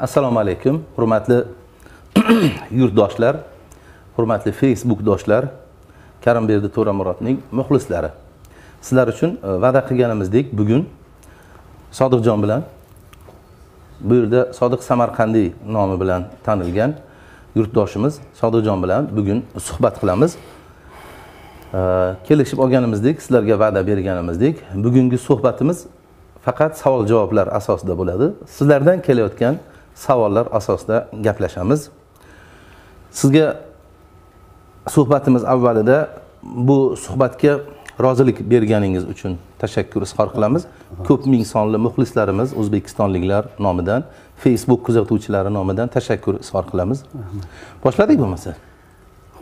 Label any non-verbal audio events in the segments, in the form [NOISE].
assalomu alaykum hurmatli [CLEARS THROAT] yurtdoshlar hurmatli facebookdoshlar karimberdi to'ramurodning muxlislari. Sizlar uchun e, va'da qilganimizdek bugun sodiqjon bilan bu yerda sodiq samarqandiy nomi bilan tanilgan yurtdoshimiz sodiqjon bilan bugun suhbat qilamiz. E, kelishib olganimizdek sizlarga va'da berganimizdek bugungi suhbatimiz faqat savol javoblar asosida bo'ladi sizlardan kelayotgan savollar asosida gaplashamiz sizga suhbatimiz avvalida bu suhbatga rozilik berganingiz uchun tashakkur izhor qilamiz ko'p ming sonli muxlislarimiz o'zbekistonliklar nomidan facebook kuzatuvchilari nomidan tashakkur izhor qilamiz boshladik bo'lmasa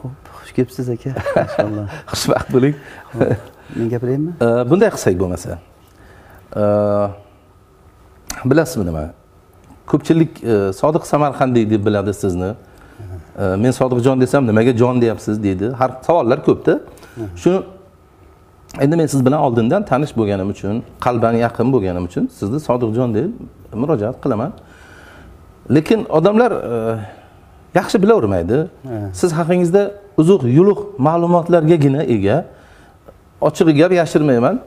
Xo'p, xush kelibsiz aka. [LAUGHS] Inshaalloh. xushvaqt bo'ling Men gapiraymi? Bunday qilsak bo'lmasa bilasizmi nima? Ko'pchilik e, sodiq samarqandiy deb biladi sizni. E, men sodiqjon desam nimaga jon deyapsiz deydi. Har savollar ko'pda. Shuni endi men siz bilan oldindan tanish bo'lganim uchun qalban yaqin bo'lganim uchun sizni sodiqjon deb murojaat qilaman. Lekin odamlar e, yaxshi bilavermaydi. Siz haqingizda uzuq yuluq ma'lumotlargagina ega ochig'i gap yashirmayman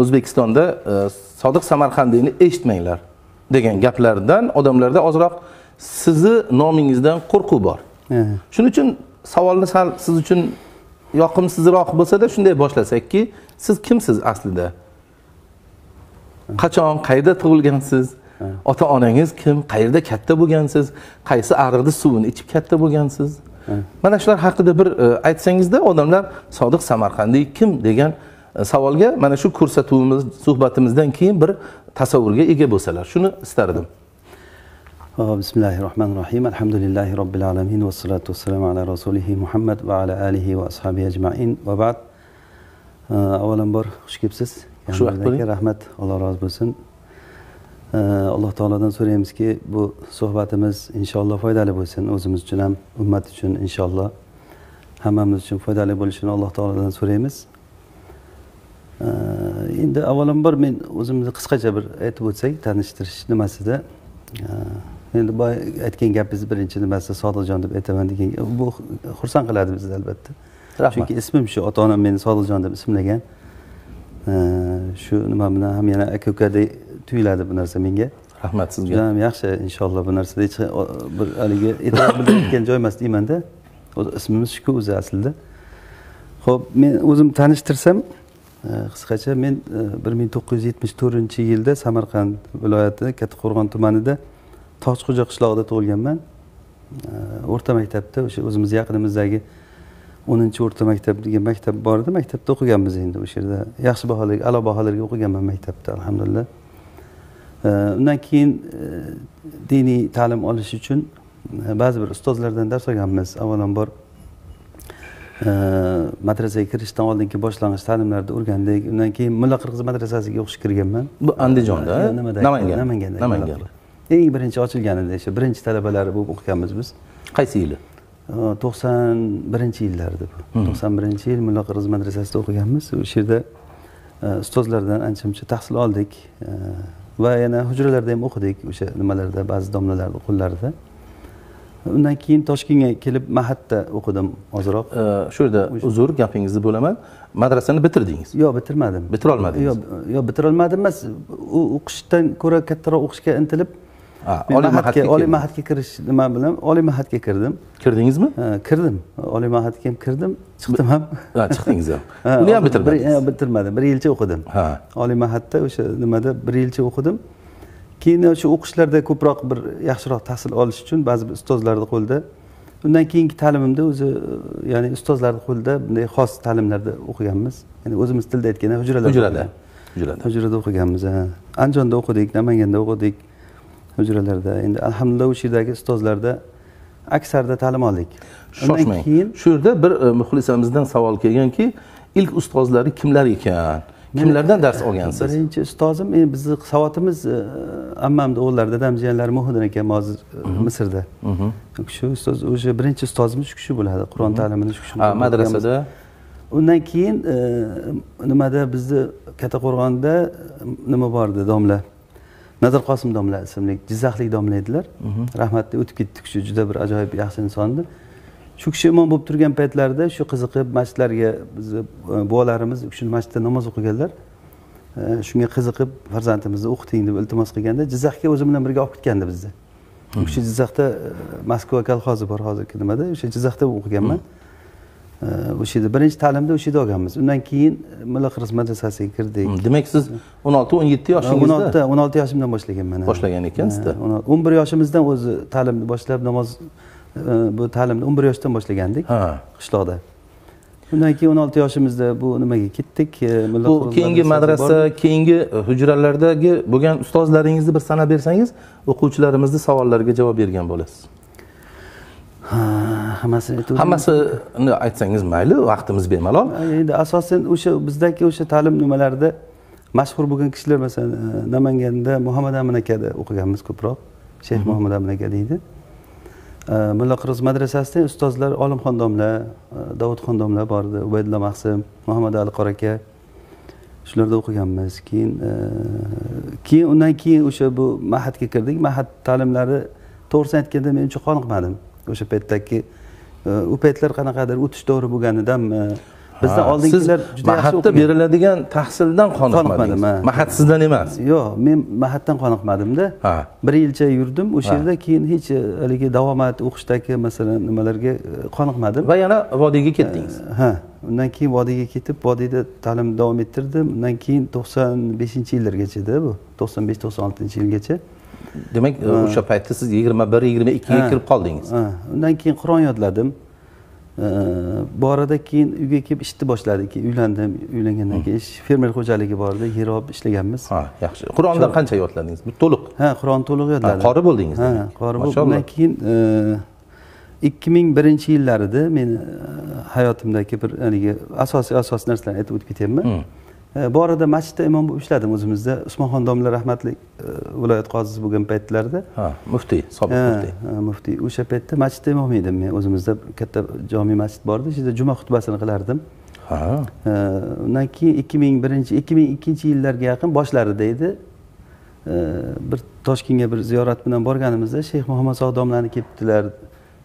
o'zbekistonda e, sodiq samarqandiyni eshitmanglar degan gaplardan odamlarda ozroq sizni nomingizdan qo'rquv bor. Shuning uchun savolni sal siz uchun yoqimsizroq bo'lsada shunday boshlasakki siz kimsiz aslida? Qachon qayerda tug'ilgansiz? Ota onangiz kim? Qayerda katta bo'lgansiz? Qaysi ariqni suvini ichib katta bo'lgansiz? Mana shular haqida bir e, aytsangizda odamlar sodiq samarqandiy kim degan savolga mana shu ko'rsatuvimiz suhbatimizdan keyin bir tasavvurga ega bo'lsalar shuni istardim Hop, Bismillahirrohmanirrohim. Alhamdulillahi robbil alamin va salatu vassalamu ala rasulihi Muhammad va ala alihi va ashabihi ajmain. Va ba'd. Uh, Avvalambor xush kelibsiz. Xushvaqt bo'ling. Rahmat. Alloh rozi bo'lsin. Uh, Alloh taolodan so'raymizki, bu suhbatimiz inshaalloh foydali bo'lsin. O'zimiz uchun ham, ummat uchun inshaalloh hammamiz uchun foydali bo'lishini Alloh taolodan so'raymiz. Endi avvalambor men o'zimni qisqacha bir aytib o'tsak tanishtirish nimasida endi boya aytgan gapingiz birinchi nimasi sodiqjon deb aytaman degan bu xursand qiladi bizni albatta. Rahmat. chunki ismim shu ota onam meni sodiqjon deb ismlagan. Shu nima bilan ham yana aka ukadek tuyuladi bu narsa menga. Rahmat sizga. Juda ham yaxshi inshaalloh bu narsada hech bir haligi e'tibor bildirayotgan joy emas deymanda. Ismimiz shuku o'zi aslida. Ho'p men o'zim tanishtirsam Э, qisqacha men e, bir ming to'qqiz yuz yetmish to'rtinchi yilda samarqand viloyati kattaqo'rg'on tumanida toshxo'ja qishlog'ida tug'ilganman. Э, o'rta maktabda o'sha o'zimiz yaqinimizdagi o'ninchi o'rta maktab degan maktab bor edi maktabda o'qiganmiz endi o'sha yerda. Yaxshi baholarga a'lo baholarga o'qiganman maktabda alhamdulillah. Undan keyin diniy ta'lim olish uchun ba'zi bir ustozlardan dars olganmiz. Avvalambor madrasaga kirishdan oldingi boshlang'ich ta'limlarni o'rgandik. Undan keyin mulla qirg'iz madrasasiga o'qishga kirganman. Bu andijonda? Nimada? namangan namanganda. Namangan eng birinchi ochilgan edi o'sha birinchi talabalari bo'lib o'qiganmiz biz. Qaysi yili? To'qson birinchi yillarda bu. To'qson birinchi yil mulla qirg'iz madrasasida o'qiganmiz. O'sha yerda e, ustozlardan ancha muncha tahsil oldik. E, va yana hujralarda ham o'qidik o'sha nimalarda ba'zi domlalarni qo'llarida undan keyin toshkentga kelib mahatda o'qidim ozroq. Shu yerda uzr gapingizni bo'laman. Madrasani bitirdingiz. Yo'q bitirmadim. Bitirolmadingiz? yo'q yo'q bitirolmadim emas. U o'qishdan ko'ra kattaroq o'qishga intilib oliy mahatga oliy mahatga kirish nima bilan? Oliy mahatga kirdim. Kirdingizmi? Kirdim. Oliy mahatga ham kirdim. Chiqdim ham. Ha chiqdingiz ham. [LAUGHS] Ha, uni ham bitirmadingiz? bitirmadim. Bir yilcha o'qidim. Ha. Oliy mahatda o'sha nimada bir yilcha o'qidim keyin o'sha o'qishlarda ko'proq bir yaxshiroq tahsil olish uchun ba'zi bir ustozlarni qo'lida. Undan keyingi ta'limimda o'zi ya'ni ustozlarni qo'lida bunday xos ta'limlarda o'qiganmiz. Ya'ni o'zimiz tilda aytganda hujralarda hujrada hujrada. Hujrada o'qiganmiz ha. andijonda o'qidik namanganda o'qidik hujralarda. Endi alhamdulillah o'sha yerdagi ustozlarda aksarida ta'lim oldik. Shoshmang. keyin shu yerda bir e, muxlisamizdan savol kelganki ilk ustozlari kimlar ekan kimlardan dars olgansiz? Birinchi ustozim endi bizni savodimiz e, ammamni o'g'illari dadam jiyanlari muhiddin akam hozir e, misrda. U kishi ustoz o'sha birinchi ustozimiz shu kishi bo'ladi qur'on ta'limini shu kishi madrasada? undan keyin e, nimada bizni kattaqo'rg'onda nima bor edi domla nazar qosim domla ismli jizzaxlik domla edilar. Rahmatli o'tib ketdi kishi juda bir ajoyib yaxshi inson edi shu kishi imom bo'lib turgan paytlarida shu qiziqib masjidlarga bizni e, buvalarimiz u kishi masjidda namoz o'qiganlar E, shunga qiziqib farzandimizni o'qiting deb iltimos qilganda jizzaxga o'zi bilan birga olib ketgandi bizni u kishi jizzaxda e, moskva kolxozi bor hozirgi nimada o'sha jizzaxda o'qiganman. E, o'sha yerda birinchi ta'limni o'sha yerda olganmiz undan keyin mulla qiris madrasasiga kirdik. Demak siz o'n olti o'n yetti o'n yoshingizda? olti o'n olti yoshimdan boshlaganman boshlagan ekansizda. O'n o'n bir yoshimizdan o'zi ta'limni boshlab namoz bu ta'limni o'n bir yoshdan boshlagandik qishloqda undan keyin o'n olti yoshimizda bu nimaga ketdik? Bu keyingi madrasa keyingi e, hujralardagi bo'lgan ustozlaringizni bir sanab bersangiz o'quvchilarimizni savollariga javob bergan bo'lasiz. Ha hammasini aytib hammasini aytsangiz mayli vaqtimiz bemalol. Endi asosan o'sha bizdagi o'sha ta'lim nimalarida mashhur bo'lgan kishilar masalan e, namanganda muhammad amin akada o'qiganmiz ko'proq. Shayx muhammad amin aka deydi mulla qirg'iz madrasasida ustozlar olimxon domla davudxon domla bor edi ubaydulla mahsim muhammad ali qora aka shularda o'qiganmiz keyin keyin undan keyin o'sha bu mahadga kirdik mahad ta'limlari to'g'risini aytganda men uncha qoniqmadim o'sha paytdagi u paytlar qanaqadir o'tish davri bo'lganidanmi bizdan Ha, oldingilar juda yaxshi mahatda beriladigan tahsildan qoniqmadingiz. Qoniqmadim, ha. mahat sizdan emas. Yo'q men mahatdan qoniqmadimda. Bir yilcha yurdim o'sha Ha. yerda keyin hech e, haligi davomat o'qishdagi masalan nimalarga e, qoniqmadim. Va yana vodiyga ketdingiz. Ha undan keyin vodiyga ketib vodiyda ta'lim davom ettirdim. Undan keyin to'qson beshinchi yillargachada bu to'qson besh to'qson oltinchi yilgacha. Demak e, o'sha paytda siz yigirma bir yigirma ikkiga kirib qoldingiz. Undan keyin qur'on yodladim. E, bu orada keyin uyga kelib ishni boshladik. Uylandim uylangandan keyin ish fermer xo'jaligi bor edi yer olib ishlaganmiz. Ha yaxshi. Qur'ondan qancha yodladingiz? To'liq. Ha qur'on to'liq yodladim. Qori bo'ldingiz ha qori bo'lib Mashalloh. undan keyin ikki ming birinchi yillarida men e, hayotimdagi bir haligi asosiy asosiy narsalarni aytib o'tib ketyapman. E, bu orada masjidda imom bo'lib ishladim o'zimizda. Usmonxon domla rahmatli e, viloyat qozisi bo'lgan paytlarida ha muftiy sobiq muftiy. muftiy. O'sha paytda masjidda imom edim men. O'zimizda katta jome masjid bor edi o'sha yerda juma xutbasini qilardim. Ha. Undan keyin ikki ming birinchi ikki ming ikkinchi yillarga yaqin boshlarida edi. Bir toshkentga bir ziyorat bilan borganimizda shayx muhammad sog' domlani kelibdilar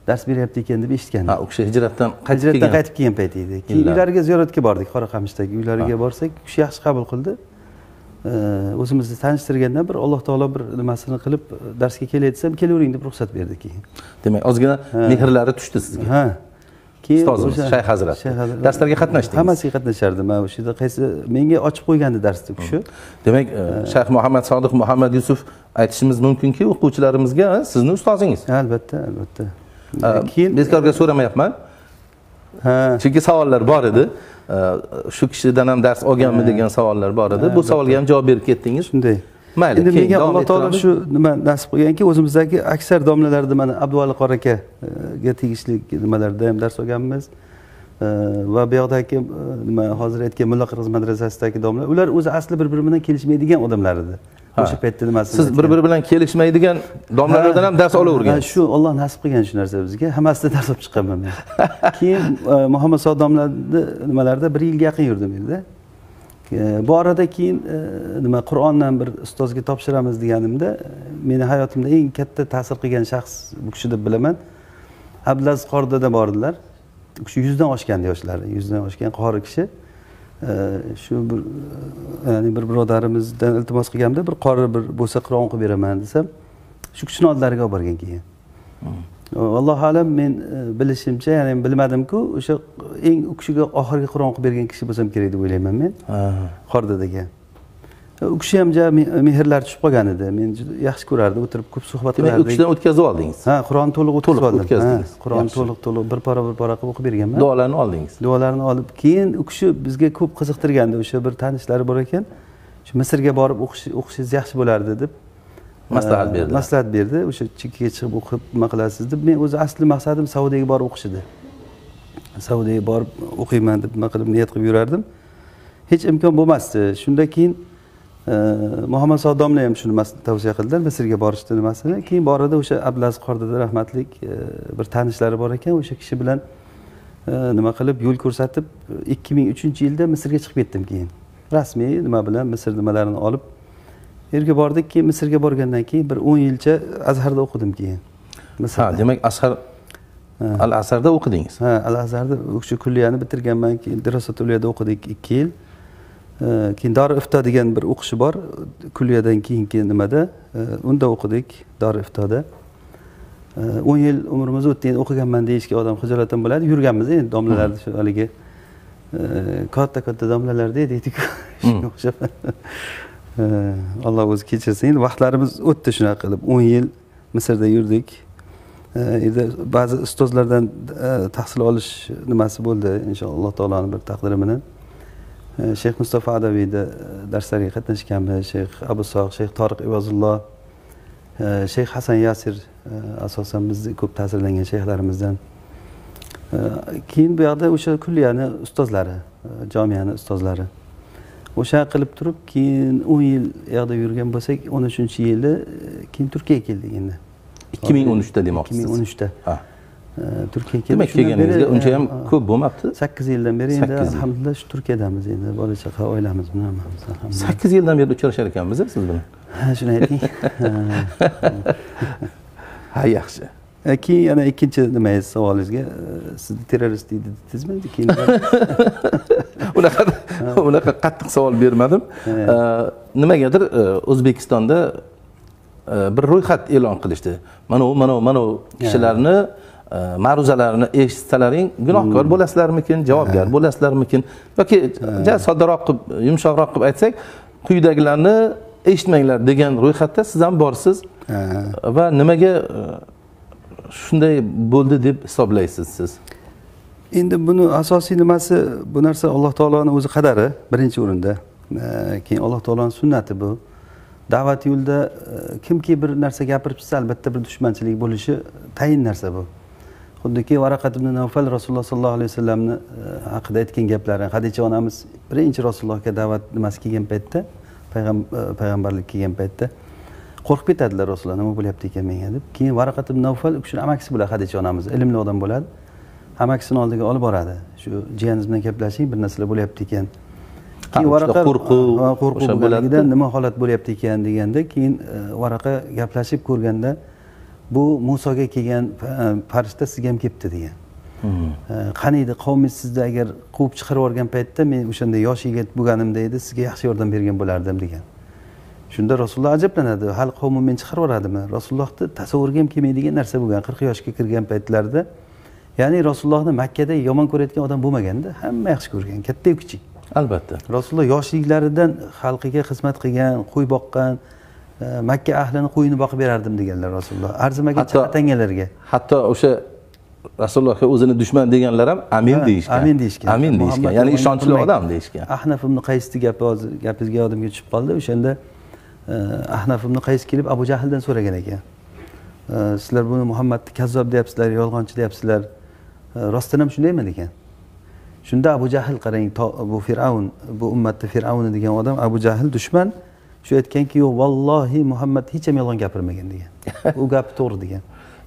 dars beryapti ekan deb eshitgandim. Ha u kishi hijratdan hijratdan qaytib kelgan payti edi. Keyin uylariga ziyoratga bordik qoraqamishdagi uylariga borsak u kishi yaxshi qabul qildi. O'zimizni tanishtirganda bir alloh taolo bir nimasini qilib e, darsga kelay desam kelavering deb ruxsat berdi keyin. Demak ozgina mehrlari tushdi sizga. Ha. Keyin Ustozimiz, Shayx Hazrat. Darslarga qatnashdingiz? hammasiga qatnashardim. Man o'sha yerda qaysi menga ochib qo'ygandi darsni u kishi demak e, shayx muhammad sodiq muhammad yusuf aytishimiz mumkinki o'quvchilarimizga sizni ustozingiz. Albatta albatta keyin bezkorga so'ramayapman. Chunki savollar bor edi. E, shu kishidan ham dars olganmi degan savollar bor edi. Bu savolga ham javob berib ketdingiz. Shunday. Mayli, endi menga alloh taolo shu nima nasib qilganki o'zimizdagi aksar domlalarda mana abduvali qori akaga tegishli nimalarda ham dars olganmiz. Va bu yoqdagi nima hozir aytgan mulla qiroz madrasasidagi domlalar ular o'zi asli bir biri bilan kelishmaydigan odamlar edi. O'sha paytda nimasini siz bir biri bilan kelishmaydigan domlalardan ham dars Ha, olavergansiz shu olloh nasib qilgan shu narsa bizga. Hammasidan dars olib chiqqanman men. [LAUGHS] Keyin e, muhammad sodiq domlarni nimalarida bir yilga yaqin yurdim endi. Bu orada keyin e, nima qur'ondan bir ustozga topshiramiz deganimda meni hayotimda eng katta ta'sir qilgan shaxs bu kishi deb bilaman. Abdulaziz qori dada bor edilar u kishi yuzdan oshgandi yoshlari yuzdan oshgan qori kishi shu bir ya'ni bir birodarimizdan iltimos qilganimda bir qori bir bo'lsa qur'on o'qib beraman desam shu kishini oldilariga olib borgan keyin. Allohu alam men e, bilishimcha ya'ni bilmadimku o'sha eng u kishiga oxirgi qur'on o'qib bergan kishi bo'lsam kerak deb o'ylayman men. Ha. U kishi ham me- mehrlari tushib qolgan edi men juda yaxshi ko'rardim o'tirib ko'p suhbat demak u qilardik. kishidan o'tkazib oldingiz. Ha qur'on to'liq o'tkazib oldim. O'tkazdingiz. Ha, qur'on Yaxshi. to'liq to'liq bir pora bir pora qilib o'qib berganman. Duolarni oldingiz. Duolarni olib keyin u kishi bizga ko'p qiziqtirgandi o'sha bir tanishlari bor ekan. Shu misrga borib o'qish- o'qishingiz yaxshi bo'lardi deb [LAUGHS] Maslahat berdi. maslahat berdi. O'sha chekkaga chiqib o'qib nima qilasiz deb men o'zi asli maqsadim saudiyaga borib o'qish edi. Saudiyaga borib o'qiyman deb nima qilib niyat qilib yurardim. Hech imkon bo'lmasdi. Shundan keyin muhammad sodiq domla ham shuni tavsiya qildilar misrga borishni nimasini keyin borida o'sha abdulaziz qordada rahmatlik e, bir tanishlari bor ekan. O'sha kishi bilan e, nima qilib yo'l ko'rsatib ikki ming uchinchi yilda misrga chiqib ketdim keyin. Rasmiy nima bilan misr nimalarini olib yerga bordik. Keyin misrga borgandan keyin bir o'n yilcha azharda o'qidim keyin ha demak ashar al asarda o'qidingiz. Ha al azharda o'sha kulliyani bitirganman keyin dirosatuliyada o'qidik ikki yil keyin dori ifto degan bir o'qishi bor. Kulliyadan keyingi nimada? Unda o'qidik dori iftoda. O'n yil umrimiz o'tdi endi o'qiganman deyishga odam xijolat ham bo'ladi. Yurganmiz endi domlalarda shu haligi. Katta katta domlalarda edikku [LAUGHS] shunga o'xshab. Eh, alloh o'zi kechirsin. Endi vaqtlarimiz o'tdi shunaqa qilib. O'n yil misrda yurdik. Endi ba'zi ustozlardan eh, tahsil olish nimasi bo'ldi inshaalloh alloh taoloni bir taqdiri bilan shayx mustafa adaviyda eh, darslarga qatnashganmiz shayx abu soq shayx toriq ivozulloh shayx hasan yasir asosan bizni ko'p ta'sirlangan shayxlarimizdan. Keyin bu yoqda o'sha kulliyani ustozlari jomiyani ustozlari. O'sha qilib turib keyin o'n yil u yoqda yurgan bo'lsak o'n uchinchi yili keyin turkiyaga keldik endi. ikki ming o'n uchda ikki ming o'n demoqchisiz uchda turkiyaga keldik demak kelganingizga uncha ham ko'p bo'lmabdi sakkiz yildan beri endi yil. alhamdulillah shu turkiyadamiz endi bola chaqa oilamiz bilan hammamiz sakkiz yildan beri uchrashar ekanmiz [LAUGHS] siz bilan [LAUGHS] ha shuni ayting ha. Yaxshi keyin yana ikkinchi nimangiz savolingizga sizni terrorist deydi dedingizmi keyin unaqa unaqa qattiq savol bermadim nimagadir o'zbekistonda bir ro'yxat e'lon qilishdi. Mana u mana u mana u kishilarni ma'ruzalarini eshitsalaring gunohkor bo'lasizlarmikin javobgar bo'lasizlarmikin? Yoki ja soddaroq qilib yumshoqroq qilib aytsak quyidagilarni eshitmanglar degan ro'yxatda siz ham borsiz. Va nimaga eh, shunday bo'ldi deb hisoblaysiz siz? Endi buni asosiy nimasi bu narsa alloh taoloni o'zi qadari birinchi o'rinda. Keyin alloh taoloni sunnati bu. Da'vat yo'lida eh, kimki bir narsa gapirib chiqsa albatta bir dushmanchilik bo'lishi tayin narsa bu xuddiki varaqat ibn navfal rasululloh sollallohu alayhi vasallamni eh, haqida aytgan gaplari. Hadicha onamiz birinchi rasulullohga da'vat nimasi kelgan paytda eh, payg'ambarlik kelgan paytda qo'rqib ketadilar rasululloh nima bo'lyapti ekan menga? deb. Keyin varaqat ibn navfal u kishini amakisi bo'ladi hadicha onamiz ilmli odam bo'ladi. Amakisini oldiga olib boradi. Shu jiyaningiz bilan gaplashing bir narsalar bo'lyapti ekan. Uchta qo'rquv qo'rquv nima holat bo'lyapti ekan deganda keyin e, varaqa gaplashib ko'rganda bu musoga kelgan e, farishta sizga ham kelibdi degan. Hmm. E, qani edi qavmingiz sizni agar quvib chiqarib yuborgan paytda men o'shanda yosh yigit bo'lganimda edi sizga yaxshi yordam bergan bo'lardim degan. Shunda rasululloh ajablanadi hali qavmim meni chiqarib yuboradimi? Rasulullohni tasavvuriga ham kelmaydigan narsa bo'lgan qirq yoshga kirgan paytlarida ya'ni rasulullohni makkada yomon ko'rayotgan odam bo'lmaganda hamma yaxshi ko'rgan kattayu kichik. Albatta. Rasululloh yoshliklaridan xalqiga xizmat qilgan qo'y boqqan makka ahlini qo'yini boqib berardim deganlar rasululloh. Arzimagan chaqatangalarga. hatto o'sha rasulullohga o'zini dushman deganlar ham amin deyishgan. amin deyishgan. amin deyishgan. Ya'ni ishonchli odam deyishgan. Ahnaf ibn qaysni gapi hozir gapingizga yodimga tushib qoldi. O'shanda e, ahnaf ibn qays kelib abu jahldan so'ragan ekan. E, sizlar buni muhammadni kazzob deyapsizlar yolg'onchi deyapsizlar E, rostdan ham shundaymi degan. Shunda abu jahl qarang bu fir'avn bu ummatni fir'avni degan odam abu jahl dushman shu aytganki yo'q vallohi muhammad hech ham yolg'on gapirmagan degan. U gapi to'g'ri degan.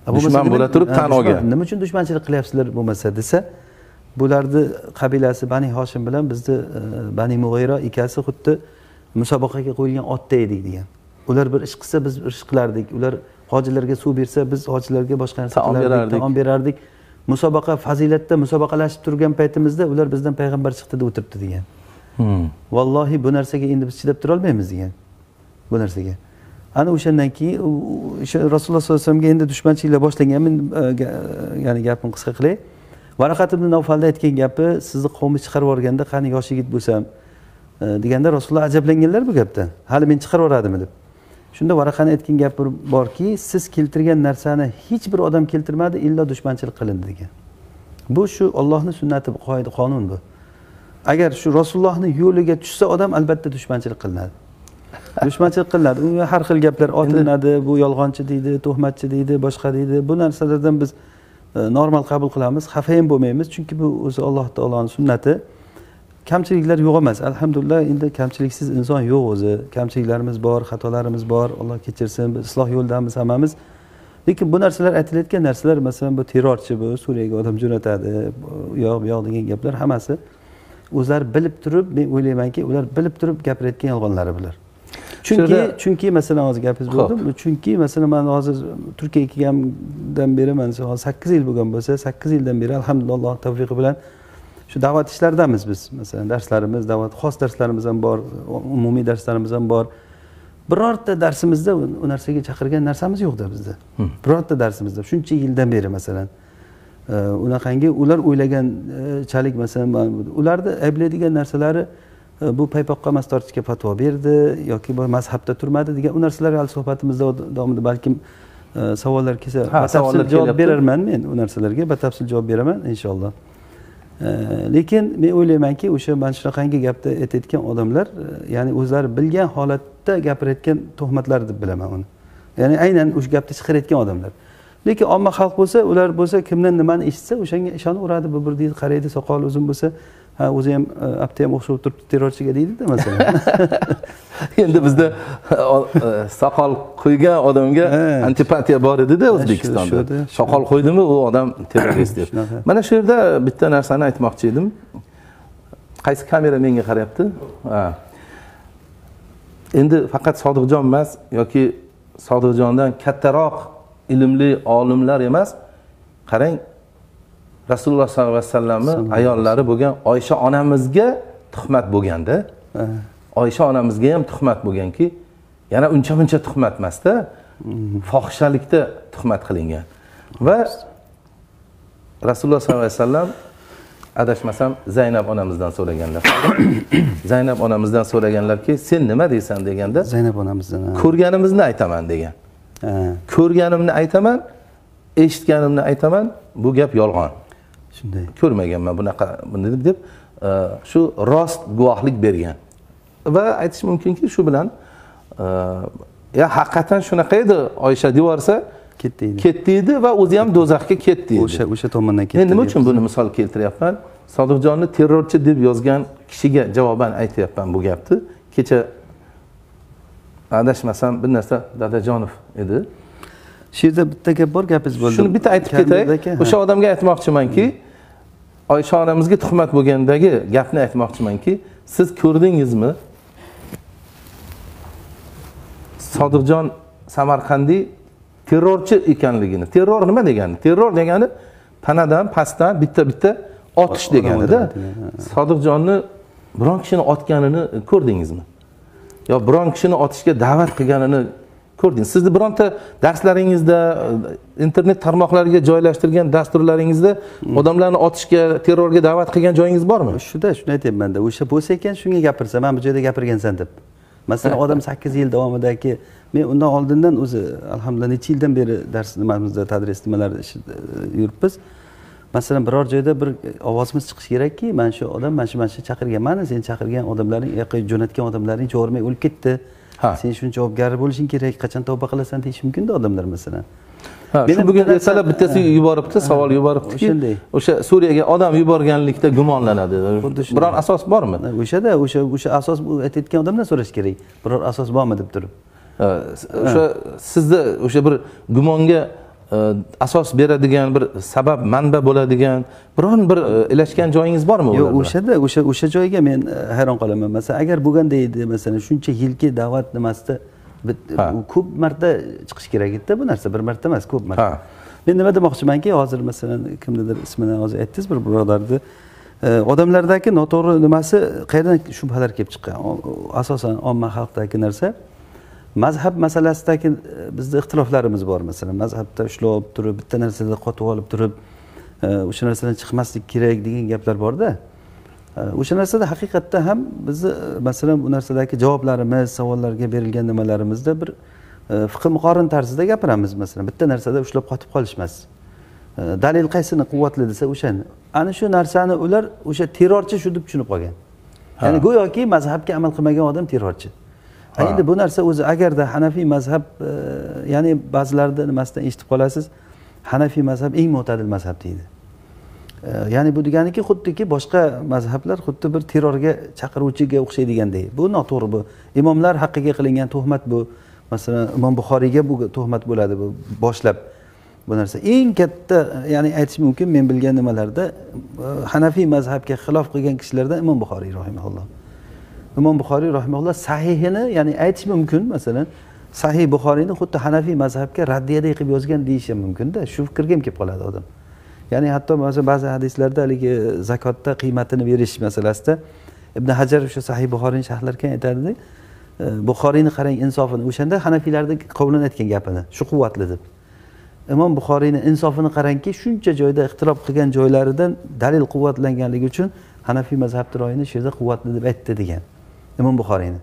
Dushman bo'la turib tan olgan. nima uchun dushmanchilik qilyapsizlar bo'lmasa desa bularni qabilasi bani hoshim bilan bizni e, bani mug'ayro ikkasi xuddi musobaqaga qo'yilgan otda edik degan. Ular bir ish qilsa biz bir ish qilardik. Ular hojilarga suv bersa biz hojilarga boshqa narsa Taom qilardik berardik. taom berardik. Musobaqa fazilatda musobaqalashib turgan paytimizda ular bizdan payg'ambar chiqdi deb o'tiribdi degan. Hmm. vallohi bu narsaga endi biz chidab turolmaymiz degan bu narsaga. Ana o'shandan keyin u- o'sha rasululloh sollallohu alayhi vasallamga endi dushmanchiliklar boshlanganmi e, e, ya'ni gapimni qisqa qilay. Varaqat ibn navfalni aytgan gapi sizni qavmingiz chiqarib yuborganda qani yosh yigit bo'lsam? E, deganda rasululloh ajablanganlar bu gapdan. Hali meni chiqarib yuboradimi? deb. Shunda varaqani aytgan gapi borki siz keltirgan narsani hech bir odam keltirmadi illo dushmanchilik qilindi degan. Bu shu ollohni sunnati qoida qonun bu. Agar shu rasulullohni yo'liga tushsa odam albatta dushmanchilik qilinadi. Dushmanchilik qilinadi unga har xil gaplar otilinadi bu yolg'onchi deydi tuhmatchi deydi boshqa deydi. Bu narsalardan biz e, normal qabul qilamiz xafa ham bo'lmaymiz. Chunki bu o'zi alloh taoloni sunnati. Kamchiliklar yo'q emas. Alhamdulillah endi kamchiliksiz inson yo'q o'zi. Kamchiliklarimiz bor xatolarimiz bor. Alloh kechirsin biz isloh yo'ldamiz hammamiz. Lekin bu narsalar aytilayotgan narsalar masalan bu terrorchi bu suriyaga odam jo'natadi u yoq bu yoq degan gaplar hammasi. O'zlari bilib turib men o'ylaymanki ular bilib turib gapirayotgan yolg'onlari bular chunki chunki masalan hozir gapingiz bo'ldi chunki masalan man hozir turkiyaga kelgandan beri man hozir sakkiz yil bo'lgan bo'lsa sakkiz yildan beri alhamdulillah alloh tavfiqi bilan shu da'vat ishlaridamiz biz. Masalan darslarimiz da'vat xos darslarimiz ham bor umumiy darslarimiz ham bor birorta darsimizda u narsaga chaqirgan narsamiz yo'qda bizda. Birorta darsimizda shuncha yildan beri masalan. Unaqangi ular o'ylaganchalik masalan man- ularni ayblaydigan narsalari e, bu paypoqqa mast tortishga fatvo berdi yoki bu mazhabda turmadi degan u narsalar hali suhbatimizda davomida balkim e, savollar kelsa batafsil javob berarman men u narsalarga batafsil javob beraman inshaalloh. Ee, lekin men o'ylaymanki o'sha mana shunaqangi gapni aytayotgan odamlar e, ya'ni o'zlari bilgan holatda gapirayotgan tuhmatlar deb bilaman uni. Ya'ni aynan o'sha gapni chiqarayotgan odamlar. Lekin omma xalq bo'lsa ular bo'lsa kimdan nimani eshitsa o'shanga ishonaveradi bu bir deydi qaraydi soqoli uzun bo'lsa ha o'zi ham e, apti ham o'xshab turibdi terrorchiga deydida masalan. [LAUGHS] Endi bizda o- e, soqol qo'ygan odamga antipatiya bor edida o'zbekistonda. soqol qo'ydimi u odam terrorist deb. Mana shu yerda bitta narsani aytmoqchi edim. Qaysi kamera menga qarayapti? Endi faqat sodiqjon emas yoki sodiqjondan kattaroq ilmli olimlar emas. Qarang rasululloh sollallohu alayhi vasallamni ayollari bo'lgan oysha onamizga tuhmat bo'lganda Ha. oysha onamizga ham tuhmat bo'lganki yana uncha muncha tuhmat emasda fohishalikda tuhmat qilingan. Va rasululloh sollallohu alayhi vasallam adashmasam zaynab onamizdan so'raganlar. [COUGHS] Zaynab onamizdan so'raganlarki sen nima deysan? deganda zaynab onamizdan ko'rganimizni aytaman degan. Ko'rganimni aytaman eshitganimni aytaman bu gap yolg'on shunday. Ko'rmaganman bunaqa deb e, shu rost guvohlik bergan. Va aytish mumkinki shu bilan e, ya haqiqatdan shunaqa edi oysha deyorsa ketdi edi. ketdi edi va o'zi ham do'zaxga ketdi edi. O'sha o'sha tomondan ketdi men nima uchun buni misol keltiryapman? Sodiqjonni terrorchi deb yozgan kishiga javoban aytyapman bu gapni. Kecha adashmasam bir narsa dadajonov edi shu yerda bitta gap bor gapingiz bo'ldi. Shuni bitta aytib ketay. O'sha odamga aytmoqchimanki oysha onamizga tuhmat bo'lgandagi gapni aytmoqchimanki siz ko'rdingizmi? Sodiqjon samarqandiy terrorchi ekanligini. Terror nima degani? Terror degani panadan pastdan bitta bitta otish deganida sodiqjonni biron kishini otganini ko'rdingizmi? Yo biron kishini otishga da'vat qilganini ko'rdingiz. Sizni bironta darslaringizda e, internet tarmoqlariga joylashtirgan dasturlaringizda odamlarni otishga terrorga da'vat qilgan joyingiz bormi? Shuda shuni aytyapmanda o'sha bo'lsa ekan shunga gapirsa man bu joyda gapirgansan deb. Masalan [LAUGHS] odam sakkiz yil davomidagi men undan oldindan o'zi alhamdulillah necha yildan beri dars nimamizda tadris nimalarida ishi- yuribmiz. Masalan biror joyda bir ovozimiz chiqishi kerakki mana shu odam mana shu mana shu chaqirgan mana seni chaqirgan odamlaring u yoqqa jo'natgan odamlaring javob o'lib ketdi. Sen shuni javobgari bo'lishing kerak qachon tavba qilasan deyishi mumkinda odamlar masalan. Ha, shu bugun ertalab bittasi yuboribdi savol yuboribdiki o'shanday. o'sha suriyaga odam yuborganlikda gumonlanadi. Biron asos bormi? O'shada o'sha o'sha asos aytayotgan odamdan so'rash kerak. Biror asos bormi deb turib. Ha, o'sha sizda o'sha bir gumonga asos beradigan bir sabab manba bo'ladigan biron bir e, ilashgan joyingiz bormi yo'q o'shada o'sha o'sha joyga men e, hayron qolaman. Masalan agar bo'lganda edi masalan shuncha yilki da'vat nimasida ko'p marta chiqishi kerak edida bu narsa bir marta emas ko'p marta. Men nima demoqchimanki hozir masalan kimnidir ismini hozir aytdingiz bir birodarni e, odamlardagi noto'g'ri nimasi qayerdan shubhalar kelib chiqqan? Asosan omma xalqdagi narsa mazhab masalasidagi e, bizni ixtiloflarimiz bor masalan mazhabda ushlab turib bitta narsada qotib olib turib e, o'sha narsadan chiqmaslik kerak degan gaplar borda. E, o'sha narsada haqiqatda ham bizni masalan bu narsadagi javoblarimiz savollarga berilgan nimalarimizda bir fiqh muqorin tarzida gapiramiz masalan bitta narsada ushlab qotib qolish emas dalil qaysini quvvatli desa o'shani. Ana shu narsani ular o'sha terrorchi shu deb tushunib qolgan. Ya'ni go'yoki mazhabga amal qilmagan odam terrorchi endi bu narsa o'zi agarda hanafiy mazhab e, ya'ni ba'zilarni nimasidan eshitib qolasiz hanafiy mazhab eng mo'tadil mazhab deydi. E, ya'ni bu deganiki xuddiki boshqa mazhablar xuddi bir terrorga chaqiruvchiga o'xshaydigandek bu noto'g'ri bu. Imomlar haqqiga qilingan tuhmat bu. Masalan imom buxoriyga bu tuhmat bo'ladi bu boshlab bu narsa. Eng katta ya'ni aytish mumkin men bilgan nimalarda e, hanafiy mazhabga xilof qilgan kishilardan imom buxoriy rahimaulloh imom buxoriy rahimulloh sahihini ya'ni aytish mumkin masalan sahih buxoriyni xuddi hanafiy mazhabga raddiyaday qilib yozgan deyish ham mumkinda shu fikrga ham kelib qoladi odam. Ya'ni hatto masalan ba'zi hadislarda haligi zakotda qiymatini berish masalasida ibn hajar o'sha sahih buxoriyni sharhlarkan aytadida e, buxoriyni qarang insofini. O'shanda hanafiylarni qovlini aytgan gapini shu quvvatli deb. Imom buxoriyni insofini qarangki shuncha joyda ixtilof qilgan joylaridan dalil quvvatlanganligi uchun hanafiy mazhabni ro'yini shu yerda quvvatli deb aytdi degan. Imom buxoriyni.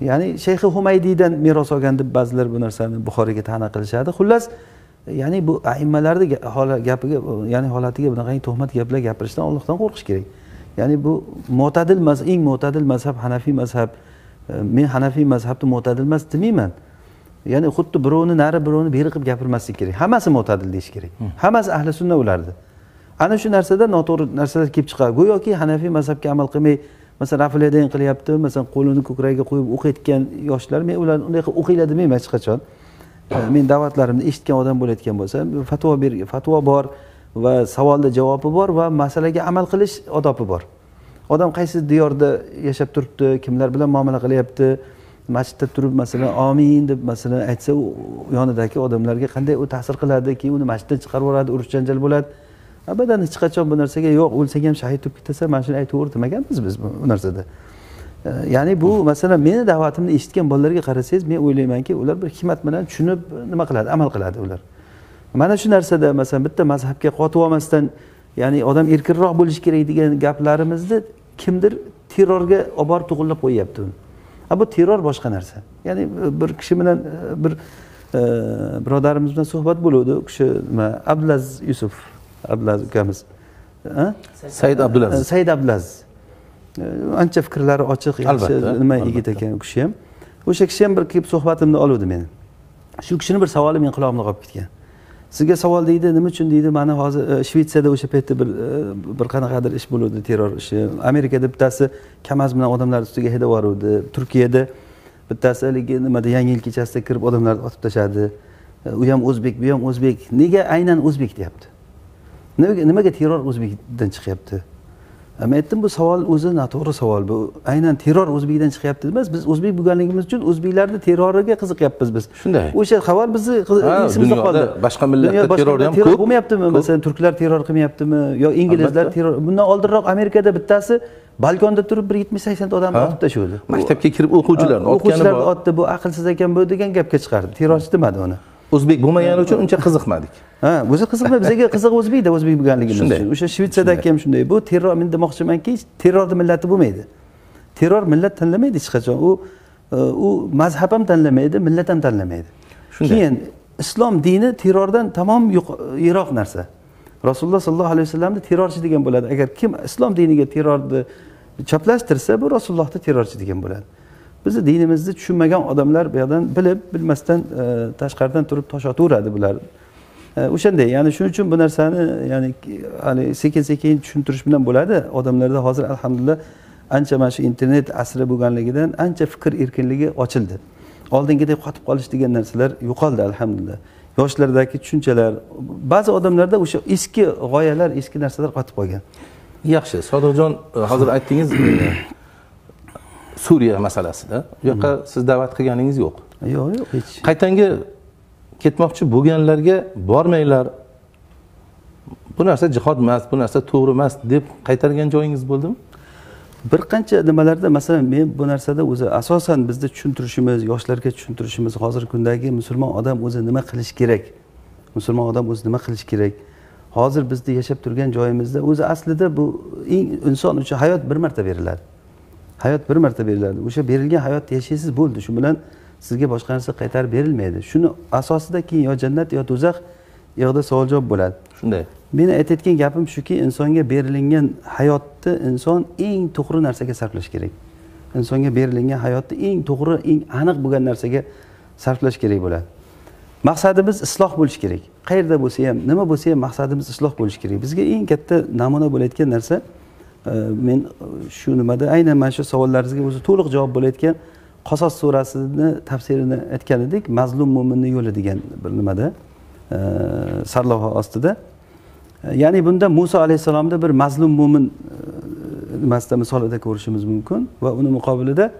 Ya'ni shayxi humaydiydan meros olgan deb ba'zilar bu narsani buxoriyga ta'na qilishadi. Xullas ya'ni bu aimmalarni gapiga ya'ni holatiga bunaqangi tuhmat gaplar gapirishdan allohdan qo'rqish kerak. Ya'ni bu mo'tadil eng mo'tadil mazhab hanafiy mazhab men hanafiy mazhabni mo'tadil emas demayman ya'ni xuddi birovni nari birovni beri qilib gapirmaslik kerak. Hammasi mo'tadil deyish kerak. Hammasi ahli sunna ularni ana shu narsada noto'g'ri narsalar kelib chiqadi. Go'yoki hanafiy mazhabga amal qilmay masalan rafledayn qilyapti masalan qo'lini ko'kragiga qo'yib o'qiyotgan yoshlar men ularni unday qilib o'qinglar demayman hech qachon men da'vatlarimni eshitgan odam bo'layotgan bo'lsa fatvo ber fatvo bor va savolni javobi bor va masalaga amal qilish odobi bor. Odam qaysi diyorda yashab turibdi kimlar bilan muomala qilyapti masjidda turib masalan omin deb masalan aytsa u yonidagi odamlarga qanday u ta'sir qiladi keyin uni masjiddan chiqarib yuboradi urush janjal bo'ladi. Abadan hech qachon bu narsaga yo'q o'lsang ham shahid bo'lib ketasan mana shuni aytaver demaganmiz biz bu narsada. Ya'ni bu masalan meni da'vatimni eshitgan bolalarga qarasangiz men o'ylaymanki ular bir hikmat bilan tushunib nima qiladi amal qiladi ular. Mana shu narsada masalan bitta mazhabga qotib olmasdan ya'ni odam erkinroq bo'lishi kerak degan gaplarimizni kimdir terrorga olib borib to'g'irlab qo'yyapti uni. Bu terror boshqa narsa. Ya'ni bir kishi bilan bir birodarimiz bilan suhbat bo'luvdi. U kishi nima? Abdulaziz yusuf abdulaziz ukamiz said abdulaziz. Said abdulaziz. Ancha fikrlari ochiq yaxshi nima yigit ekan u kishi ham. O'sha kishi ham bir kelib suhbatimni oluvdi meni. Shu kishini bir savoli meni qulog'imda qolib ketgan. Sizga savol deydi nima uchun deydi? Mana hozir shvetsiyada o'sha paytda bir bir qanaqadir ish bo'luvdi terror ishi. Amerikada bittasi kamaz bilan odamlar ustiga haydab yuboruvdi turkiyada bittasi haligi nimada yangi yil kechasida kirib odamlarni otib tashladi. U ham o'zbek bu ham o'zbek. Nega aynan o'zbek deyapti nimaga nimaga terror o'zbekdan chiqyapti? Men aytdim bu savol o'zi noto'g'ri savol. Bu aynan terror o'zbekdan chiqyapti emas biz o'zbek bo'lganligimiz uchun o'zbeklarni terroriga qiziqyapmiz biz. Shunday. O'sha savol bizni esimizda qoldi boshqa millatda terror ham ko'p bo'lmayaptimi? masalan turklar terror qilmayaptimi? Yo inglizlar terror bundan oldinroq amerikada bittasi balkonda turib bir yetmish saksonta odamni otib tashlavdi maktabga kirib o'quvchilarni o'quvchilarni otdi bu aqlsiz ekan bu degan gapga chiqardi. Terrorchi demadi uni o'zbek bo'lmagani uchun uncha qiziqmadik. Ha o'zi qiziqma bizga [LAUGHS] qiziq o'zbekda o'zbek bo'lganligimiz Shunday. o'sha shvetsiyadagi ham shunday bu terror men demoqchimanki terrorni millati bo'lmaydi. Terror millat tanlamaydi hech qachon. U u mazhab ham tanlamaydi millat ham tanlamaydi. Shunday. keyin islom dini terrordan tamom yiroq narsa. Rasululloh sollallohu alayhi vasallamni terrorchi degan bo'ladi. Agar kim islom diniga terrorni choplashtirsa bu rasulullohni terrorchi degan bo'ladi bizni dinimizni tushunmagan odamlar bu yoqdan bilib bilmasdan e, tashqaridan turib tosh otaveradi bular. E, o'shanday. Ya'ni shuning uchun bu narsani ya'ni hali sekin sekin tushuntirish bilan bo'ladi. Odamlarda hozir alhamdulillah ancha mana shu internet asri bo'lganligidan ancha fikr erkinligi ochildi. Oldingidek qotib qolish degan narsalar yo'qoldi alhamdulillah. Yoshlardagi tushunchalar ba'zi odamlarda o'sha eski g'oyalar eski narsalar qotib qolgan. Yaxshi. Sodiqjon e, hozir aytdingiz suriya masalasida u yoqqa siz da'vat qilganingiz yo'q. Yo'q yo'q hech. Qaytanga ketmoqchi bo'lganlarga bormanglar. Bu narsa jihod emas bu narsa to'g'ri emas deb qaytargan joyingiz bo'ldimi? Bir qancha nimalarda masalan men bu narsada o'zi asosan bizni tushuntirishimiz yoshlarga tushuntirishimiz hozirgi kundagi musulmon odam o'zi nima qilishi kerak? Musulmon odam o'zi nima qilishi kerak? Hozir bizni yashab turgan joyimizda o'zi aslida bu eng inson uchun hayot bir marta beriladi hayot bir marta beriladi. O'sha berilgan hayotni yashaysiz bo'ldi. Shu bilan sizga boshqa narsa qaytarib berilmaydi. Shuni asosida keyin yo jannat yo do'zax u yoqda savol javob bo'ladi. Shunday. Meni aytayotgan gapim shuki insonga berilgan hayotni inson eng to'g'ri narsaga sarflash kerak. Insonga berilgan hayotni eng to'g'ri eng aniq bo'lgan narsaga sarflash kerak bo'ladi. Maqsadimiz isloh bo'lishi kerak. Qayerda bo'lsa ham nima bo'lsa ham maqsadimiz isloh bo'lishi kerak. Bizga eng katta namuna bo'layotgan narsa men e, shu nimada? Aynan mana shu savollaringizga o'zi to'liq javob bo'layotgan qasos surasini tafsirini aytgan edik. Mazlum mo'minni yo'li degan bir nimada e, sarlavha ostida. E, ya'ni bunda muso alayhissalomni bir mazlum mo'min nimasida misolida ko'rishimiz mumkin va uni muqobilida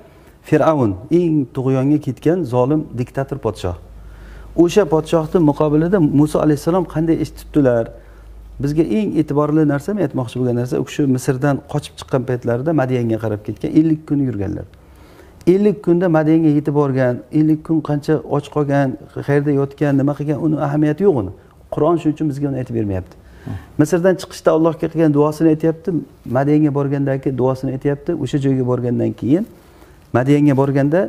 fir'avn eng tug'yonga ketgan zolim diktator podshoh. O'sha podshohni muqobilida muso alayhissalom qanday ish tutdilar bizga eng e'tiborli narsa men aytmoqchi bo'lgan narsa u kishi misrdan qochib chiqqan paytlarida madiyanga qarab ketgan ellik kun yurganlar. Ellik kunda madiyanga yetib borgan ellik kun qancha och qolgan qayerda yotgan nima qilgan uni ahamiyati yo'q uni. Qur'on shuning uchun bizga uni aytib bermayapti. Misrdan chiqishda allohga qilgan duosini aytyapti madiyanga borgandagi duosini aytyapti o'sha joyga borgandan keyin madiyanga borganda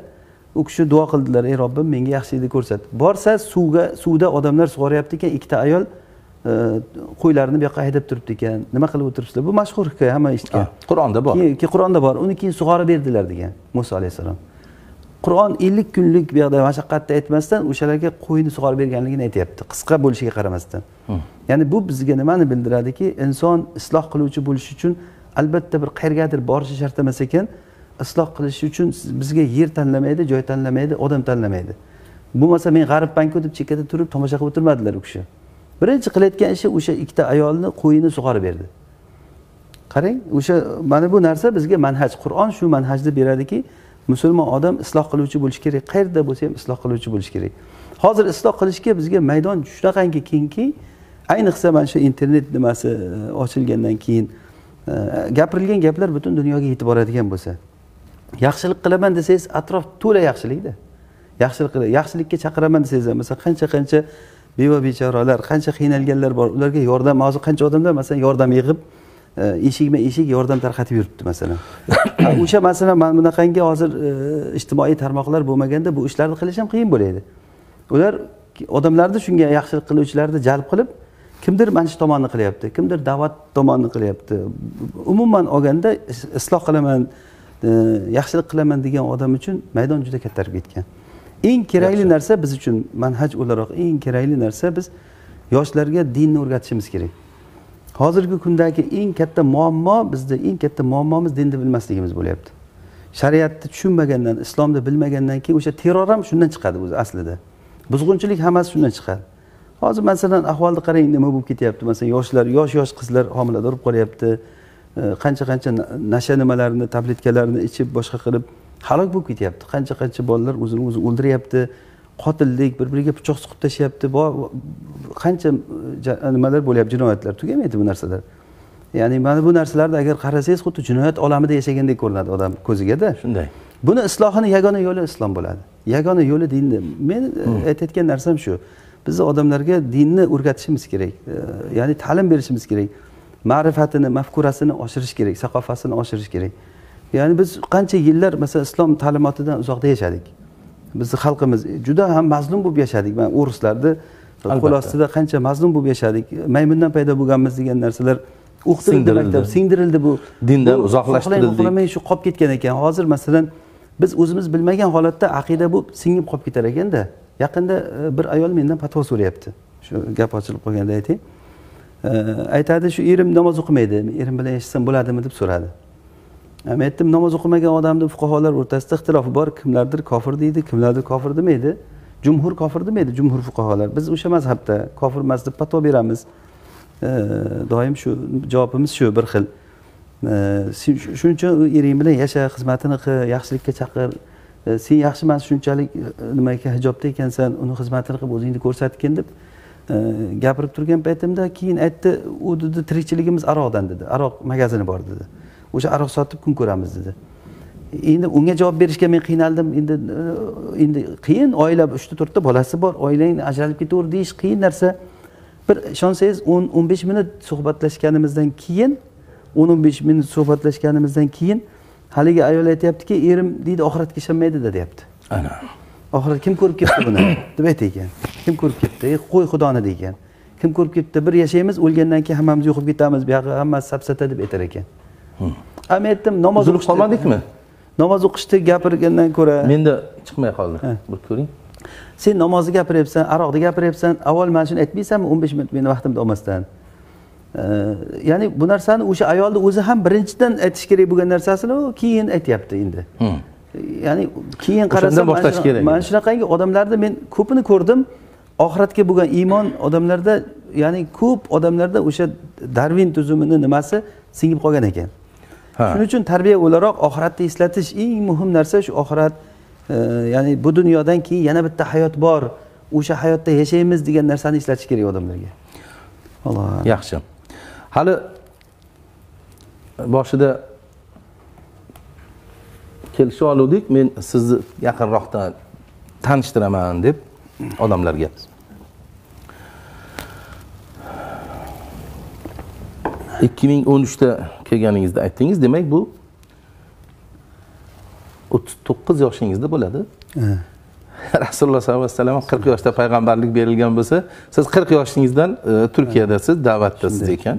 u kishi duo qildilar ey robbim menga yaxshilikni ko'rsat. Borsa suvga suvda odamlar sug'oryapti ekan ikkita ayol qo'ylarni bu yoqqa haydab turibdi ekan. Nima qilib o'tiribsizlar? Bu mashhur hikoya hamma eshitgan. Qur'onda bor. Qur'onda bor. Uni keyin sug'orib berdilar degan muso alayhissalom. Qur'on ellik kunlik bu yoqda mashaqqatni aytmasdan o'shalarga qo'yni sug'orib berganligini aytyapti. Qisqa bo'lishiga qaramasdan. Ya'ni bu bizga nimani bildiradiki? Inson isloh qiluvchi bo'lishi uchun albatta bir qayergadir borishi shart emas ekan. Isloh qilish uchun bizga yer tanlamaydi joy tanlamaydi odam tanlamaydi. Bo'lmasa men g'aribmanku deb chekkada turib tomosha qilib o'tirmadilar u kishi birinchi qilayotgan ishi o'sha ikkita ayolni qo'yini sug'orib berdi. Qarang o'sha mana bu narsa bizga manhaj. Qur'on shu manhajni beradiki musulmon odam isloh qiluvchi bo'lishi kerak qayerda bo'lsa ham isloh qiluvchi bo'lishi kerak. Hozir isloh qilishga bizga maydon shunaqangi kengki ayniqsa mana shu internet nimasi e, ochilgandan keyin e, gapirilgan gaplar butun dunyoga yetib boradigan bo'lsa. Yaxshilik qilaman desangiz atrof to'la yaxshilikda. Yaxshilik yaxshilikka chaqiraman desangiz ham masalan qancha qancha beva bechoralar qancha qiynalganlar bor. Ularga yordam hozir qancha odamlar masalan yordam yig'ib e, eshikma eshik yordam tarqatib yuribdi masalan. [COUGHS] O'sha masalan mana bunaqangi hozir e, ijtimoiy tarmoqlar bo'lmaganda bu ishlarni qilish ham qiyin bo'ladi. Ular odamlarni shunga yaxshilik qiluvchilarni jalb qilib kimdir mana shu tomonni qilyapti kimdir da'vat tomonni qilyapti. Umuman olganda isloh qilaman e, yaxshilik qilaman degan odam uchun maydon juda kattarib ketgan eng kerakli narsa biz uchun manhaj o'laroq eng kerakli narsa biz yoshlarga dinni o'rgatishimiz kerak. Hozirgi kundagi eng katta muammo bizda eng katta muammomiz dinni bilmasligimiz bo'lyapti. Shariatni tushunmagandan islomni bilmagandan keyin o'sha terror ham shundan chiqadi o'zi aslida. Buzg'unchilik hammasi shundan chiqadi. Hozir masalan ahvolni qarang nima bo'lib ketyapti? Masalan yoshlar yosh yosh qizlar homilador bo'lib qolyapti. Qancha qancha nasha nimalarni tabletkalarni ichib boshqa qilib halok bo'lib ketyapti. Qancha qancha bolalar o'zini o'zi o'ldiryapti. Qotillik bir biriga pichoq suqib tashlayapti qancha nimalar bo'lyapti jinoyatlar tugamaydi bu narsalar. Ya'ni mana bu narsalarni agar qarasangiz xuddi jinoyat olamida yashagandek ko'rinadi odam ko'zigada shunday. Buni islohini yagona yo'li islom bo'ladi. Yagona yo'li dinni. Men hmm. aytayotgan narsam shu. Bizni odamlarga dinni o'rgatishimiz kerak. Ya'ni ta'lim berishimiz kerak. Ma'rifatini mafkurasini oshirish kerak saqofasini oshirish kerak ya'ni biz qancha yillar masalan islom ta'limotidan uzoqda yashadik. Bizni xalqimiz juda ham mazlum bo'lib yashadik. Mana o'rislarni qo'l ostida qancha mazlum bo'lib yashadik. Maymundan paydo bo'lganmiz degan narsalar o'qitildi maktab? Singdirildi bu. Dindan uzoqlashtirildik. shu qolib ketgan ekan. Hozir masalan biz o'zimiz bilmagan holatda aqida bu singib qolib ketar ekanda. Yaqinda e, bir ayol mendan fatvo so'rayapti. Shu gap ochilib qolganda aytay e, aytadi shu erim namoz o'qimaydi. Erim bilan yashasam bo'ladimi? deb so'radi men aytdim namoz o'qimagan odamni fuqarolar o'rtasida ixtilof bor. Kimlardir kofir deydi kimlardir kofir demaydi. Jumhur kofir demaydi jumhur fuqarolar. Biz o'sha mazhabda kofir emas deb fatvo beramiz. Doim shu javobimiz shu bir xil. Shuning uchun ering bilan yasha xizmatini qil yaxshilikka chaqir. Sen yaxshimas shunchalik e, nima ekan hijobda ekansan uni xizmatini qilib o'zingni ko'rsatgin deb e, gapirib turgan paytimda keyin aytdi u dedi tirikchiligimiz aroqdan dedi. Aroq magazini bor dedi. O'sha aroq sotib kun ko'ramiz dedi. Endi unga javob berishga men qiynaldim. Endi endi qiyin oila uchta to'rtta bolasi bor. Oilang ajralib ketaver deyish qiyin narsa. Bir ishonsangiz o'n o'n besh minut suhbatlashganimizdan keyin o'n o'n besh minut suhbatlashganimizdan keyin haligi ayol aytyaptiki erim deydi oxiratga ishonmaydida deyapti ana. Oxirat kim ko'rib ketdi buni? [COUGHS] Deb aytaykan kim ko'rib ketdi? Qo'y xudoni deykan kim ko'rib ketdi? Bir yashaymiz o'lgandan keyin hammamiz yo'qolib ketamiz buyog'i hammasi safsata deb aytar ekan a men aytdim namoz uzilib qolmadikmi? Namoz o'qishni gapirgandan ko'ra. Menda chiqmay qoldi. Bir ko'ring. Sen namozni gapiryapsan aroqni gapiryapsan. Avval mana shuni aytmaysanmi o'n besh minut meni vaqtimni olmasdan ya'ni bu narsani o'sha ayolni o'zi ham birinchidan aytish kerak bo'lgan narsasini u keyin aytyapti endi. Ya'ni keyin qarasam boshlash kerak mana shunaqangi odamlarni men ko'pini ko'rdim. Oxiratga bo'lgan iymon odamlarda ya'ni ko'p odamlarda o'sha darvin tuzumini nimasi singib qolgan ekan. Shuning uchun tarbiya o'laroq oxiratni eslatish eng muhim narsa shu oxirat e, ya'ni bu dunyodan keyin yana bitta hayot bor o'sha hayotda yashaymiz degan narsani eslatish kerak odamlarga. Alloh yaxshi. Hali boshida kelishib oluvdik men sizni yaqinroqdan tanishtiraman deb odamlarga ikki ming o'n uchda kelganingizda aytdingiz demak bu o'ttiz to'qqiz yoshingizda bo'ladi. [LAUGHS] Rasululloh sollallohu alayhi vasallam qirq yoshda payg'ambarlik berilgan bo'lsa siz qirq yoshingizdan e, turkiyadasiz da'vatdasiz ekan.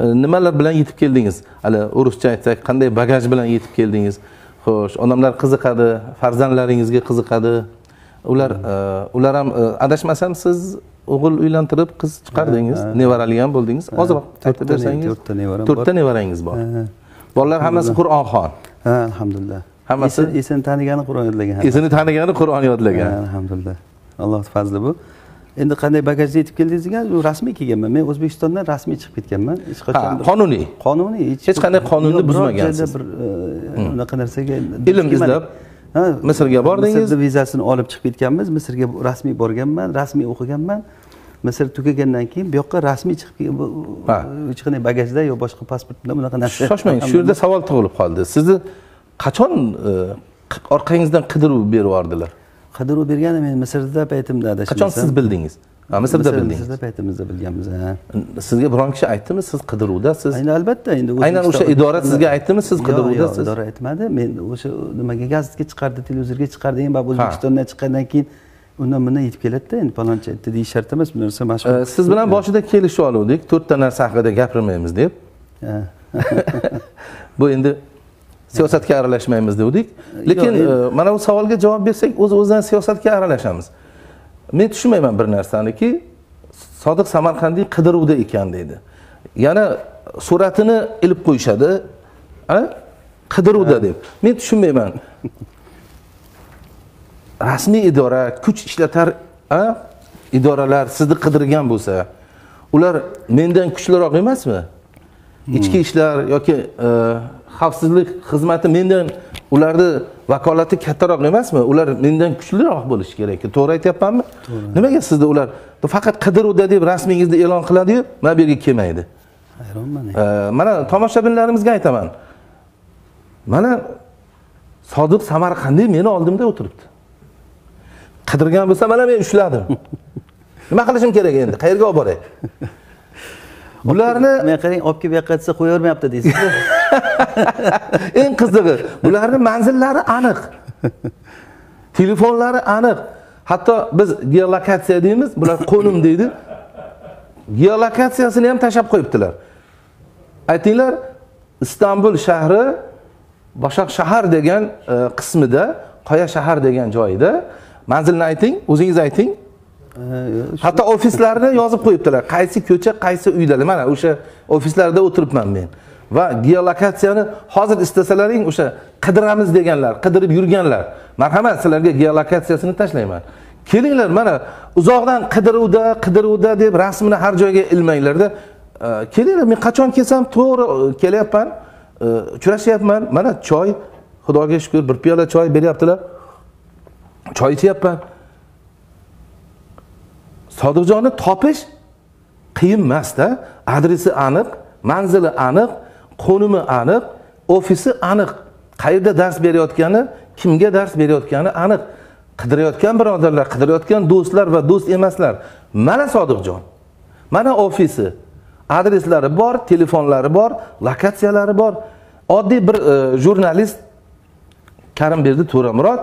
E, nimalar bilan yetib keldingiz? Hali o'rischa aytsak qanday bagaj bilan yetib keldingiz? Xo'sh odamlar qiziqadi farzandlaringizga qiziqadi. Ular e, ular ham adashmasam siz o'g'il uylantirib qiz chiqardingiz nevarali ham bo'ldingiz. Ozroq aytib bersangiz to'rtta nevaram to'rtta nevarangiz bor. Bolalar hammasi qur'onxon ha alhamdulillah. Hammasi- Esin- esini tanigani qur'on yodlagan. Esini tanigani qur'on yodlagan. Ha, alhamdulillah. Alloh fazli bu. Endi qanday bagajda yetib keldingiz degan u rasmiy kelganman. Men o'zbekistondan rasmiy chiqib ketganman. Hech qachon qonuniy. Qonuniy. Hech qanday qonunni buzmagansiz. bir e, unaqa narsaga Ilm izlab Misrga bordingiz? misrni vizasini olib chiqib ketganmiz. Misrga rasmiy borganman rasmiy o'qiganman. Misr tugagandan keyin bu yoqqa rasmiy chiqib hech qanday bagajda yo boshqa pasport bilan unaqa narsa shoshmang shu yerda savol tug'ilib qoldi. Sizni qachon e, orqangizdan qidiruv berib yubordilar qidiruv bergani men misrda paytimda adashmasam qachon siz bildingiz misrda Misr- bildingiz misrda paytimizda bilganmiz ha sizga biron kishi aytdimi siz qidiruvdasiz endi albatta. Endi aynan o'sha idora sizga aytdimi siz qidiruvdasiz idora aytmadi. Men o'sha nimaga gazetga chiqardi televizorga chiqardi baribir o'zbekistondan chiqqandan keyin undan bundan yetib keladida endi palonchi aytdi deyish shart emas bu narsa mashhur. Siz bilan boshida kelishib oluvdik to'rtta narsa haqida gapirmaymiz deb. [LAUGHS] Bu endi siyosatga aralashmaymiz devdik. Lekin e, mana bu savolga javob bersak o'z o'zidan siyosatga aralashamiz men tushunmayman bir narsaniki. Sodiq samarqandiy qidiruvda ekan deydi. Yana suratini ilib qo'yishadi. A? qidiruvda deb. Men tushunmayman. Rasmiy idora kuch ishlatar a? idoralar sizni qidirgan bo'lsa ular mendan kuchliroq emasmi? Ichki ishlar yoki e, xavfsizlik xizmati mendan ularni vakolati kattaroq emasmi? Ular mendan kuchliroq bo'lishi kerak to'g'ri aytyapmanmi? Nimaga sizni ular faqat qidiruvda deb rasmingizni e'lon qiladiyu mana bu yerga kelmaydi? Hayronman mana tomoshabinlarimizga aytaman. Mana sodiq samarqandiy meni oldimda o'tiribdi. Qidirgan bo'lsa mana men ushladim. [LAUGHS] Nima qilishim kerak endi? Qayerga olib boray bularni men qarang olib kelib bu yoqqa desa qo'yavermayapti deysiz [LAUGHS] eng qizig'i bularni manzillari aniq. Telefonlari aniq. Hatto biz geolokatsiya deymiz bular qo'nim deydi. Geolokatsiyasini ham tashlab qo'yibdilar. Aytinglar istanbul shahri boshaq shahar degan e, qismida qoya shahar degan joyida manzilni ayting o'zingiz ayting hatto ofislarni yozib qo'yibdilar. Qaysi ko'cha qaysi uyda. Mana o'sha ofislarda o'tiribman men. Va geolokatsiyani hozir istasalaring o'sha qidiramiz deganlar qidirib yurganlar. Marhamat sizlarga geolokatsiyasini tashlayman. Kelinglar mana uzoqdan qidiruvda qidiruvda deb rasmini har joyga ilmanglarda E, kelinglar men qachon kelsam to'g'ri e, kelyapman e, uchrashyapman. Mana choy xudoga shukur bir piyola choy beryaptilar. Choy ichyapman sodiqjonni topish qiyin emasda adresi aniq manzili aniq qo'nimi aniq ofisi aniq. Qayerda dars berayotgani kimga dars berayotgani aniq. Qidirayotgan birodarlar qidirayotgan do'stlar va do'st emaslar. Mana sodiqjon mana ofisi. Adreslari bor telefonlari bor lokatsiyalari bor. Oddiy bir e, jurnalist karimberdi to'ramurod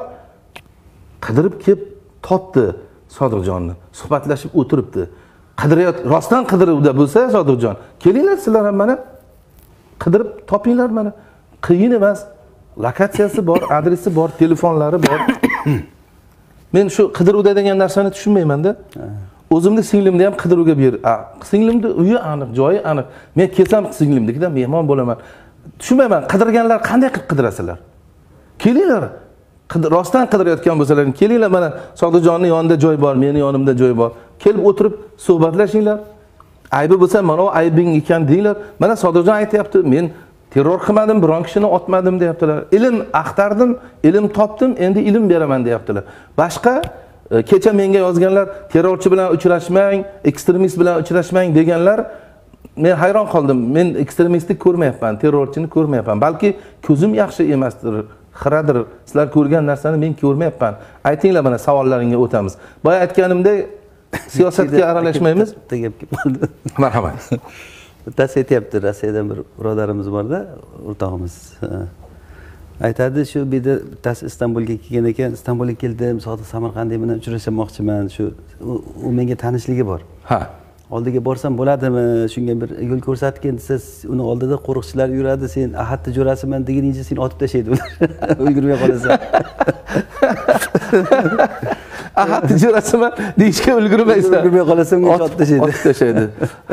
qidirib kelib topdi. Sodiqjonni suhbatlashib o'tiribdi. Qidirayot rostdan qidiruvda bo'lsa sodiqjon kelinglar sizlar ham mana qidirib topinglar mana. Qiyin emas lokatsiyasi bor [COUGHS] adresi bor telefonlari bor. [COUGHS] Men shu qidiruvda degan narsani tushunmaymanda. O'zimni singlimni ham qidiruvga ber singlimni uyi aniq joyi aniq. Men kelsam singlimnikida mehmon bo'laman. Tushunmayman qidirganlar qanday qilib qidirasizlar kelinglar rostdan qidirayotgan bo'lsalar kelinglar mana sodiqjonni yonida joy bor meni yonimda joy bor. Kelib o'tirib suhbatlashinglar. Aybi bo'lsa mana aybing ekan denglar mana sodiqjon aytyapti men terror qilmadim biron kishini otmadim deyaptilar. Ilm axtardim ilm topdim endi ilm beraman deyaptilar. Boshqa e, kecha menga yozganlar terrorchi bilan uchrashmang ekstremist bilan uchrashmang deganlar men hayron qoldim. Men ekstremistni ko'rmayapman terrorchini ko'rmayapman. Balki ko'zim yaxshi emasdir. Xiradir sizlar ko'rgan narsani men ko'rmayapman. Aytinglar mana savollaringga o'tamiz. Boya aytganimdek siyosatga aralashmaymiz. bitta gap kelib qoldi marhamat bittasi aytyapti rossiyadan bir birodarimiz borda o'rtog'imiz. Aytadi shu bu yerda bittasi istanbulga kelgan ekan. Istanbulga keldim sodiq samarqandiy bilan uchrashmoqchiman shu u- u menga tanishligi bor. Ha oldiga borsam bo'ladimi? Shunga bir yo'l ko'rsatgin. Desa uni oldida qo'riqchilar yuradi sen ahadni jo'rasiman deguningcha seni otib tashlaydi ular [LAUGHS] ulgurmay qolasan. [LAUGHS] Aha tijorasiman deyishga ulgurmaysan. Ulgurmay qolasan otib tashlaydi. otib tashlaydi.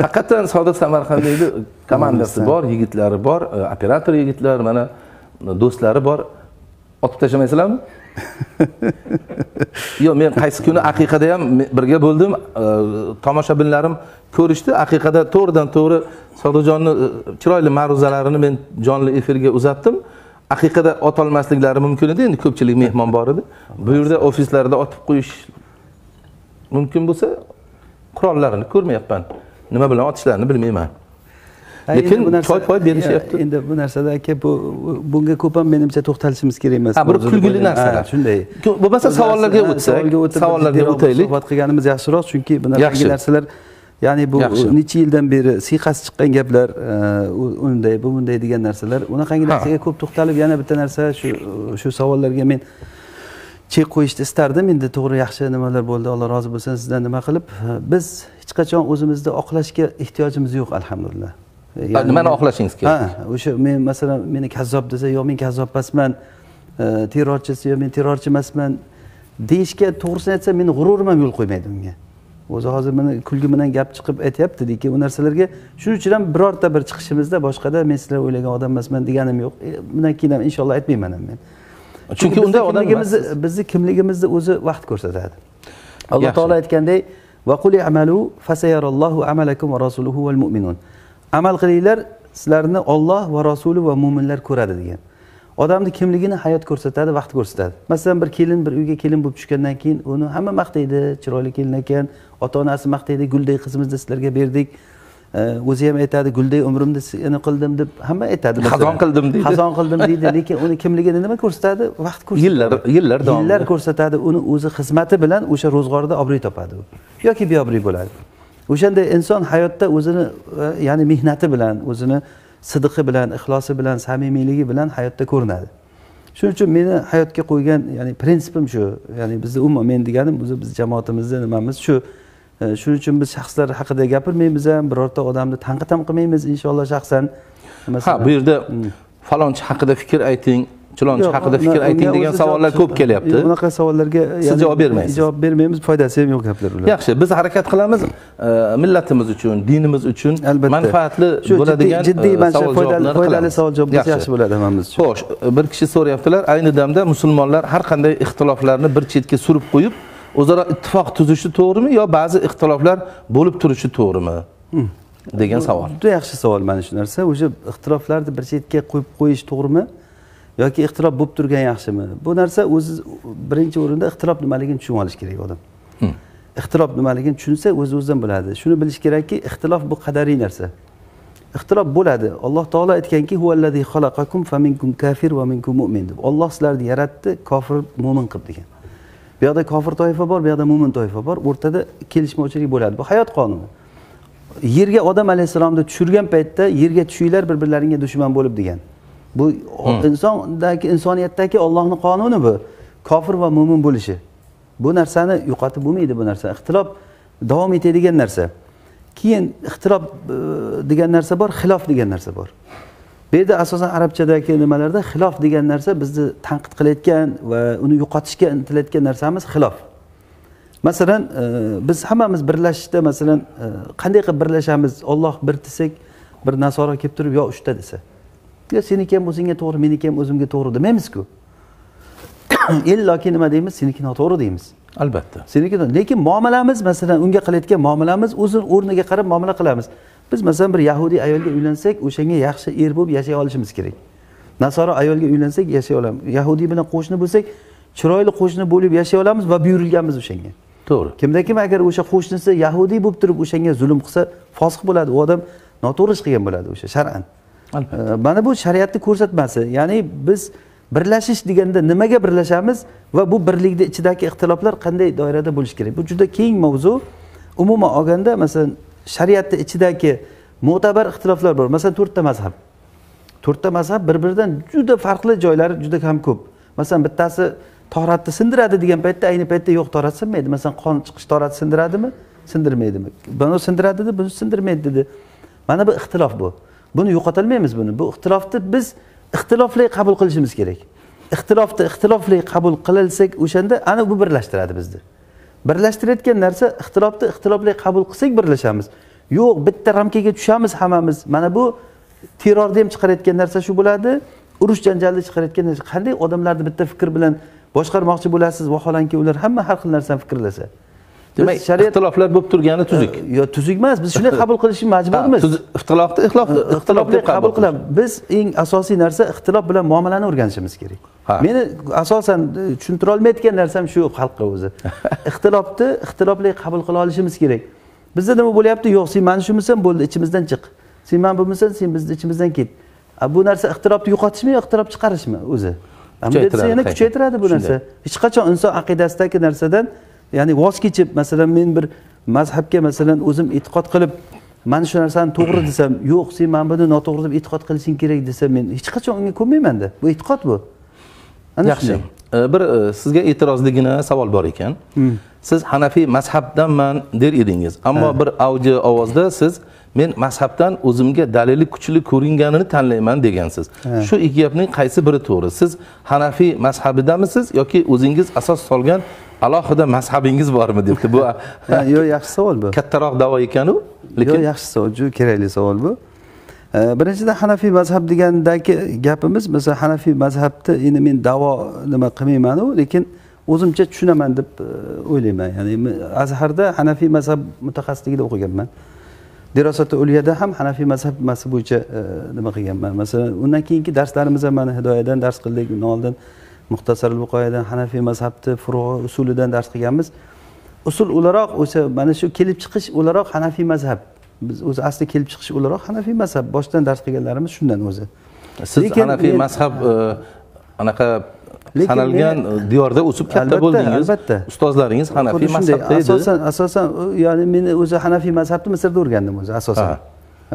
Haqiqatdan sodiq samarqandiyni komandasi bor yigitlari bor operator yigitlar mana do'stlari bor. Otib tashlamaysizlarmi [LAUGHS] yo'q men qaysi kuni aqiqada ham birga bo'ldim. Tomoshabinlarim ko'rishdi. Aqiqada to'g'ridan to'g'ri sodiqjonni e, chiroyli ma'ruzalarini men jonli efirga uzatdim. Aqiqada otolmasliklari mumkin edi. Endi ko'pchilik mehmon bor edi. Bu yerda ofislarda otib qo'yish mumkin bo'lsa qurollarini ko'rmayapman. Nima bilan otishlarini bilmayman. Lekin choy poy berishyapti endi bu narsada aka bu bunga ko'p ham menimcha to'xtalishimiz kerak emas Ha, bir kulgili narsalar. Shunday bo'lmasa savollarga o'tsak, savollarga o'taylik. suhbat qilganimiz yaxshiroq chunki bu Yaxshi. narsalar ya'ni bu necha yildan beri siyqasi chiqqan gaplar e, unday bu bunday degan narsalar unaqangi narsaga ko'p to'xtalib yana bitta narsa shu shu savollarga men chek qo'yishni istardim endi to'g'ri yaxshi nimalar bo'ldi alloh rozi bo'lsin sizdan nima qilib biz hech qachon o'zimizni oqlashga ehtiyojimiz yo'q alhamdulillah Ha, nimani oqlashingiz kerak ha o'sha men masalan meni kazzob desa yo'q men kazzob emasman e, terrorchi desa yo'q men terrorchi emasman deyishga to'g'risini aytsam meni g'ururim ham yo'l qo'ymaydi unga. O'zi hozir mana kulgi bilan gap chiqib aytyapti lekin bu narsalarga shuning uchun ham birorta bir chiqishimizda boshqada men sizlar o'ylagan odam emasman deganim yo'q. E, bundan keyin ham inshaalloh aytmayman ham men. Chunki unda odam kimligimizni emassiz. bizni kimligimizni o'zi vaqt ko'rsatadi. Alloh taolo aytgandek amal qilinglar sizlarni olloh va rasuli va mo'minlar ko'radi degan. Odamni kimligini hayot ko'rsatadi vaqt ko'rsatadi. Masalan bir kelin bir uyga kelin bo'lib tushgandan keyin uni hamma maqtaydi chiroyli kelin ekan ota onasi maqtaydi gulday qizimizni sizlarga berdik e, o'zi ham aytadi gulday umrimni seni qildim deb hamma aytadi xazon qildim deydi. Xazon qildim deydi [LAUGHS] lekin uni kimligini nima ko'rsatadi? Vaqt ko'rsatadi. Yillar yillar davomida. Yillar ko'rsatadi uni o'zi xizmati bilan o'sha ro'zg'orda obro'y topadi u. Yoki beobro'y bo'ladi. O'shanda inson hayotda o'zini e, ya'ni mehnati bilan o'zini sidiqi bilan ixlosi bilan samimiyligi bilan hayotda ko'rinadi. Shuning uchun meni hayotga qo'ygan ya'ni prinsipim shu ya'ni bizni umuman men deganim o'zi biz jamoatimizni nimamiz? Shu E, shuning uchun biz shaxslar haqida gapirmaymiz ham birorta odamni tanqid ham qilmaymiz inshaalloh shaxsan. Ha bu yerda falonchi haqida fikr ayting chilonchi haqida fikr ayting degan savollar ko'p kelyapti. Yo'q, unaqa savollarga Siz javob bermaysiz. javob bermaymiz foydasi ham yo'q gaplar ular. Yaxshi biz harakat qilamiz e, millatimiz uchun dinimiz uchun albatta. manfaatli bo'ladigan jiddiy, jiddiy e, mana shu savol foydali savol javob bo'lsa yaxshi. bo'ladi hammamiz uchun. Xo'sh bir kishi so'rayaptilar ayni damda musulmonlar har qanday ixtiloflarni bir chetga surib qo'yib o'zaro ittifoq tuzishi to'g'rimi yo ba'zi ixtiloflar bo'lib turishi to'g'rimi? Degan savol. Juda yaxshi savol mana shu narsa. O'sha ixtiloflarni bir chetga qo'yib qo'yish to'g'rimi yoki ixtilof bo'lib turgan yaxshimi? Bu narsa o'zi birinchi o'rinda ixtilof nimaligini tushunib olish kerak odam. Ixtilof nimaligini tushunsa o'z o'zidan biladi. Shuni bilish kerakki ixtilof bu qadariy narsa. Ixtilof bo'ladi. Alloh taolo aytganki "Huvallazi xalaqakum faminkum kafir va minkum mu'min" deb. Olloh sizlarni yaratdi kofir mo'min qilib degan. Bu yoqda kofir toifa bor bu yoqda mo'min toifa bor. O'rtada kelishmovchilik bo'ladi. Bu hayot qonuni. Yerga odam alayhissalomni tushirgan paytda yerga tushinglar bir birlaringga dushman bo'lib degan bu insondagi insoniyatdagi ollohni qonuni bu. Kofir va mo'min bo'lishi. Bu narsani yo'qotib bo'lmaydi bu narsa. Ixtilof davom etadigan narsa. Keyin ixtilof e, degan narsa bor xilof degan narsa bor. Bu yerda asosan arabchadagi nimalarda xilof degan narsa bizni tanqid qilayotgan va uni yo'qotishga intilayotgan narsamiz xilof. Masalan e, biz hammamiz birlashishda masalan e, qanday qilib birlashamiz? Olloh bir desak bir nasoro kelib turib yo uchta desa. Yo seniki ham o'zingga to'g'ri meniki ham o'zimga to'g'ri demaymizku. [COUGHS] Illoki nima deymiz? Seniki noto'g'ri deymiz. Albatta. Seniki lekin muomalamiz masalan unga qilayotgan muomalamiz o'zini o'rniga qarab muomala qilamiz. Biz masalan bir yahudiy ayolga uylansak o'shanga yaxshi er bo'lib yashay olishimiz kerak. Nasoro ayolga uylansak yashay olamiz. Yahudiy bilan qo'shni bo'lsak chiroyli qo'shni bo'lib yashay olamiz va buyurilganmiz o'shanga. To'g'ri. Kimda kim agar o'sha qo'shnisi yahudiy bo'lib turib o'shanga zulm qilsa fosiq bo'ladi. U odam noto'g'ri ish qilgan bo'ladi o'sha shar'an Albatta. Mana bu shariatni ko'rsatmasi ya'ni biz birlashish deganda nimaga birlashamiz va bu birlikni ichidagi ixtiloflar qanday doirada bo'lishi kerak? Bu juda keng mavzu. Umuman olganda masalan shariatni ichidagi mo'tabar ixtiloflar bor. Masalan to'rtta mazhab. To'rtta mazhab bir biridan juda farqli joylari juda ham ko'p. Masalan bittasi toratni sindiradi degan paytda ayni paytda yo'q torat sinmaydi. Masalan qon chiqish torati sindiradimi? Sindirmaydimi. Buni sindiradi dedi buni sindirmaydi dedi. Mana bu ixtilof bu. Buni yo'qotolmaymiz buni. Bu ixtilofni biz ixtilofli qabul qilishimiz kerak. Ixtilofni ixtilofli qabul qilsak o'shanda ana bu birlashtiradi bizni. Birlashtirayotgan narsa ixtilofni ixtilofli qabul qilsak birlashamiz. Yo'q bitta ramkaga tushamiz hammamiz. Mana bu terrorni ham chiqarayotgan narsa shu bo'ladi urush janjalni chiqarayotgan narsa. Qanday odamlarni bitta fikr bilan boshqarmoqchi bo'lasiz vaholanki ular hamma har xil narsani fikrlasa. Demak shariat ixtiloflar bo'lib turgani tuzuk. Yo tuzuk emas biz shunday qabul qilishga majburmiz. Ixtilofni ixtilof ixtilofli qabul qilamiz. biz eng asosiy narsa ixtilof bilan muomalani o'rganishimiz kerak. Meni asosan e, tushuntira olmayotgan narsam shu xalqqa o'zi. [LAUGHS] Ixtilofni ixtilofli qabul qila olishimiz kerak. Bizda nima bo'lyapti? Yo'q sen mana shumisan bo'ldi ichimizdan chiq. Sen mana bumisan sen bizni ichimizdan ket. Bu narsa ixtilofni yo'qotishmi yo ixtilof chiqarishmi o'zi? Yana kuchaytiradi bu narsa. Hech qachon inson aqidasidagi narsadan ya'ni voz kechib masalan men bir mazhabga masalan o'zim e'tiqod qilib mana shu narsani to'g'ri desam yo'q sen mana buni noto'g'ri deb e'tiqod qilishing kerak desam men hech qachon unga ko'nmaymanda bu e'tiqod bu. Yaxshi. bir e, sizga e'tirozligina savol bor ekan. Siz hanafiy mazhabdanman der edingiz. Ammo bir avji ovozda siz men mazhabdan o'zimga dalili kuchli ko'ringanini tanlayman degansiz. Shu ikki gapning qaysi biri to'g'ri? Siz hanafiy mazhabidamisiz yoki o'zingiz asos solgan alohida mazhabingiz bormi debdi. Bu [LAUGHS] yo'q yaxshi savol bu. Kattaroq da'vo ekanu yo'q lekin yaxshi savol juda kerakli savol bu. Birinchidan hanafiy mazhab degandagi gapimiz masalan hanafiy mazhabni endi men davo nima qilmaymanu lekin o'zimcha tushunaman deb e, o'ylayman. Ya'ni azharda hanafiy mazhab mutaxassisligida o'qiganman. Dirosati uliyada ham hanafiy mazhabasi bo'yicha e, nima qilganman. Masalan undan keyingi darslarimizda mana hidoyadan dars qildik undan oldin muxtasar buqoyadan hanafiy mazhabni furug'i usulidan dars qilganmiz. Usul o'laroq o'sha mana shu kelib chiqish o'laroq hanafiy mazhab. Biz o'zi asli kelib chiqish o'laroq hanafiy mazhab. Boshdan dars qilganlarimiz shundan o'zi. Siz Lekin hanafiy mazhab e, anaqa sanalgan diyorda o'sib katta bo'ldingiz. albatta. ustozlaringiz hanafiy mazhabda edi. Asosan asosan ya'ni men o'zi hanafiy mazhabni misrda o'rgandim o'zi asosan.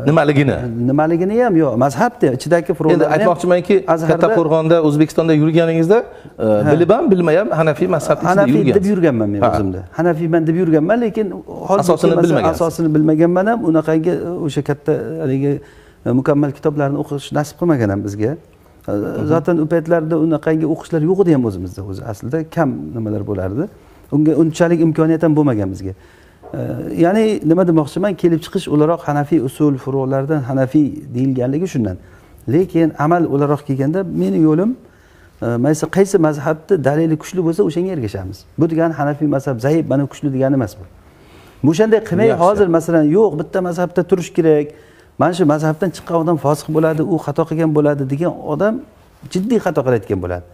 Nimaligini? Nimaligini ham yo'q mazhabni ichidagi endi aytmoqchimanki Azharda katta qo'rg'onda o'zbekistonda yurganingizda e, bilib ham bilmay ham hanafiy ichida hanafiy deb yurganman men o'zimda. Hanafiyman deb yurganman lekin Asosini bilmagansiz. asosini bilmaganman ham unaqangi o'sha katta haligi e, mukammal kitoblarni o'qish nasib qilmagan ham bizga. E, zotan u paytlarda unaqangi o'qishlar yo'q edi ham o'zimizda o'zi aslida kam nimalar bo'lardi. Unga unchalik imkoniyat ham bo'lmagan bizga. E, ya'ni nima demoqchiman kelib chiqish o'laroq hanafiy usul furulardan hanafiy deyilganligi shundan. Lekin amal o'laroq kelganda meni yo'lim e, maysa qaysi mazhabni dalili kuchli bo'lsa o'shanga ergashamiz. Bu degani hanafiy mazhab zaif mana kuchli degani emas bu. O'shanday qilmay hozir masalan yo'q bitta mazhabda turish kerak mana shu mazhabdan chiqqan odam fosiq bo'ladi u xato qilgan bo'ladi degan odam jiddiy xato qilayotgan bo'ladi.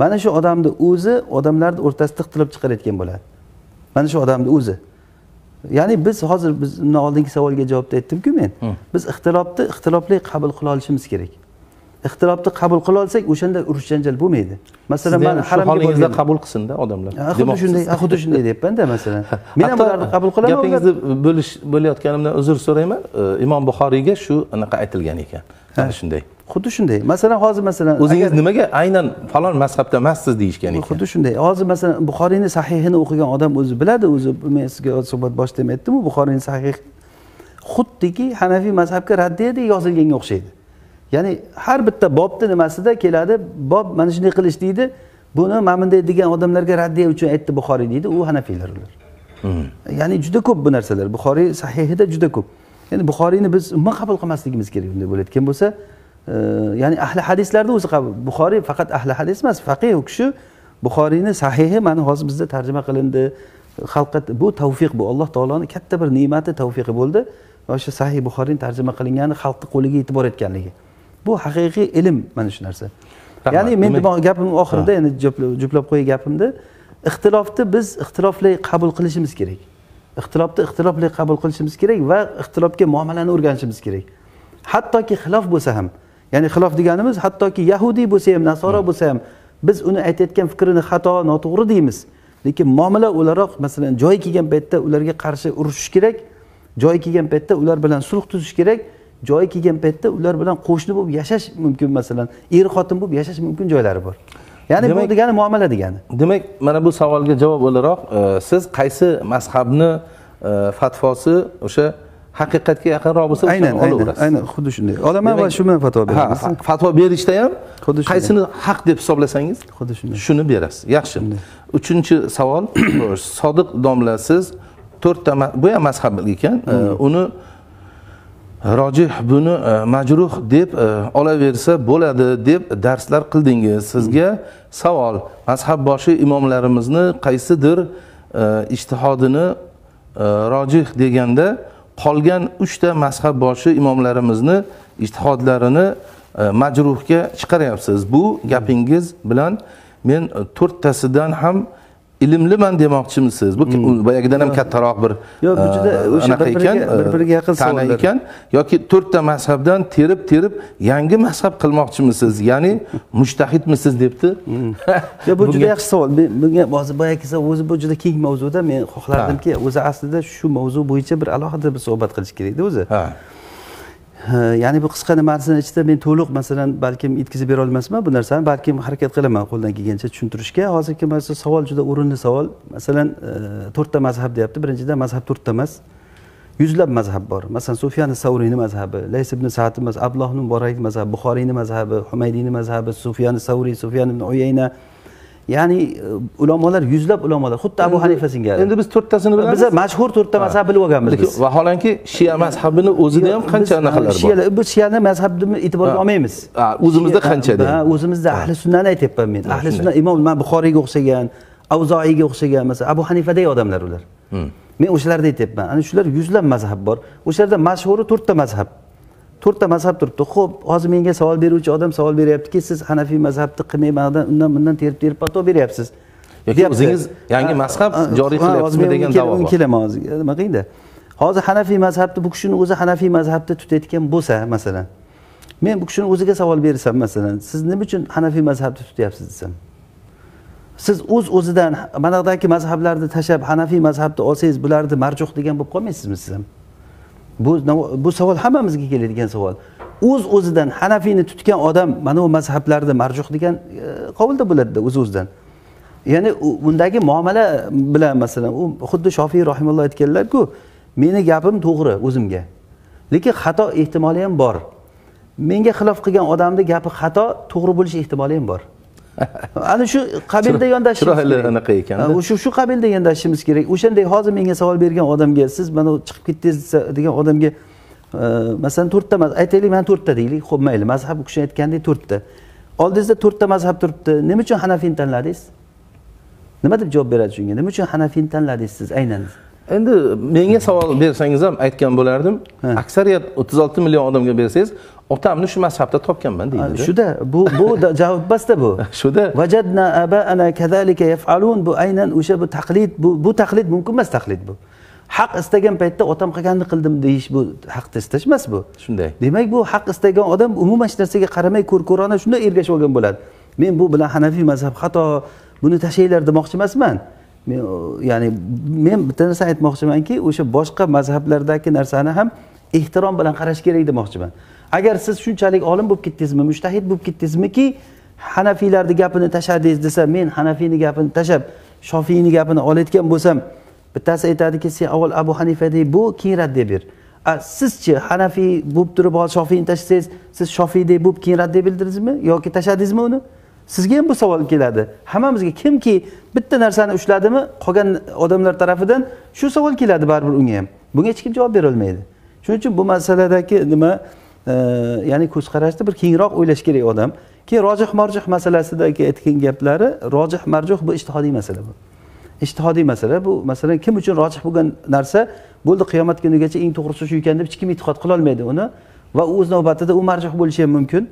Mana shu odamni o'zi odamlarni o'rtasida ixtilof chiqarayotgan bo'ladi. Mana shu odamni o'zi ya'ni biz hozir biz undan oldingi savolga javobda aytdimku men biz ixtilofni ixtilofli qabul qila olishimiz kerak. Ixtilofni qabul qila olsak o'shanda urush janjal bo'lmaydi. Masalan man haramga holingizda qabul qilsinda odamlar. Xuddi shunday xuddi shunday deyapmanda masalan. Men ham ularni qabul qilaman gapingizni bo'lish bo'layotganimdan uzr so'rayman. Imom buxoriyga shu anaqa aytilgan ekan. Mana shunday xuddi shunday. Masalan hozir masalan o'zingiz nimaga aynan falon mazhabda emassiz deyishgan ekan? Xuddi shunday. Hozir masalan buxoriyni sahihini o'qigan odam o'zi biladi o'zi men sizga suhbat boshida ham aytdimu buxoriyni sahih. Xuddiki hanafiy mazhabga raddiyadek yozilganga o'xshaydi. Ya'ni har bitta bobni nimasida keladi bob mana shunday qilish deydi buni mana bunday degan odamlarga raddiya uchun aytdi buxoriy deydi u hanafiylar ular. Ya'ni juda ko'p bu narsalar. Buxoriy sahihida juda ko'p. Ya'ni buxoriyni biz umuman qabul qilmasligimiz kerak unday bo'layotgan bo'lsa ya'ni ahli hadislarni o'zi buxoriy faqat ahli hadis emas faqih u kishi buxoriyni sahihi mana hozir bizda tarjima qilindi. Xalqqa bu tavfiq bu alloh taoloni katta bir ne'mati tavfiqi bo'ldi o'sha sahih buxoriyni tarjima qilingani xalqni qo'liga yetib borayotganligi bu haqiqiy ilm mana shu narsa. Ya'ni men gapimni oxirida yana juplab juplab qo'yay gapimni. Ixtilofni biz ixtilofli qabul qilishimiz kerak. Ixtilofni ixtilofli qabul qilishimiz kerak va ixtilofga muomalani o'rganishimiz kerak. Hattoki xilof bo'lsa ham ya'ni xilof deganimiz hattoki yahudiy bo'lsa ham nasoro bo'lsa ham biz uni aytayotgan fikrini xato noto'g'ri deymiz. Lekin muomala o'laroq masalan joyi kelgan paytda ularga qarshi urushish kerak joyi kelgan paytda ular bilan sulh tuzish kerak joyi kelgan paytda ular bilan qo'shni bo'lib yashash mumkin masalan er xotin bo'lib yashash mumkin joylari bor. Ya'ni bu Demak- degani muomala degani. Demak mana bu savolga javob o'laroq e, siz qaysi mazhabni e, fatvosi o'sha haqiqatga yaqinroq bo'lsa aynan aynan aynan xuddi shunday. Olaman va shu bilan fatvo beramiz fatvo berishda ham Xuddi qaysini haq deb hisoblasangiz Xuddi shunday. shuni berasiz. Yaxshi. Uchinchi savol [COUGHS] sodiq domla siz to'rtta bu ham mazhab ekan. E, uni rojih buni e, majruh deb e, olaversa bo'ladi deb darslar qildingiz. Sizga savol mazhab boshi imomlarimizni qaysidir e, ijtihodini e, rojih deganda qolgan uchta mazhab boshi imomlarimizni ijtihodlarini e, majruhga chiqaryapsiz. Bu gapingiz bilan men to'rttasidan ham ilmliman demoqchimisiz? Bu boyagidan ham kattaroq bir Yo'q, bu juda e, o'sha bir-biriga- ekan, e, bir-biriga yaqin ta'na savollar. ekan yoki to'rtta mazhabdan terib terib yangi mazhab qilmoqchimisiz? Ya'ni mushtahidmisiz debdi? [LAUGHS] Yo bu juda yaxshi savol. Men- bunga hozir boyagi o'zi bu juda keng mavzuda. Men xohlardimki o'zi aslida shu mavzu bo'yicha bir alohida bir suhbat qilish kerakda o'zi ya'ni bu qisqa nimasini ichida men to'liq masalan balkim yetkazib bera olmasman bu narsani balkim harakat qilaman qo'ldan kelgancha tushuntirishga. Hozirgi mana savol juda o'rinli savol. Masalan e, to'rtta mazhab deyapti. Birinchidan mazhab to'rtta emas yuzlab mazhab bor. Masalan sufiyani savriyni mazhabi lays ibn sad abdulloh ibn muborak mazhabi buxoriyni mazhabi humaydiyni mazhabi sufiyani savriy sufyan ibn uyayna ya'ni e, ulamolar yuzlab ulamolar xuddi abu hanifa singari endi biz to'rttasini bilamiz biza mashhur to'rtta mazhab bilib olganmiz lekin biz. vaholanki shiya mazhabini o'zida ham qancha anaqalar bor? Biz shiyani mazhabni e'tiborga olmaymiz. O'zimizda qancha ha, o'zimizda ahli sunnani aytyapman men. Ahli sunna. Imom man buxoriyga o'xshagan avzoiyga o'xshagan masalan abu hanifadek odamlar ular. Hmm. men o'shalarni aytyapman. Ana shular yuzlab mazhab bor. O'shalarda mashhuri to'rtta mazhab to'rtta mazhab turibdi. Ho'p hozir menga savol beruvchi odam savol beryaptiki siz hanafiy mazhabni qilmayman undan bundan terib terib fatvo beryapsiz. Yoki o'zingiz yangi mazhab Ha, joriy qilyapsizmi degan da'vo bor. kelaman hozir nima qilingda? Hozir hanafiy mazhabni bu kishini o'zi hanafiy mazhabni tutayotgan bo'lsa masalan men bu kishini o'ziga savol bersam masalan siz nima uchun hanafiy mazhabni tutyapsiz desam? Siz o'z o'zidan mana buyoqdagi mazhablarni tashlab hanafiy mazhabni olsangiz bularni marjuh degan bo'lib qolmaysizmi siz ham bu bu savol hammamizga keladigan savol. O'z o'zidan hanafiyni tutgan odam mana bu mazhablarda marjuh degan e, qovulda bo'ladida o'z o'zidan ya'ni undagi muomala bilan masalan u xuddi shofiy rahimalloh aytganlarku meni gapim to'g'ri o'zimga lekin xato ehtimoli ham bor. Menga xilof qilgan odamni gapi xato to'g'ri bo'lish ehtimoli ham bor. [LAUGHS] ana shu qabilda yondashishimiz chiroyli anaqa ekanda. Ha, shu shu qabilda yondashishimiz kerak. O'shanday hozir menga savol bergan odamga siz mana chiqib ketdingiz desa- degan odamga e, masalan to'rtta aytaylik mana to'rtta deylik. Ho'p mayli mazhab u kishi aytgandek to'rtta. Oldingizda to'rtta mazhab turibdi. Nima uchun hanafiyni tanladingiz nima deb javob beradi shunga? Nima uchun hanafiyni tanladingiz siz? Aynan. Endi menga savol bersangiz ham aytgan bo'lardim. Aksariyat 36 million odamga bersangiz otamni shu mazhabda topganman deydi shuda bu bu da- javob emasda bu. [LAUGHS] Shuda vajadna abaana kazalika yafalun bu aynan o'sha bu taqlid bu bu taqlid mumkin emas taqlid bu. Haq istagan paytda otam qilganini qildim deyish bu haqni istash emas bu. Shunday. Demak bu haq istagan odam umuman hech narsaga qaramay ko'r ko'rona shunday ergashib olgan bo'ladi. Men bu bilan hanafiy mazhab xato buni tashlanglar demoqchi emasman. Men ya'ni men bitta narsa aytmoqchimanki o'sha boshqa mazhablardagi narsani ham ehtirom bilan qarash kerak demoqchiman agar siz shunchalik olim bo'lib ketdingizmi mushtahid bo'lib ketdingizmiki hanafiylarni gapini tashladingiz desa men hanafiyni gapini tashlab shofiyni gapini olayotgan bo'lsam bittasi aytadiki sen avval abu hanifadek bu keyin raddiya ber a sizchi hanafiy bo'lib turib hozir shofiyni tashlasangiz siz shofiydek bo'lib keyin raddiya bildirdingizmi yoki tashladingizmi uni? Sizga ham bu savol keladi. Hammamizga kimki bitta narsani ushladimi qolgan odamlar tarafidan shu savol keladi baribir unga ham. Bunga hech kim javob berolmaydi shuning uchun bu masaladagi nima? Ya'ni ko'z qarashni bir kengroq o'ylash kerak odam. Keyin rojih marjuh masalasidagi aytgan gaplari rojih marjuh bu ijtihodiy masala bu. Ishtihodiy masala bu masalan kim uchun rojih bo'lgan narsa bo'ldi qiyomat kunigacha eng to'g'risi shu ekan deb hech kim e'tiqod qilolmaydi uni va u o'z navbatida u marjuh bo'lishi ham mumkin.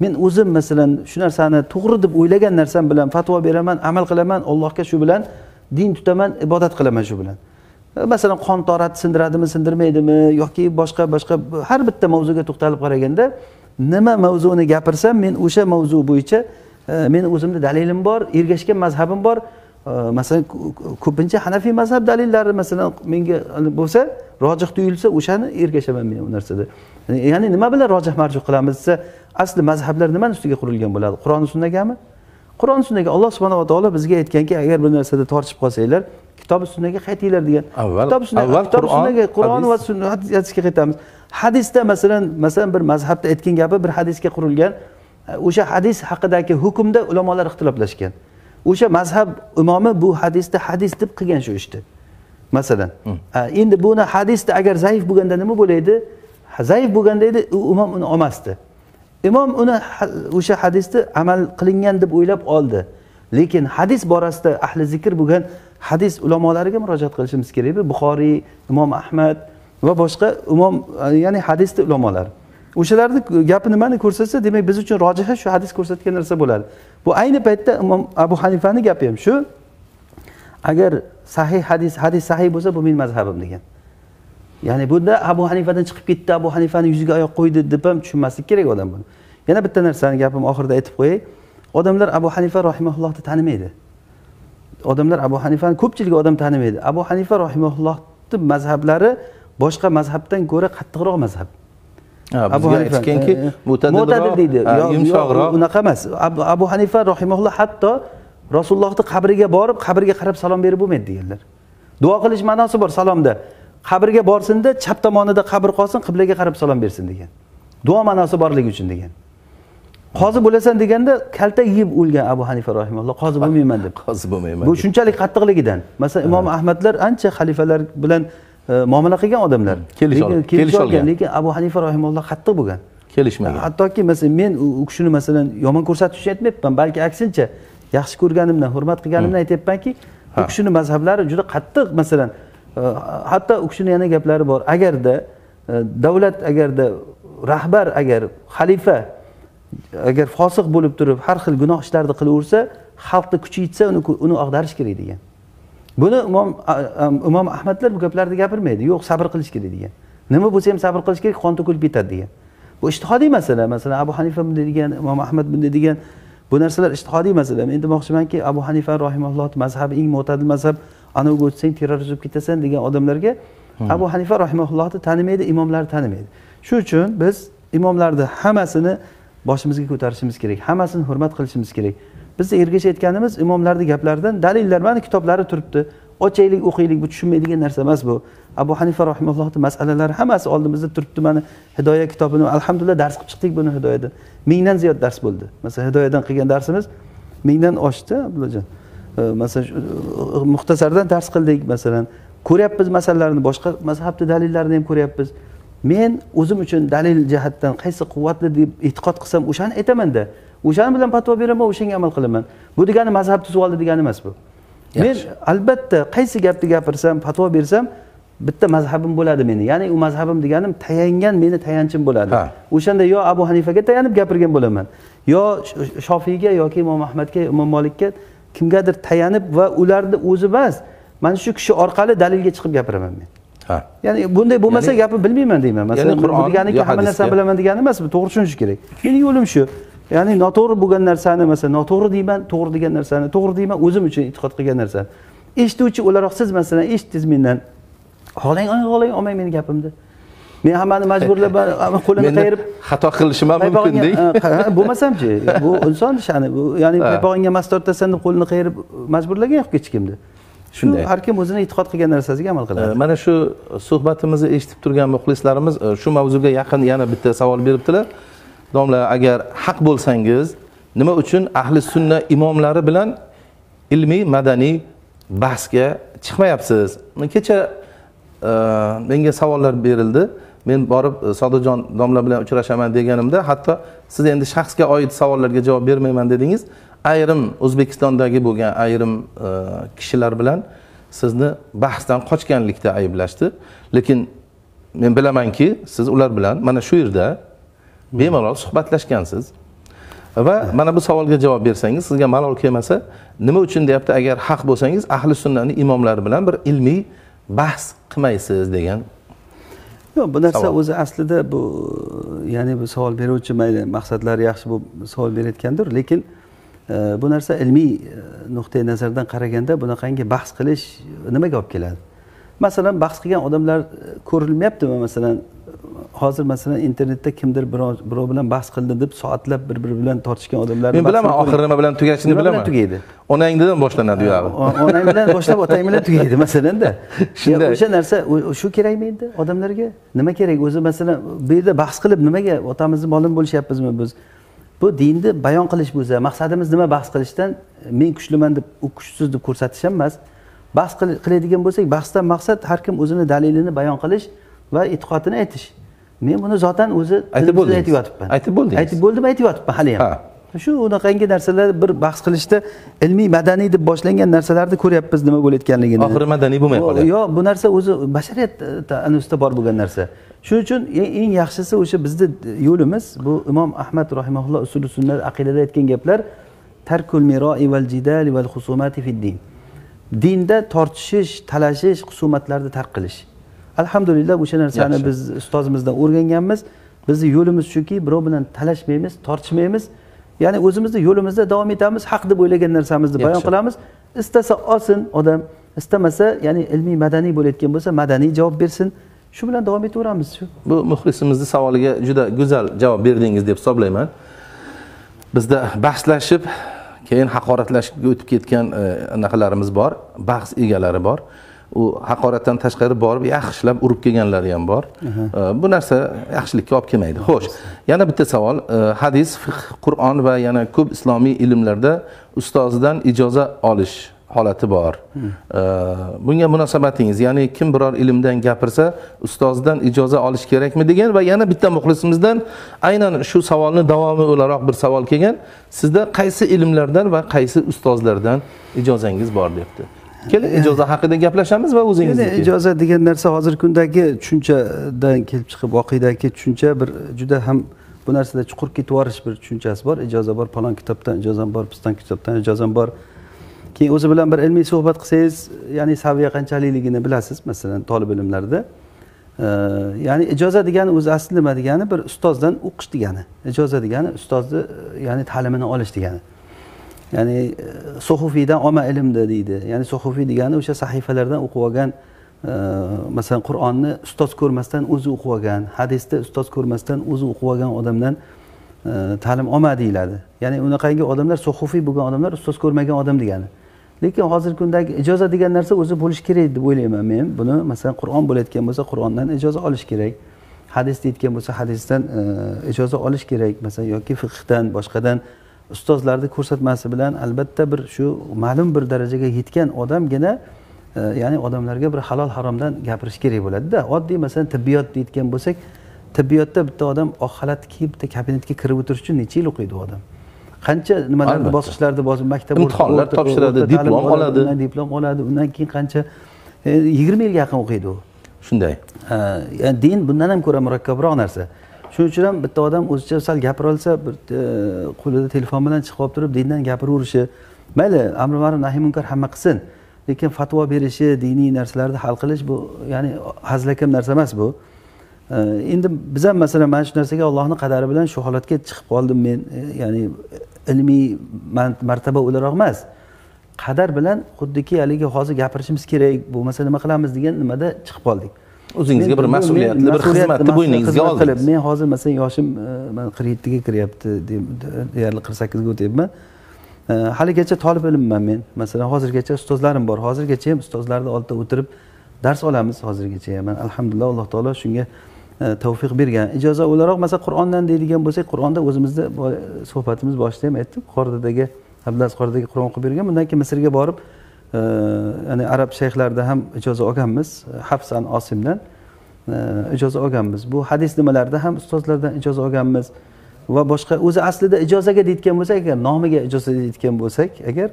Men o'zim masalan shu narsani to'g'ri deb o'ylagan narsam bilan fatvo beraman amal qilaman allohga shu bilan din tutaman ibodat qilaman shu bilan. Masalan qon torati sindiradimi sindirmaydimi yoki boshqa boshqa har bitta mavzuga to'xtalib qaraganda nima mavzuni gapirsam men o'sha mavzu bo'yicha e, meni o'zimni dalilim bor ergashgan mazhabim bor. E, masalan ko'pincha hanafiy mazhab dalillari masalan menga bo'lsa rojih tuyulsa o'shani ergashaman men u narsada. Ya'ni nima bilan rojih marjuh qilamiz desa asli mazhablar nimani ustiga qurilgan bo'ladi? Qur'oni sunnagami? Qur'on sunnaga alloh subhanava taolo bizga aytganki agar bir narsada tortishib qolsanglar kitobi sunnaga qaytinglar degan. Avval kitob avval kitob sunnaga qur'on va hadis. sunna hadisga qaytamiz. Hadisda masalan masalan bir mazhabda aytgan gapi bir hadisga qurilgan o'sha hadis haqidagi hukmda ulamolar ixtiloflashgan o'sha mazhab imomi bu hadisda hadis deb qilgan shu ishni. Masalan endi buni hadisda agar zaif bo'lganda nima bo'laydi? Zaif bo'lganda edi u imom uni olmasdi. Imom uni ha- o'sha hadisni amal qilingan deb o'ylab oldi. Lekin hadis borasida ahli zikr bo'lgan hadis ulamolariga murojaat qilishimiz kerak buxoriy imom ahmad va boshqa imom ya'ni hadisni ulamolari o'shalarni gapi nimani ko'rsatsa demak biz uchun rojihi shu hadis ko'rsatgan narsa bo'ladi. Bu ayni paytda imom abu hanifani gapi ham shu agar sahih hadis hadis sahih bo'lsa bu mening mazhabim degan. Ya'ni bunda abu hanifadan chiqib ketdi abu hanifani yuziga oyoq qo'ydi deb ham tushunmaslik kerak odam buni. Yana bitta narsani gapimni oxirida aytib qo'yay. Odamlar abu hanifa rahimaullohni tanimaydi. Odamlar abu hanifani ko'pchilik odam tanimaydi. Abu hanifa rahimaullohni mazhablari boshqa mazhabdan ko'ra qattiqroq mazhab. Ha, abu eh, mo'tadilroq mo'tadil deydi. yumshoqroq. unaqa emas. Abu, hanifa rahimaulloh hatto rasulullohni qabriga borib qabriga qarab salom berib bo'lmaydi deganlar. Duo qilish ma'nosi bor salomda. Qabrga borsinda chap tomonida qabr qolsin qiblaga qarab salom bersin degan. Duo ma'nosi borligi uchun degan qozi bo'lasan deganda kaltak yeb o'lgan abu hanifa rahimalloh qozi bo'lmayman deb. qozi bo'lmayman bu shunchalik qattiqligidan. Masalan imom ahmadlar ancha xalifalar bilan e, muomala qilgan odamlar. Kelisha kelisha olgan lekin abu hanifa rahimulloh qattiq bo'lgan. Kelishmagan. Hattoki masalan men u kishini masalan yomon ko'rsatish uchun aytmayapman balki aksincha yaxshi ko'rganimdan hurmat qilganimdan aytyapmanki u kishini mazhablari juda qattiq masalan e, hatto u kishini yana gaplari bor. Agarda e, davlat agarda rahbar agar xalifa agar fosiq bo'lib turib har xil gunoh ishlarni qilaversa xalqni kuchi yetsa uni uni ag'darish kerak degan. Buni imom imom ahmadlar bu gaplarni gapirmaydi. Yo'q sabr qilish kerak degan. Nima bo'lsa ham sabr qilish kerak qon to'kilib ketadi degan. Bu ishtihodiy masala. Masalan abu hanifa bunday degan imom ahmad bunday degan bu narsalar ishtihodiy masala. Men demoqchimanki abu hanifa rahimallohni mazhabi eng mo'tadil mazhab anaviga o'tsang terrorist bo'lib ketasan degan odamlarga abu hanifa rahimallohni tanimaydi imomlarni tanimaydi. Shuning uchun biz imomlarni hammasini boshimizga ko'tarishimiz kerak hammasini hurmat qilishimiz kerak. Bizni ergashayotganimiz imomlarni gaplaridan dalillar mana kitoblari turibdi. Ochaylik o'qiylik bu tushunmaydigan narsa emas bu. Abu hanifa rahimallohni masalalari hammasi oldimizda turibdi. Mana hidoya kitobini alhamdulillah dars qilib chiqdik buni hidoyadan mingdan ziyod dars bo'ldi. Masalan hidoyadan qilgan darsimiz mingdan oshdi abdullajon. Masalan muxtasardan dars qildik masalan. Ko'ryapmiz masalalarni boshqa mazhabni dalillarini ham ko'ryapmiz. Men o'zim uchun dalil jihatdan qaysi quvvatli deb e'tiqod qilsam o'shani aytamanda o'shani bilan fatvo beraman o'shanga amal qilaman. Bu degani mazhab tuzib oldi degani emas bu. Men albatta qaysi gapni gapirsam fatvo bersam bitta mazhabim bo'ladi meni. Ya'ni u mazhabim deganim tayangan meni tayanchim bo'ladi. Ha. o'shanda yo abu hanifaga tayanib gapirgan bo'laman yo Sh- shofiyga yoki imom ahmadga imom molikka kimgadir tayanib va ularni o'zi emas mana shu kishi orqali dalilga chiqib gapiraman men ha. Ya'ni bunday bo'lmasa gapni bilmayman deyman. Masalan yo hamma narsani bilaman degani emas bu to'g'ri tushunish kerak. Meni yo'lim shu. Ya'ni noto'g'ri bo'lgan narsani masalan noto'g'ri deyman to'g'ri degan narsani to'g'ri deyman o'zim uchun e'tiqod qilgan narsani eshituvchi o'laroq siz masalan eshitdingiz mendan. Xohlang xohlang olmang meni gapimni. Men hammani majburlab [LAUGHS] qo'lini meni qayirib xato qilishim ham mumkin deng. Bo'lmasamchi? Bu inson sha'ni. Ya'ni paypog'ingga mast tortasan deb qo'lini qayirib majburlagan yo'q hech kimni Shunday. har kim o'zini e'tiqod qilgan narsasiga amal qiladi. Mana shu suhbatimizni eshitib turgan muxlislarimiz e, shu mavzuga yaqin yana bitta savol beribdilar. Domla agar haq bo'lsangiz nima uchun ahli sunna imomlari bilan ilmiy madaniy bahsga chiqmayapsiz? Kecha e, menga savollar berildi. Men borib e, sodiqjon domla bilan uchrashaman deganimda hatto siz endi shaxsga oid savollarga javob bermayman dedingiz ayrim o'zbekistondagi bo'lgan ayrim e, kishilar bilan sizni bahsdan qochganlikda ayblashdi. Lekin men bilamanki siz ular bilan mana shu yerda bemalol suhbatlashgansiz. Va mana bu savolga javob bersangiz sizga malol kelmasa nima uchun deyapti? Agar haq bo'lsangiz ahli sunnani imomlari bilan bir ilmiy bahs qilmaysiz degan yo'q bu narsa o'zi aslida bu ya'ni bu savol beruvchi mayli maqsadlari yaxshi bo'lib savol berayotgandir. Lekin bu narsa ilmiy e, nuqtai nazardan qaraganda bunaqangi bahs qilish nimaga olib keladi? Masalan bahs qilgan odamlar e, ko'rilmayaptimi? Masalan hozir masalan internetda kimdir birov bilan bahs qildi deb soatlab bir biri bilan tortishgan odamlarni men bilaman oxiri nima bilan tugashini bilaman. tugaydi? onangdan boshlanadi u yog'i. O- onang bilan boshlab otang bilan tugaydi masalanda [LAUGHS] Shunday. O'sha narsa shu kerakmi endi odamlarga? Nima kerak? O'zi masalan bu yerda bahs qilib nimaga otamizni molini bo'lishyapmizmi biz bu dinni bayon qilish bo'lsa maqsadimiz nima bahs qilishdan men kuchliman deb u kuchsiz deb ko'rsatish ham emas bahs qil- qiladigan bo'lsak bahsdan maqsad har kim o'zini dalilini bayon qilish va e'tiqodini aytish men buni zotan o'zi Aytib bo'ldingiz. aytib yotibman Aytib bo'ldingiz. aytib bo'ldim aytib yotibman hali Ha. ham shu unaqangi narsalar bir bahs qilishda ilmiy madaniy deb boshlangan narsalarni ko'ryapmiz nima bo'layotganligini. Oxiri madaniy bo'lmay qolyapti. yo'q bu narsa o'zi bashariyat anusida bor bo'lgan narsa. Shuning uchun eng eng yaxshisi o'sha bizni yo'limiz bu imom ahmad rahimaulloh usuli sunnat aqidada aytgan gaplar tarkul miroi val jidali val husumati fid din. Dinda tortishish talashish husumatlarni tark qilish. Alhamdulillah o'sha narsani biz ustozimizdan o'rganganmiz. Bizni yo'limiz shuki birov bilan talashmaymiz tortishmaymiz ya'ni o'zimizni yo'limizda davom etamiz haq deb o'ylagan narsamizni bayon qilamiz. Istasa olsin odam istamasa ya'ni ilmiy madaniy bo'layotgan bo'lsa madaniy javob bersin. Shu bilan davom etaveramiz shu. Bu muxlisimizni savoliga juda go'zal javob berdingiz deb hisoblayman. Bizda bahslashib keyin haqoratlashga o'tib ketgan e, anaqalarimiz bor bahs egalari bor u haqoratdan tashqari borib yaxshilab urib kelganlari ham bor. Bu narsa yaxshilikka olib kelmaydi. Xo'sh yana bitta savol. Hadis fiqh qur'on va yana ko'p islomiy ilmlarda ustozidan ijoza olish holati bor. E, bunga munosabatingiz ya'ni kim biror ilmdan gapirsa ustozidan ijoza olish kerakmi degan va yana bitta muxlisimizdan aynan shu savolni davomi o'laroq bir savol kelgan. Sizda qaysi ilmlardan va qaysi ustozlardan ijozangiz bor debdi keling ijoza haqida gaplashamiz va o'zingizniki ijozat degan narsa hozirgi kundagi tushunchadan kelib chiqib voqedagi tushuncha bir juda ham bu narsada chuqur ketib yuborish bir tushunchasi bor. Ijoza bor falon kitobdan ijozam bor piston kitobdan ijozam bor. Keyin o'zi bilan bir ilmiy suhbat qilsangiz ya'ni saviya qanchalikligini bilasiz masalan tolib ilmlarda. Ya'ni ijoza degani o'zi asli nima degani? Bir ustozdan o'qish degani. Ijoza degani ustozni ya'ni ta'limini olish degani ya'ni e, suhufiydan olma ilmni deydi. Ya'ni suhufiy degani o'sha sahifalardan o'qib olgan e, masalan qur'onni ustoz ko'rmasdan o'zi o'qib olgan hadisda ustoz ko'rmasdan o'zi o'qib olgan odamdan e, ta'lim olma deyiladi. Ya'ni unaqangi odamlar suhufiy bo'lgan odamlar ustoz ko'rmagan odam degani. Lekin hozirgi kundagi ijoza degan narsa o'zi bo'lishi kerak deb o'ylayman men. Buni masalan qur'on bo'layotgan bo'lsa qur'ondan ijoza olish kerak. Hadis deyotgan bo'lsa hadisdan ijoza olish kerak masalan yoki fiqhdan boshqadan ustozlarni ko'rsatmasi bilan albatta bir shu ma'lum bir darajaga yetgan odamgina e, ya'ni odamlarga bir halol haromdan gapirish kerak bo'ladida. Oddiy masalan tibbiyot deyotgan bo'lsak tibbiyotda bitta odam oq xalat kiyib bitta kabinetga kirib o'tirish uchun necha yil o'qiydi u odam? Qancha nimalarni bosqichlarni bosib maktab Imtihonlar topshiradi, diplom oladi. diplom oladi undan keyin qancha e, yigirma yilga yaqin o'qiydi u. Shunday. Ya'ni din bundan ham ko'ra murakkabroq narsa shuning uchun ham bitta odam o'zicha sal gapira olsa bir e, qo'lida telefon bilan chiqib olib turib dindan gapiraverishi mayli amri ma'ruf nahiy munkar hamma qilsin. Lekin fatvo berishi diniy narsalarni hal qilish bu ya'ni hazilakam narsa emas bu. E, endi biz ham masalan mana shu narsaga allohni qadari bilan shu holatga chiqib qoldim men e, ya'ni ilmiy martaba o'laroq emas. Qadar bilan xuddiki haligi hozir gapirishimiz kerak bo'lmasa nima qilamiz degan nimada chiqib qoldik. O'zingizga bir mas'uliyatli bir xizmatni bo'yningizga qilib oldingiz men hozir masalan yoshim e, man qirq yettiga kiryapti de- de- deyarli qirq sakkizga o'tyapman E, haligacha tolib ilmman men. Masalan hozirgacha ustozlarim bor. Hozirgacha ham ustozlarni oldida o'tirib dars olamiz hozirgacha. Ham Man alhamdulillah alloh taolo shunga e, tavfiq bergan. Ijoza o'laroq masalan qur'ondan deydigan bo'lsak qur'onda o'zimizni suhbatimiz boshida ham aytdik qordidagi abdulaziz qordidagi qur'on o'qib bergan. Bundan keyin misrga borib ya'ni arab shayxlarida ham ijoza olganmiz hafsan osimdan ijoza olganmiz bu hadis nimalarida ham ustozlardan ijoza olganmiz va boshqa o'zi aslida ijozaga deyotgan bo'lsak agar nomiga ijoza deyotgan bo'lsak agar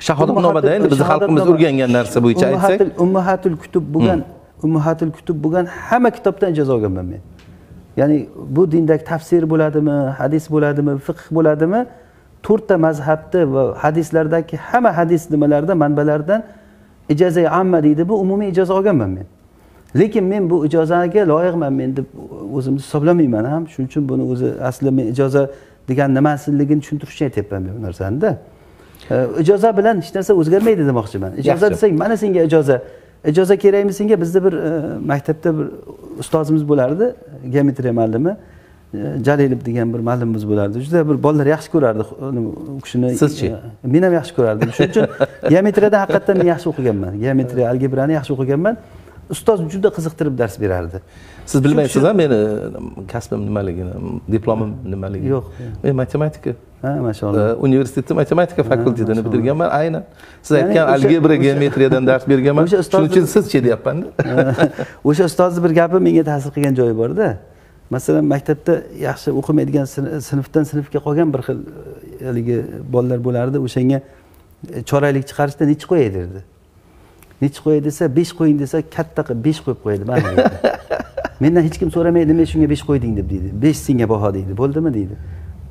shahodatnomada endi bizni xalqimiz o'rgangan narsa bo'yicha aytsak. Ummahatul ummahatul kutub bo'lgan ummahatul kutub bo'lgan hamma kitobdan ijoza olganman men. Ya'ni bu dindagi tafsir bo'ladimi hadis bo'ladimi fiqh bo'ladimi to'rtta mazhabni va hadislardagi hamma hadis nimalarida manbalardan ijoza amma deydi. Bu umumiy ijoza olganman men. Lekin men bu ijozaga loyiqman men deb o'zimni hisoblamayman ham. Shuning uchun buni o'zi asli men ijoza degan nimasiligini tushuntirishni uchun aytyapman men bu narsanida. Ijoza bilan hech narsa o'zgarmaydi demoqchiman. Ijoza desang mana senga ijoza. Ijoza kerakmi senga? Bizda bir e, maktabda bir ustozimiz bo'lardi geometriya muallimi jalilov degan bir muallimimiz bo'lardi. Juda bir bolalar yaxshi ko'rardi u kishini. Sizchi? e, men ham yaxshi ko'rardim. Shuning uchun geometriyadan haqiqatdan men yaxshi o'qiganman. Geometriya algebrani yaxshi o'qiganman. Ustoz juda qiziqtirib dars berardi. Siz bilmaysiz a meni kasbim nimaligini diplomim nimaligini. Yo'q. men matematika. Ha mashaalloh Э, universitetni matematika fakultetini bitirganman aynan. Siz aytgan algebra geometriyadan dars berganman. [LAUGHS] Shuning uchun sizchi deyapmanda. [LAUGHS] O'sha ustozni bir gapi menga ta'sir qilgan joyi borda masalan maktabda yaxshi o'qimaydigan sin- sinfdan sinfga qolgan bir xil e, haligi bolalar bo'lardi o'shanga e, choraklik chiqarishda nechi qo'yay derdi nechi qo'yay desa besh qo'ying desa katta qilib besh qo'yib qo'yadi mana [LAUGHS] mendan hech kim so'ramaydi nima shunga besh qo'yding deb deydi. Besh senga baho deydi bo'ldimi deydi.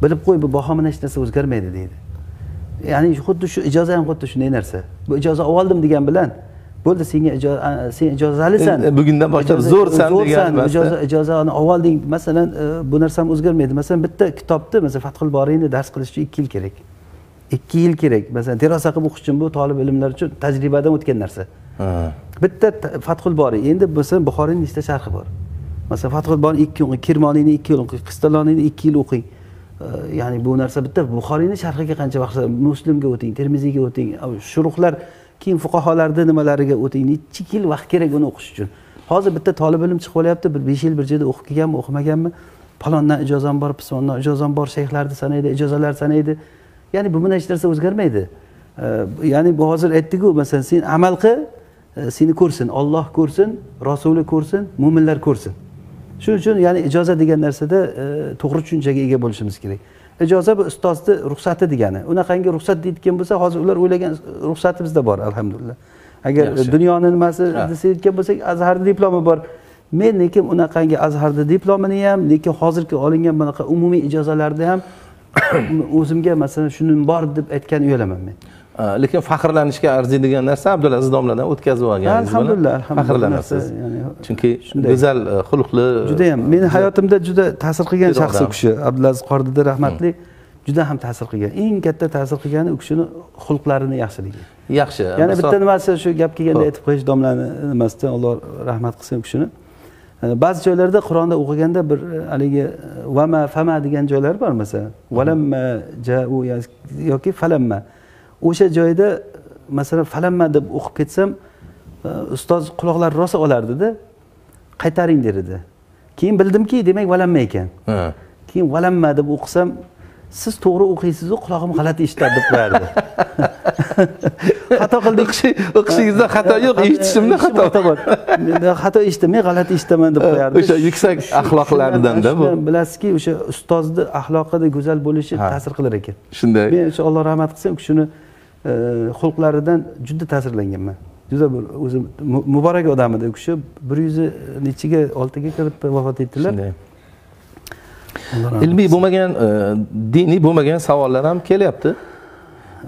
Bilib qo'y bu baho bilan hech narsa o'zgarmaydi deydi. Ya'ni xuddi shu ijoza ham xuddi shunday narsa. Bu ijoza oldim degan bilan bo'ldi senga sen ijozalisan. E, bugundan boshlab zo'rsan degan ijozani olding masalan e, bu narsa ham o'zgarmaydi. Masalan bitta kitobni masalan fathul boriyni dars qilish uchun ikki yil kerak. Ikki yil kerak. Masalan derosa qilib o'qish uchun bu tolib ilmlar uchun tajribadan o'tgan narsa. Bitta ta- fathul boriy. Endi masalan buxoriyni nechta sharhi bor. Masalan fathul boriyni ikki yil o'qing kirmoniyni ikki yil o'qing qistaloniyni ikki yil o'qing E, ya'ni bu narsa bitta. Buxoriyni sharhiga qancha vaqt muslimga o'ting termiziyga o'ting. Shuruhlar keyin fuqarolarni nimalariga o'ting nechi yil vaqt kerak uni o'qish uchun? Hozir bitta tolib ilm chiqib olyapti bir besh yil bir joyda o'qib kelganmi o'qimaganmi? Palondan ijozam bor pisondan ijozam bor shayxlarni sanaydi ijozalar sanaydi. Ya'ni bu bilan hech narsa o'zgarmaydi. Ya'ni bu hozir aytdiku masalan sen amal qil e, seni ko'rsin olloh ko'rsin rasuli ko'rsin mo'minlar ko'rsin. Shuning uchun ya'ni ijoza degan narsada e, to'g'ri tushunchaga ega bo'lishimiz kerak. Ijoza bu ustozni ruxsati degani. Unaqangi ruxsat deyotgan bo'lsa hozir ular o'ylagan ruxsati bizda bor alhamdulillah. Agar dunyoni nimasi desayotgan bo'lsak azharni diplomi bor. Men lekin unaqangi azharni diplomini ham lekin hozirgi olingan bunaqa umumiy ijozalarni ham [COUGHS] o'zimga masalan shuni bor deb aytgan uyalaman men lekin faxrlanishga arziydigan narsa abdulaziz domladan o'tkazib olganingiz bilan alhamdulillah faxrlanasiz. Chunki go'zal e, xulqli judayam. Meni hayotimda juda ta'sir qilgan shaxs u kishi abdulaziz qordida rahmatli juda ham ta'sir qilgan. Eng katta ta'sir qilgani u kishini xulqlarini yaxshiligi. Yaxshi. Yana bitta nimasi shu gap kelganda aytib qo'yish domlani nimasidan alloh rahmat qilsin u kishini. E, ba'zi joylarda qur'onda o'qiganda bir e, haligi vama fama degan joylar bor masalan. Valamma jau yoki falamma o'sha joyda masalan falamma deb o'qib ketsam e, ustoz quloqlari rosa olardida qaytaring der edi. Keyin bildimki demak valamma ekan. Keyin valamma deb o'qisam siz to'g'ri o'qiysizu qulog'im g'alati eshitadi deb qo'yardi. [LAUGHS] Xato qildik o'qishingizda xato yo'q eshitishimda xato bor. [LAUGHS] Xato eshitaman men g'alati eshitaman deb qo'yardi. O'sha yuksak axloqlaridan-da bu. Bilasizki o'sha ustozni axloqida go'zal bo'lishi ta'sir qilar ekan. Shunday. Men o'sha alloh rahmat qilsin u kishini xulqlaridan juda ta'sirlanganman. Juda bir o'zi mu- muborak odam edi u kishi. Bir yuz nechiga oltiga kirib vafot etdilar. Shunday. Ilmiy bo'lmagan e, diniy bo'lmagan savollar ham kelyapti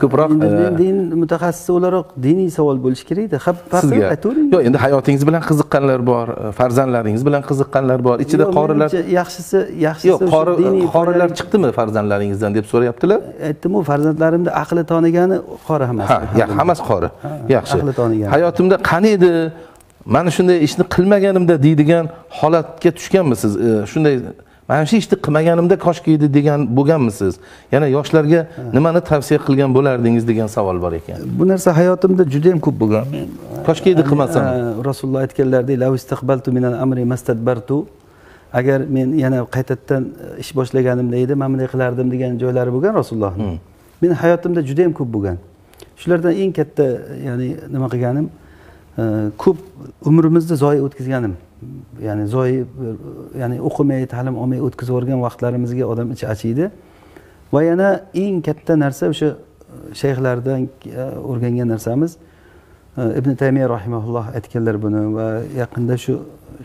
ko'proq e, din mutaxassisi o'laroq diniy savol bo'lishi kerakda sizga. aytavering yo'q endi hayotingiz bilan qiziqqanlar bor e, farzandlaringiz bilan qiziqqanlar bor. Ichida qorilar yaxshisi yaxshisi yo'q qori qorilar chiqdimi farzandlaringizdan deb so'rayaptilar? Aytdimu farzandlarimni aqli tanigani qori hammasi ha hammasi qori. Yaxshi. aqli tonigan. hayotimda qani edi mana shunday ishni qilmaganimda deydigan holatga tushganmisiz? E, shunday mana shu ishni qilmaganimda koshki edi degan bo'lganmisiz? Yana yoshlarga nimani tavsiya qilgan bo'lardingiz degan savol bor ekan. Bu narsa hayotimda juda yam ko'p bo'lgan. Koshki edi qilmasam? Rasululloh aytganlaridek "Law istaqbaltu minal amri mastadbartu. Agar men yana qaytadan ish boshlaganimda edi mana bunday qilardim degan joylari bo'lgan rasulullohni meni hayotimda juda yam ko'p bo'lgan. Shulardan eng katta ya'ni nima qilganim e, ko'p umrimizni zoya o'tkazganim ya'ni zoyi ya'ni o'qimay ta'lim olmay o'tkazib yuborgan vaqtlarimizga odam ichi achiydi. Va yana eng katta narsa o'sha e, shayxlardan e, o'rgangan narsamiz e, ibn taymiya rahimaulloh aytganlar buni va yaqinda shu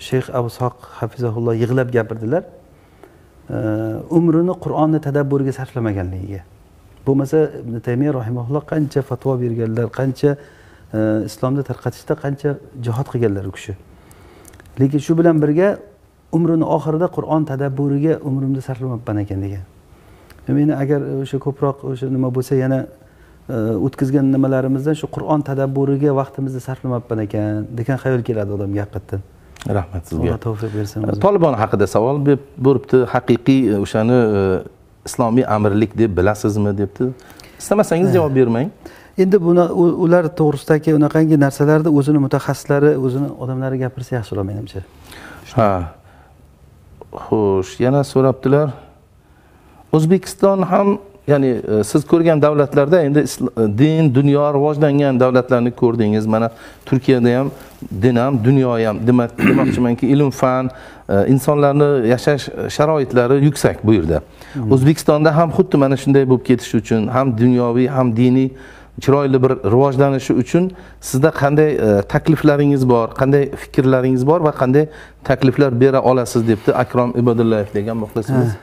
shayx abu soq hafizahulloh yig'lab gapirdilar. Umrini qur'onni tadabburiga sarflamaganligiga. Bo'lmasa ibn taymiya rahimaulloh qancha fatvo berganlar qancha islomni tarqatishda qancha jihod qilganlar u kishi. Lekin shu bilan birga umrini oxirida qur'on tadabburiga umrimni sarflamabman ekan degan. Meni agar o'sha ko'proq o'sha nima bo'lsa yana e, o'tkazgan nimalarimizdan shu qur'on tadabburiga vaqtimizni sarflamabman ekan degan xayol keladi odamga haqiqatdan. Rahmat sizga. Alloh tavfiq bersin. Tolibon haqida savol bo'libdi haqiqiy e, o'shani e, islomiy amirlik deb bilasizmi debdi. Istamasangiz javob bermang endi buni ular to'g'risidagi unaqangi narsalarni o'zini mutaxassislari o'zini odamlari gapirsa yaxshiroq menimcha. Ha. Xo'sh yana so'rabdilar. O'zbekiston ham ya'ni e, siz ko'rgan davlatlarda endi e, din dunyo rivojlangan davlatlarni ko'rdingiz. Mana turkiyada ham din ham dunyo ham. [CLEARS THROAT] Demoqchimanki ilm fan e, insonlarni yashash sharoitlari yuksak bu yerda. Hmm. o'zbekistonda ham xuddi mana shunday bo'lib ketishi uchun ham dunyoviy ham diniy chiroyli bir rivojlanishi uchun sizda qanday e, takliflaringiz bor qanday fikrlaringiz bor va qanday takliflar bera olasiz debdi akrom ibodullayev degan muxlisimiz.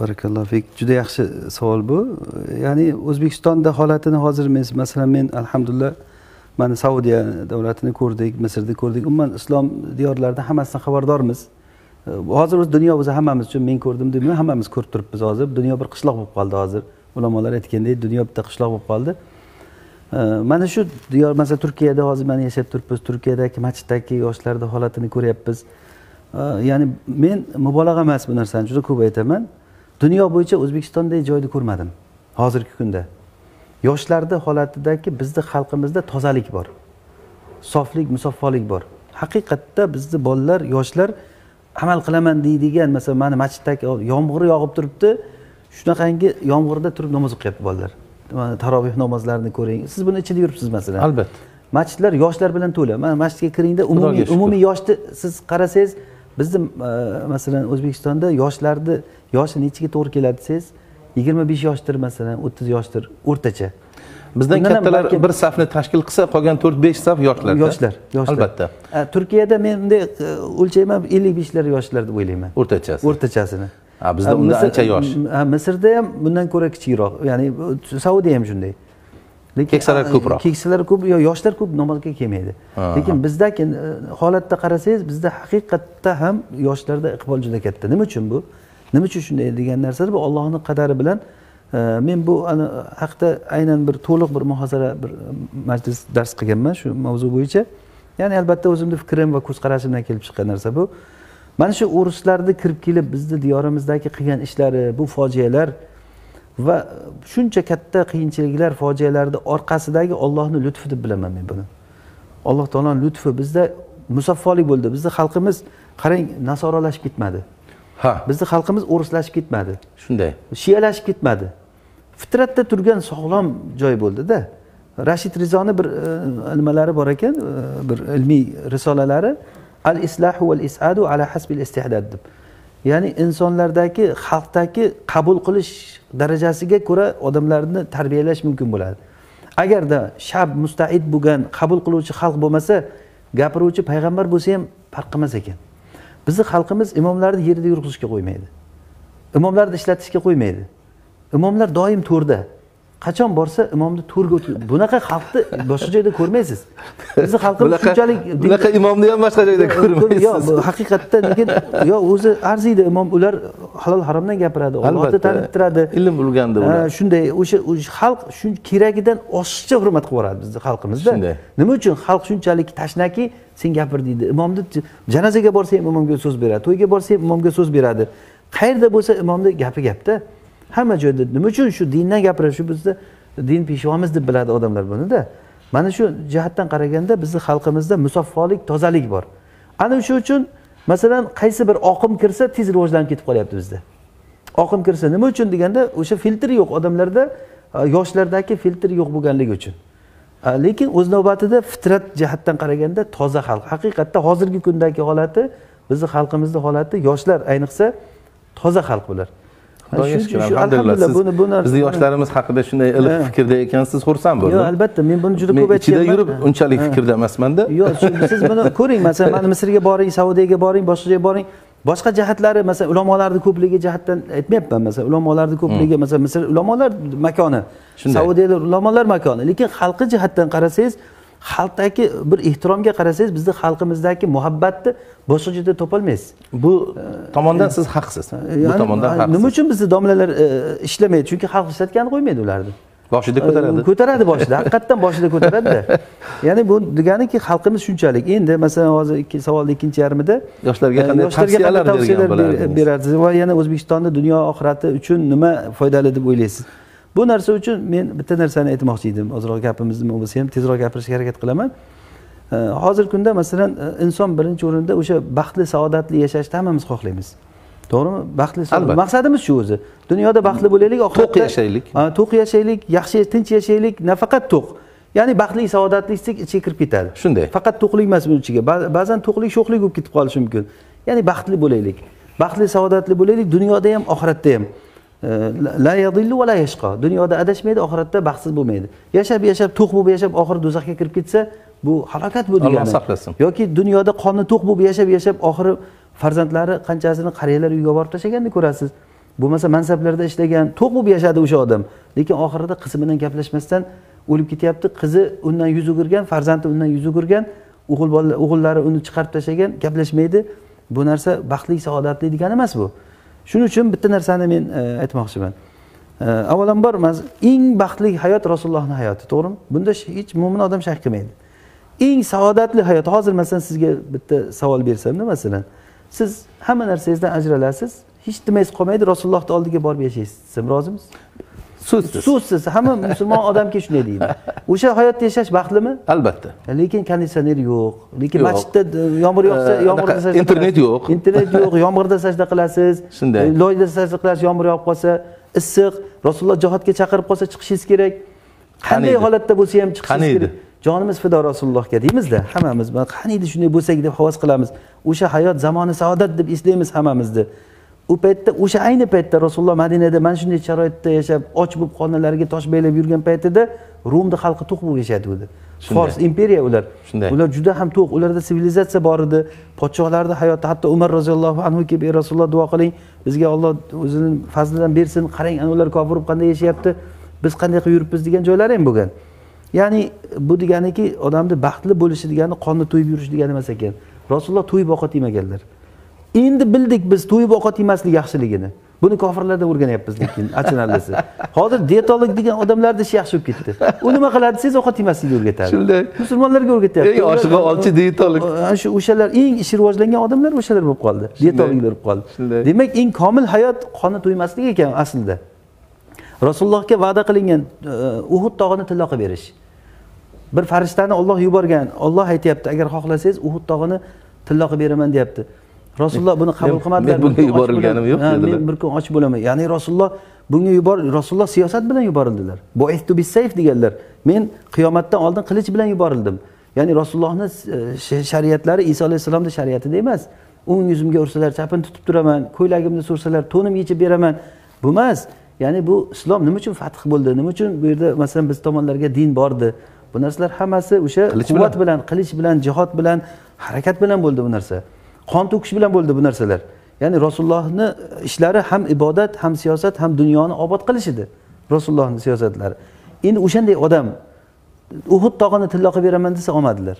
Barakallohu fik. Juda yaxshi savol bu. Ya'ni o'zbekistonda holatini hozir men masalan men alhamdulillah mana saudiya davlatini ko'rdik misrni ko'rdik. Umuman islom diyorlarida hammasidan xabardormiz. E, hozir o'zi dunyo o'zi hammamiz uchun men ko'rdim demayman hammamiz ko'rib turibmiz hozir. Dunyo bir qishloq bo'lib qoldi hozir. Ulamolar aytgandek dunyo bitta qishloq bo'lib qoldi. Mana shu diyor masalan turkiyada hozir mana yashab turibmiz turkiyadagi masjiddagi yoshlarni holatini ko'ryapmiz. Ya'ni men mubolag'a emas bu narsani juda ko'p aytaman. Dunyo bo'yicha o'zbekistonday joyni ko'rmadim hozirgi kunda. Yoshlarni holatidagi bizni xalqimizda tozalik bor soflik musaffolik bor. Haqiqatda bizni bolalar yoshlar amal qilaman deydigan masalan mana masjiddagi yomg'ir yog'ib turibdi. Shunaqangi yomg'irda turib namoz o'qiyapti bolalar. Tarobeh namozlarini ko'ring. Siz buni ichida yuribsiz masalan. Albatta. Masjidlar yoshlar bilan to'la. Mana masjidga kiringda umumiy umumiy yoshni siz qarasangiz bizni e, masalan o'zbekistonda yoshlarni yoshi nechiga to'g'ri keladi desangiz yigirma besh yoshdir masalan o'ttiz yoshdir o'rtacha. Bizdan kattalar bir safni tashkil qilsa qolgan to'rt besh saf yoshlar yoshlar yoshlar. Albatta. Turkiyada men bunday e, o'lchayman ellik beshlar yoshlar deb o'ylayman. O'rtachasi. O'rtachasini bizda undan ancha yosh. misrda ham bundan ko'ra kichikroq. Ya'ni saudiya ham shunday. Lekin keksalar ko'proq. keksalar ko'p yo yoshlar ko'p namozga kelmaydi. Lekin bizdagi e, holatda qarasangiz bizda haqiqatda ham yoshlarda iqbol juda katta. Nima uchun bu? Nima uchun shunday degan narsa bu ollohni qadari bilan e, men bu haqida aynan bir to'liq bir muhozara bir e, majlis dars qilganman shu mavzu bo'yicha. Ya'ni albatta o'zimni fikrim va ko'z qarashimdan kelib chiqqan narsa bu mana shu o'rislarni kirib kelib bizni diyorimizdagi qilgan ishlari bu fojialar va shuncha katta qiyinchiliklar fojialarni orqasidagi ollohni lutfi deb bilaman men buni. Alloh taoloni lutfi bizda musaffolik bo'ldi. Bizni xalqimiz qarang nasoralashib ketmadi. Ha. Bizni xalqimiz o'rislashib ketmadi. Shunday. Shiyalashib ketmadi. Fitratda turgan sog'lom joy bo'ldida. Rashid rizoni bir e, nimalari bor ekan e, bir ilmiy risolalari al islahu val isadu ala hasbil istihdad. Deb ya'ni insonlardagi xalqdagi qabul qilish darajasiga ko'ra odamlarni tarbiyalash mumkin bo'ladi. Agarda shab mustaid bo'lgan qabul qiluvchi xalq bo'lmasa gapiruvchi payg'ambar bo'lsa ham farq qilmas ekan. Bizni xalqimiz imomlarni yerda yurg'izishga qo'ymaydi. Imomlarni ishlatishga qo'ymaydi. Imomlar doim to'rda. Qachon borsa imomni to'rga o'tib bunaqa xalqni boshqa joyda ko'rmaysiz. Bizni xalqimiz shunchalik bunaqa imomni ham boshqa joyda ko'rmaysiz. yo'q haqiqatda lekin yo o'zi arziydi imom ular halol haromdan gapiradi ollohni tanittiradi. Ilm bilganda ular. shunday o'sha xalq shu keragidan oshiqcha hurmat qilib yuboradi bizni xalqimizda. Shunday. Nima uchun xalq shunchalik tashnaki? Sen gapir deydi. Imomni janozaga borsa ham imomga so'z beradi to'yga borsa ham imomga so'z beradi. Qayerda bo'lsa imomni gapi gapda hamma joyda nima uchun shu dindan gapirib shu bizni din peshvomiz deb biladi odamlar bunida. Mana shu jihatdan qaraganda bizni xalqimizda musaffolik tozalik bor. Ana shu uchun masalan qaysi bir oqim kirsa tez rivojlanib ketib qolyapti bizda. Oqim kirsa nima uchun deganda o'sha filtr yo'q odamlarda e, yoshlardagi filtr yo'q bo'lganligi uchun. E, lekin o'z navbatida fitrat jihatdan qaraganda toza xalq. Haqiqatda hozirgi kundagi holati bizni xalqimizni holati yoshlar ayniqsa toza xalq bular. Xudoga Shuning shukr, uchun shu alhamdulillah siz buni bu narsa- bizni yoshlarimiz haqida shunday iliq fikrda ekansiz xursand bo'ldim. Yo'q albatta men buni juda ko'p ichida aytganman. yurib unchalik Ha. fikrda emasmanda. Yo'q siz buni [LAUGHS] ko'ring masalan mana misrga boring saudiyaga boring boshqa joyga boring. Boshqa jihatlari masalan ulamolarni ko'pligi jihatdan aytmayapman masalan ulamolarni ko'pligi masalan misr ulamolar makoni. Saudiyada ulamolar makoni. Lekin xalqi jihatdan qarasangiz xalqdagi bir ehtiromga qarasangiz bizni xalqimizdagi muhabbatni boshqa joyda topolmaysiz. Bu tomondan siz haqsiz. Bu tomondan nima haqsiz. uchun bizni domlalar e, ishlamaydi? Chunki xalq ishlatgani qo'ymaydi ularni. Boshida ko'taradi. Ko'taradi boshida. Haqiqatdan boshida ko'taradida [LAUGHS] ya'ni bu deganiki xalqimiz shunchalik. Endi masalan hozir savolni ikkinchi yarmida Yoshlarga e, qanday yoshlarga tavsiyalar qanday tavsiyalar bergan ber- bo'lardingiz? berasiz? Va yana o'zbekistonda dunyo oxirati uchun nima foydali deb o'ylaysiz bu narsa uchun men bitta narsani aytmoqchi edim. Ozroq gapimiz nima bo'lsa ham tezroq gapirishga harakat qilaman. Hozirgi kunda masalan e, inson birinchi o'rinda o'sha baxtli saodatli yashashni hammamiz xohlaymiz. To'g'rimi? Baxtli Albatta. maqsadimiz shu o'zi. Dunyoda baxtli bo'laylik oxiratda yashaylik. Ha, to'q yashaylik yaxshi tinch yashaylik nafaqat to'q. Ya'ni baxtli saodatlik ichiga kirib ketadi. Shunday. faqat to'qlik emas buni ichiga. Ba- ba'zan to'qlik sho'xlik bo'lib ketib qolishi mumkin. Ya'ni baxtli bo'laylik. Baxtli saodatli bo'laylik dunyoda ham oxiratda ham la- yadillu va la yashqo dunyoda adashmaydi oxiratda baxtsiz bo'lmaydi. Yashab yashab to'q bo'lib yashab oxiri do'zaxga kirib ketsa bu halokat bu Alloh degani. saqlasin. yoki dunyoda qoni to'q bo'lib yashab yashab oxiri farzandlari qanchasini qariyalar uyiga borib tashlaganini ko'rasiz. Bo'lmasa mansablarda ishlagan to'q bo'lib yashadi o'sha odam. Lekin oxirida qizi bilan gaplashmasdan o'lib ketyapti. Qizi undan yuz o'girgan farzandi undan yuz o'girgan o'g'il bola o'g'illari uni chiqarib tashlagan gaplashmaydi. Bu narsa baxtli saodatli degani emas bu shuning uchun bitta narsani men e, aytmoqchiman. E, avvalambor eng baxtli hayot rasulullohni hayoti to'g'rimi? Bunda hech mo'min odam shak qilmaydi. Eng saodatli hayot hozir masalan sizga bitta savol bersamda masalan siz hamma narsangizdan ajralasiz hech nimangiz qolmaydi rasulullohni oldiga borib yashaysiz. Desam rozimisiz? So'zsiz so'zsiz hamma musulmon odamga shunday deydi. O'sha hayotda yashash baxtlimi albatta. Lekin konditsioner yo'q. Lekin masjidda e, yomg'ir yog'sa yomg'irda sajda internet yo'q. internet yo'q yomg'irda sajda qilasiz. [LAUGHS] Shunday. E, loyda sajda qilasiz yomg'ir yog'ib qolsa issiq. Rasululloh jihodga chaqirib qolsa chiqishingiz kerak. Qanday holatda bo'lsa ham chiqishingiz kerak. jonimiz fido rasulullohga deymizda hammamiz "Man qaniydi shunday bo'lsak deb havas qilamiz. O'sha hayot zamoni saodat deb eslaymiz hammamizni u paytda o'sha ayni paytda rasululloh madinada mana shunday sharoitda yashab och bo'lib qornilariga tosh baylab yurgan paytida rumni xalqi to'q bo'lib Shunday. fors imperiya ular. Shunday. ular juda ham to'q ularda sivilizatsiya bor edi. Podshohlarni hayoti hatto umar roziyallohu anhu kelib ey rasululloh duo qiling bizga olloh o'zini fazlidan bersin qarang ana ular kofir bo'lib qanday yashayapti. Biz qanday qilib yuribmiz degan joylari ham bo'lgan. Ya'ni bu deganiki odamni baxtli bo'lishi degani qonni to'yib yurish degani emas ekan. Rasululloh to'yib ovqat yemaganlar endi bildik biz to'yib ovqat yemaslik yaxshiligini. Buni kofirlardan o'rganyapmiz lekin achinarlisi. Hozir dietolog degan odamlarni ishi yaxshi bo'lib ketdi. U nima qiladi? Siz ovqat yemaslikni o'rgatadi. Shunday. musulmonlarga o'rgatyapti. Eng oshig'i olchi dietolog. ana shu o'shalar eng ishi rivojlangan odamlar o'shalar bo'lib qoldi. Dietologlar bo'lib qoldi. Shunday. demak eng komil hayot qonni to'ymaslik ekan aslida. Rasulullohga va'da qilingan e, uhud tog'ini tillo qilib berish. Bir farishtani olloh yuborgan olloh aytyapti agar xohlasangiz uhud tog'ini tillo qilib beraman deyapti rasululloh buni qabul qilmadilar men bunga yuborilganim yo'q dedilar. men bir kun och bo'laman. Ya'ni rasululloh bunga yubor rasululloh siyosat bilan yuborildilar. Bu'ithtu bis-sayf deganlar. Men qiyomatdan oldin qilich bilan yuborildim. Ya'ni rasulullohni e, sh- shariatlari iso alayhissalomni shariatida emas. O'ng yuzimga ursalar chapini tutib turaman ko'ylagimni so'rsalar to'nim yechib beraman. Bu emas. Ya'ni bu islom nima uchun fath bo'ldi? Nima uchun bu yerda masalan biz tomonlarga din bordi? Bu narsalar hammasi o'sha quvvat bilan qilich bilan jihod bilan harakat bilan bo'ldi bu narsa qon to'kish bilan bo'ldi bu narsalar. Ya'ni rasulullohni ishlari ham ibodat ham siyosat ham dunyoni obod qilish edi. Rasulullohni siyosatlari. Endi o'shanday odam uhud tog'ini tillo qilib beraman desa olmadilar.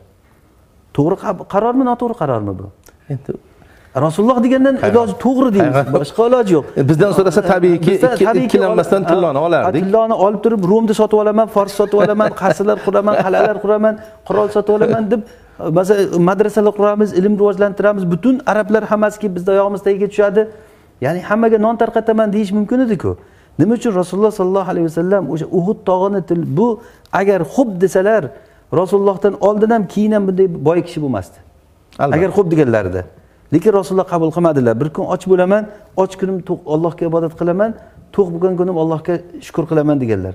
To'g'ri qa- qarormi noto'g'ri qarormi bu? Endi rasululloh degandan iloji to'g'ri deymiz. boshqa iloji yo'q. Bizdan so'rasa tabiiyki ikkilanmasdan tilloni olardik. tilloni olib turib rumni sotib olaman fors sotib olaman [LAUGHS] qarshilar quraman qal'alar quraman qurol sotib olaman deb masalan madrasalar quramiz ilm rivojlantiramiz butun arablar hammasi kelib bizni oyog'imiz tagiga tushadi. Ya'ni hammaga non tarqataman deyish mumkin ediku. Nima uchun rasululloh sollallohu alayhi vasallam o'sha uhud tog'ini bu agar xo'p desalar rasulullohdan oldin ham keyin ham bunday boy kishi bo'lmasdi. Agar xo'p deganlarida. Lekin rasululloh qabul qilmadilar. Bir kun och bo'laman och kunim to'q- allohga ibodat qilaman to'q bo'lgan kunim allohga shukur qilaman deganlar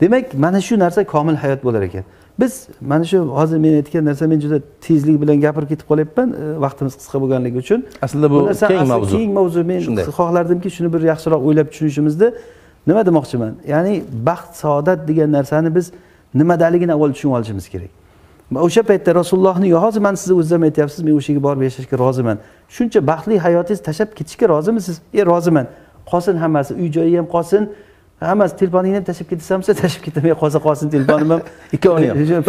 demak mana shu narsa komil hayot bo'lar ekan. Biz mana shu hozir men aytgan narsa men juda tezlik bilan gapirib ketib qolyapman e, vaqtimiz qisqa bo'lganligi uchun. Aslida bu keng mavzu. keng mavzu. Men xohlardimki shuni bir yaxshiroq o'ylab tushunishimizni nima demoqchiman? Ya'ni baxt saodat degan narsani biz nimadaligini avval tushunib olishimiz kerak. O'sha paytda rasulullohni hozir man sizni o'zim aytyapsiz men o'sha yerga borib yashashga roziman. Shuncha baxtli hayotingizni tashlab ketishga rozimisiz? E roziman. Qolsin hammasi uy joyi ham qolsin hammasi telefoningni ham tashlab ketasanmi tashlab ketaman qolsa qolsin telefonim ham. [LAUGHS] Ikkovini ham.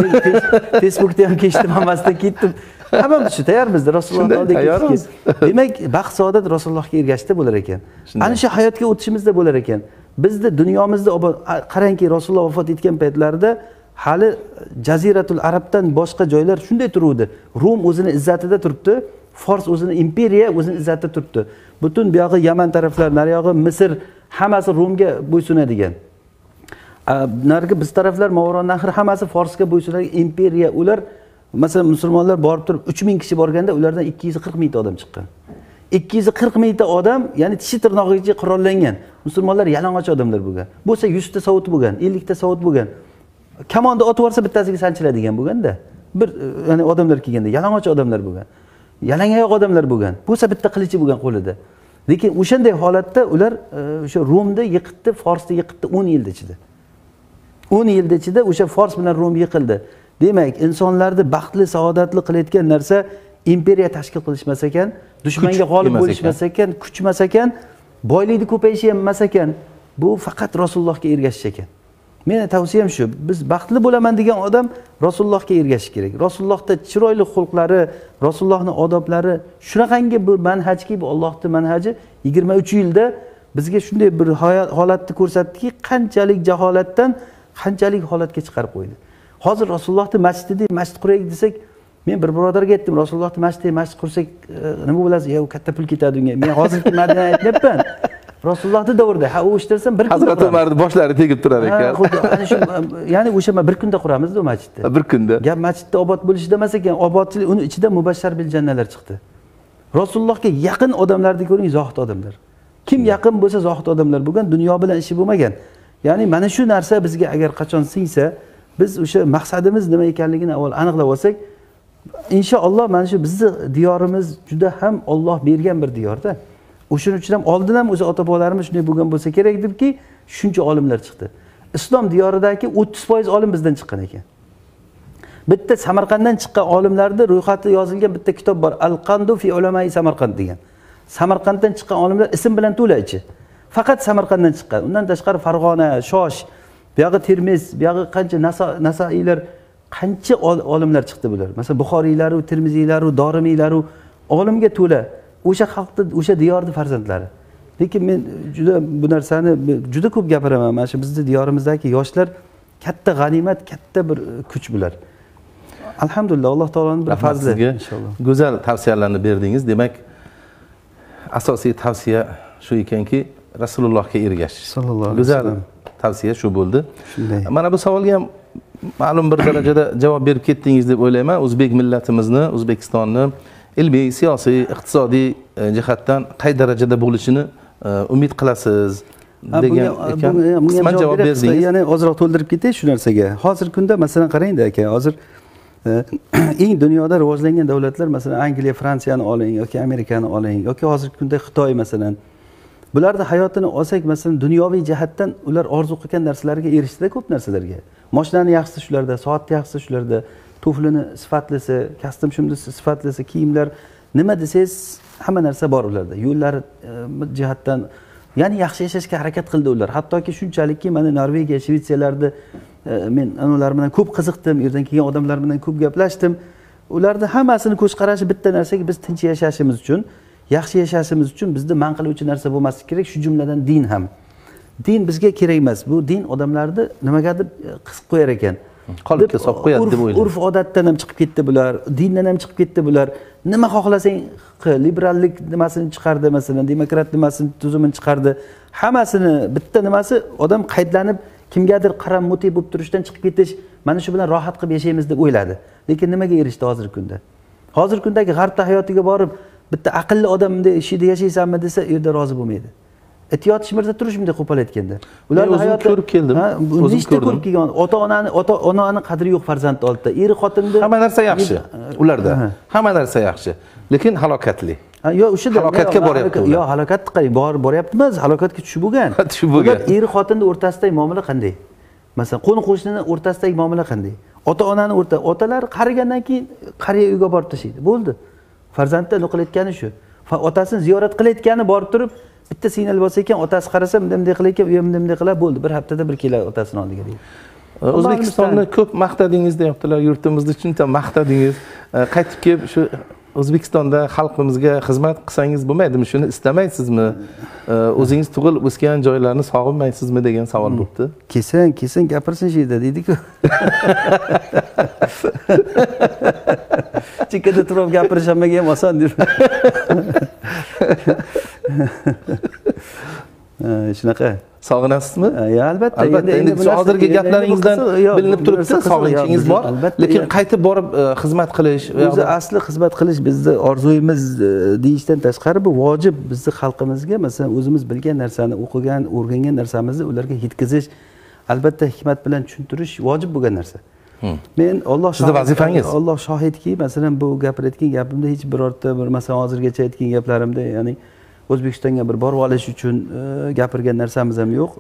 Facebookda ham kechdim hammasidan ketdim. Hammamiz shu tayyormizda rasulullohni oldiga [LAUGHS] demak baxt saodat rasulullohga ergashishda bo'lar ekan. Ana shu hayotga o'tishimizda bo'lar ekan. Bizni dunyomizda obod- qarangki rasululloh vafot etgan paytlarida hali jaziratul arabdan boshqa joylar shunday turuvdi. Rum o'zini izzatida turibdi fors o'zini imperiya o'zini izzatida turibdi. Butun buyog'i yaman taraflar nariyog'i misr hammasi rumga bo'ysunadigan. Narigi biz taraflar movaron nahr hammasi forsga bo'ysunadigan imperiya. Ular masalan musulmonlar borib turib uch ming kishi borganda ulardan ikki yuz qirq mingta odam chiqqan. Ikki yuz qirq mingta odam ya'ni tishi tirnog'igacha qurollangan. Musulmonlar yalang'och odamlar bo'lgan. Bo'lsa yuzta sovut bo'lgan ellikta sovut bo'lgan. Kamonni otib yuborsa bittasiga sanchiladigan bo'lganda bir ya'ni odamlar kelganda yalang'och odamlar bo'lgan. Yalang oyoq odamlar bo'lgan. Bo'lsa bitta qilichi bo'lgan qo'lida. Lekin o'shanday holatda ular e, o'sha rumni yiqitdi forsni yiqitdi o'n yilni ichida. O'n yilni ichida o'sha fors bilan rum yiqildi. Demak insonlarni baxtli saodatli qilayotgan narsa imperiya tashkil qilishmas ekan dushmanga g'olib bo'lishmas ekan. kuchmas ekan boylikni ko'payishi ham emas ekan. Bu faqat rasulullohga ergashish ekan meni tavsiyam shu biz baxtli bo'laman degan odam rasulullohga ergashish kerak. Rasulullohda chiroyli xulqlari rasulullohni odoblari shunaqangi bir manhajki bu ollohni manhaji yigirma uch yilda bizga shunday bir holatni ko'rsatdiki qanchalik jaholatdan qanchalik holatga chiqarib qo'ydi. Hozir rasulullohni masjidida masjid quraylik desak men bir birodarga aytdim rasulullohni masjidida masjid qursak e, nima bo'lasiz? Yo katta pul ketadi unga. Men hozirgi madinani aytyapman rasulullohni davrida ha u ishtirsan bir kunda hazrati umarni boshlari tegib turar ekan. Xuddi ana shu [LAUGHS] ya'ni o'sha bir kunda quramizda u masjidni bir kunda. Gap masjidda obod bo'lishida emas ekan obodchilik uni ichida mubashshar bil jannalar chiqdi. Rasulullohga yaqin odamlarni ko'ring zohid odamlar. Kim yaqin bo'lsa zohid odamlar bo'lgan dunyo bilan ishi bo'lmagan. Ya'ni mana shu narsa bizga agar qachon singsa biz o'sha maqsadimiz nima ekanligini avval aniqlab olsak inshaalloh mana shu bizni diyorimiz juda ham olloh bergan bir diyorda o'shaning uchun ham oldin ham o'zi ota bobolarimiz shunday bo'lgan bo'lsa kerak debki shuncha olimlar chiqdi. Islom diyoridagi o'ttiz foiz olim bizdan chiqqan ekan. Bitta samarqanddan chiqqan olimlarni ro'yxati yozilgan bitta kitob bor al qandu fi ulamai samarqand degan. Samarqanddan chiqqan olimlar ism bilan to'la ichi faqat samarqanddan chiqqan undan tashqari farg'ona shosh buyog'i termiz buyog'i qancha Nasa- nasoiylar qancha olimlar chiqdi bular. Masalan buxoriylaru termiziylaru dorimiylaru olimga to'la o'sha xalqni o'sha diyorni farzandlari. Lekin men juda bu narsani juda ko'p gapiraman. Mana shu bizni diyorimizdagi yoshlar katta g'animat katta bir e, kuch bular. Alhamdulillah alloh taoloni bir fazli. sizga. Inshaalloh. Go'zal tavsiyalarni berdingiz. Demak asosiy tavsiya shu ekanki rasulullohga ergashish Sallallohu alayhi go'zal vasallam. tavsiya shu bo'ldi. Shunday. mana bu savolga ham ma'lum bir darajada javob berib ketdingiz deb o'ylayman. O'zbek millatimizni o'zbekistonni ilmiy siyosiy iqtisodiy e, jihatdan qay darajada bo'lishini e, umid qilasiz degan ekan. qisman javob berdingiz. yana ozroq to'ldirib ketay shu narsaga. Hozirgi kunda masalan qarangda aka hozir e, [CLEARS THROAT] eng dunyoda rivojlangan davlatlar masalan angliya fransiyani oling yoki amerikani oling yoki hozirgi kunda xitoy masalan bularni hayotini olsak masalan dunyoviy jihatdan ular orzu qilgan narsalarga erishdida ko'p narsalarga. Moshinani yaxshisi shularda soatni yaxshisi shularda tuflini sifatlisi kostyum shimdisi sifatlisi kiyimlar nima desangiz hamma narsa bor ularda. Yo'llari e, jihatdan ya'ni yaxshi yashashga harakat qildi ular. Hattoki shunchalikki mana norvegiya shvetsiyalarni e, men ular bilan ko'p qiziqdim u yerdan kelgan odamlar bilan ko'p gaplashdim. Ularni hammasini ko'z qarashi bitta narsaga biz tinch yashashimiz uchun yaxshi yashashimiz uchun bizni man qiluvchi narsa bo'lmasligi kerak shu jumladan din ham. Din bizga kerak emas. Bu din odamlarni nimagadir e, qisib qo'yar ekan. Qolipga solib qo'yadi deb o'ylayman. urf odatdan ham chiqib ketdi bular dindan ham chiqib ketdi bular. Nima xohlasang qil liberallik nimasini chiqardi masalan demokrat nimasini tuzumini chiqardi. Hammasini bitta nimasi odam qaydlanib kimgadir qaram muti bo'lib turishdan chiqib ketish mana shu bilan rohat qilib yashaymiz deb o'yladi. Lekin nimaga erishdi hozirgi kunda? Hozirgi kundagi g'arbni hayotiga borib bitta aqlli odam bunday ish yerda yashaysanmi desa u yerda rozi bo'lmaydi ishmirda turish bunday qo'pol aytganda? Men o'zim ko'rib keldim. Nechta ko'rib kelgan ota onani ota onani qadri yo'q farzandni oldida. Eri xotinni hamma narsa yaxshi ularda. Ha. hamma narsa yaxshi lekin halokatli. Ha, yo o'sha Halokatga boryapti yo halokatni qarang bor boryapti emas halokatga tushib bo'lgan. [LAUGHS] Tushib bo'lgan. Eri xotinni o'rtasidagi muomala qanday? Masalan qo'ni qo'shnini o'rtasidagi muomala qanday? Ota onani o'rta otalar qarigandan keyin qariya uyga borib tashlaydi. Bo'ldi. Farzandni nima qilayotgani shu otasini ziyorat qilayotgani borib turib bitta signal bo'lsa ekan otasi qarasa bunday bunday qilayotgan u ham bunday bunday qiladi bo'ldi. Bir haftada bir keladi otasini oldiga deydi. O'zbekistonni ko'p maqtadingiz deyaptilar yurtimizni shuncha maqtadingiz. Qaytib kelib shu o'zbekistonda xalqimizga xizmat qilsangiz bo'lmaydimi? Shuni istamaysizmi? O'zingiz tug'ilib o'sgan joylarni sog'inmaysizmi degan savol bo'libdi kelsin kelsin gapirsin shu yerda deydiku. [LAUGHS] Chekkada turib gapirish hammaga ham oson deb [LAUGHS] shunaqa. Sog'inasizmi? Yo albatta albatta endi narsa- hozirgi gaplaringizdan bilinib turibdi sog'inchingiz bor. lekin qaytib borib e, xizmat qilish o'zi asli xizmat qilish bizni orzuyimiz e, deyishdan tashqari bu vojib. Bizni xalqimizga masalan o'zimiz bilgan narsani o'qigan o'rgangan narsamizni ularga yetkazish albatta hikmat bilan tushuntirish vojib bo'lgan narsa. Men olloh Sizni vazifangiz. olloh shohidki masalan bu gapirayotgan gapimda hech birorta bir masalan hozirgacha aytgan gaplarimda ya'ni o'zbekistonga bir borib olish uchun e, gapirgan narsamiz ham yo'q.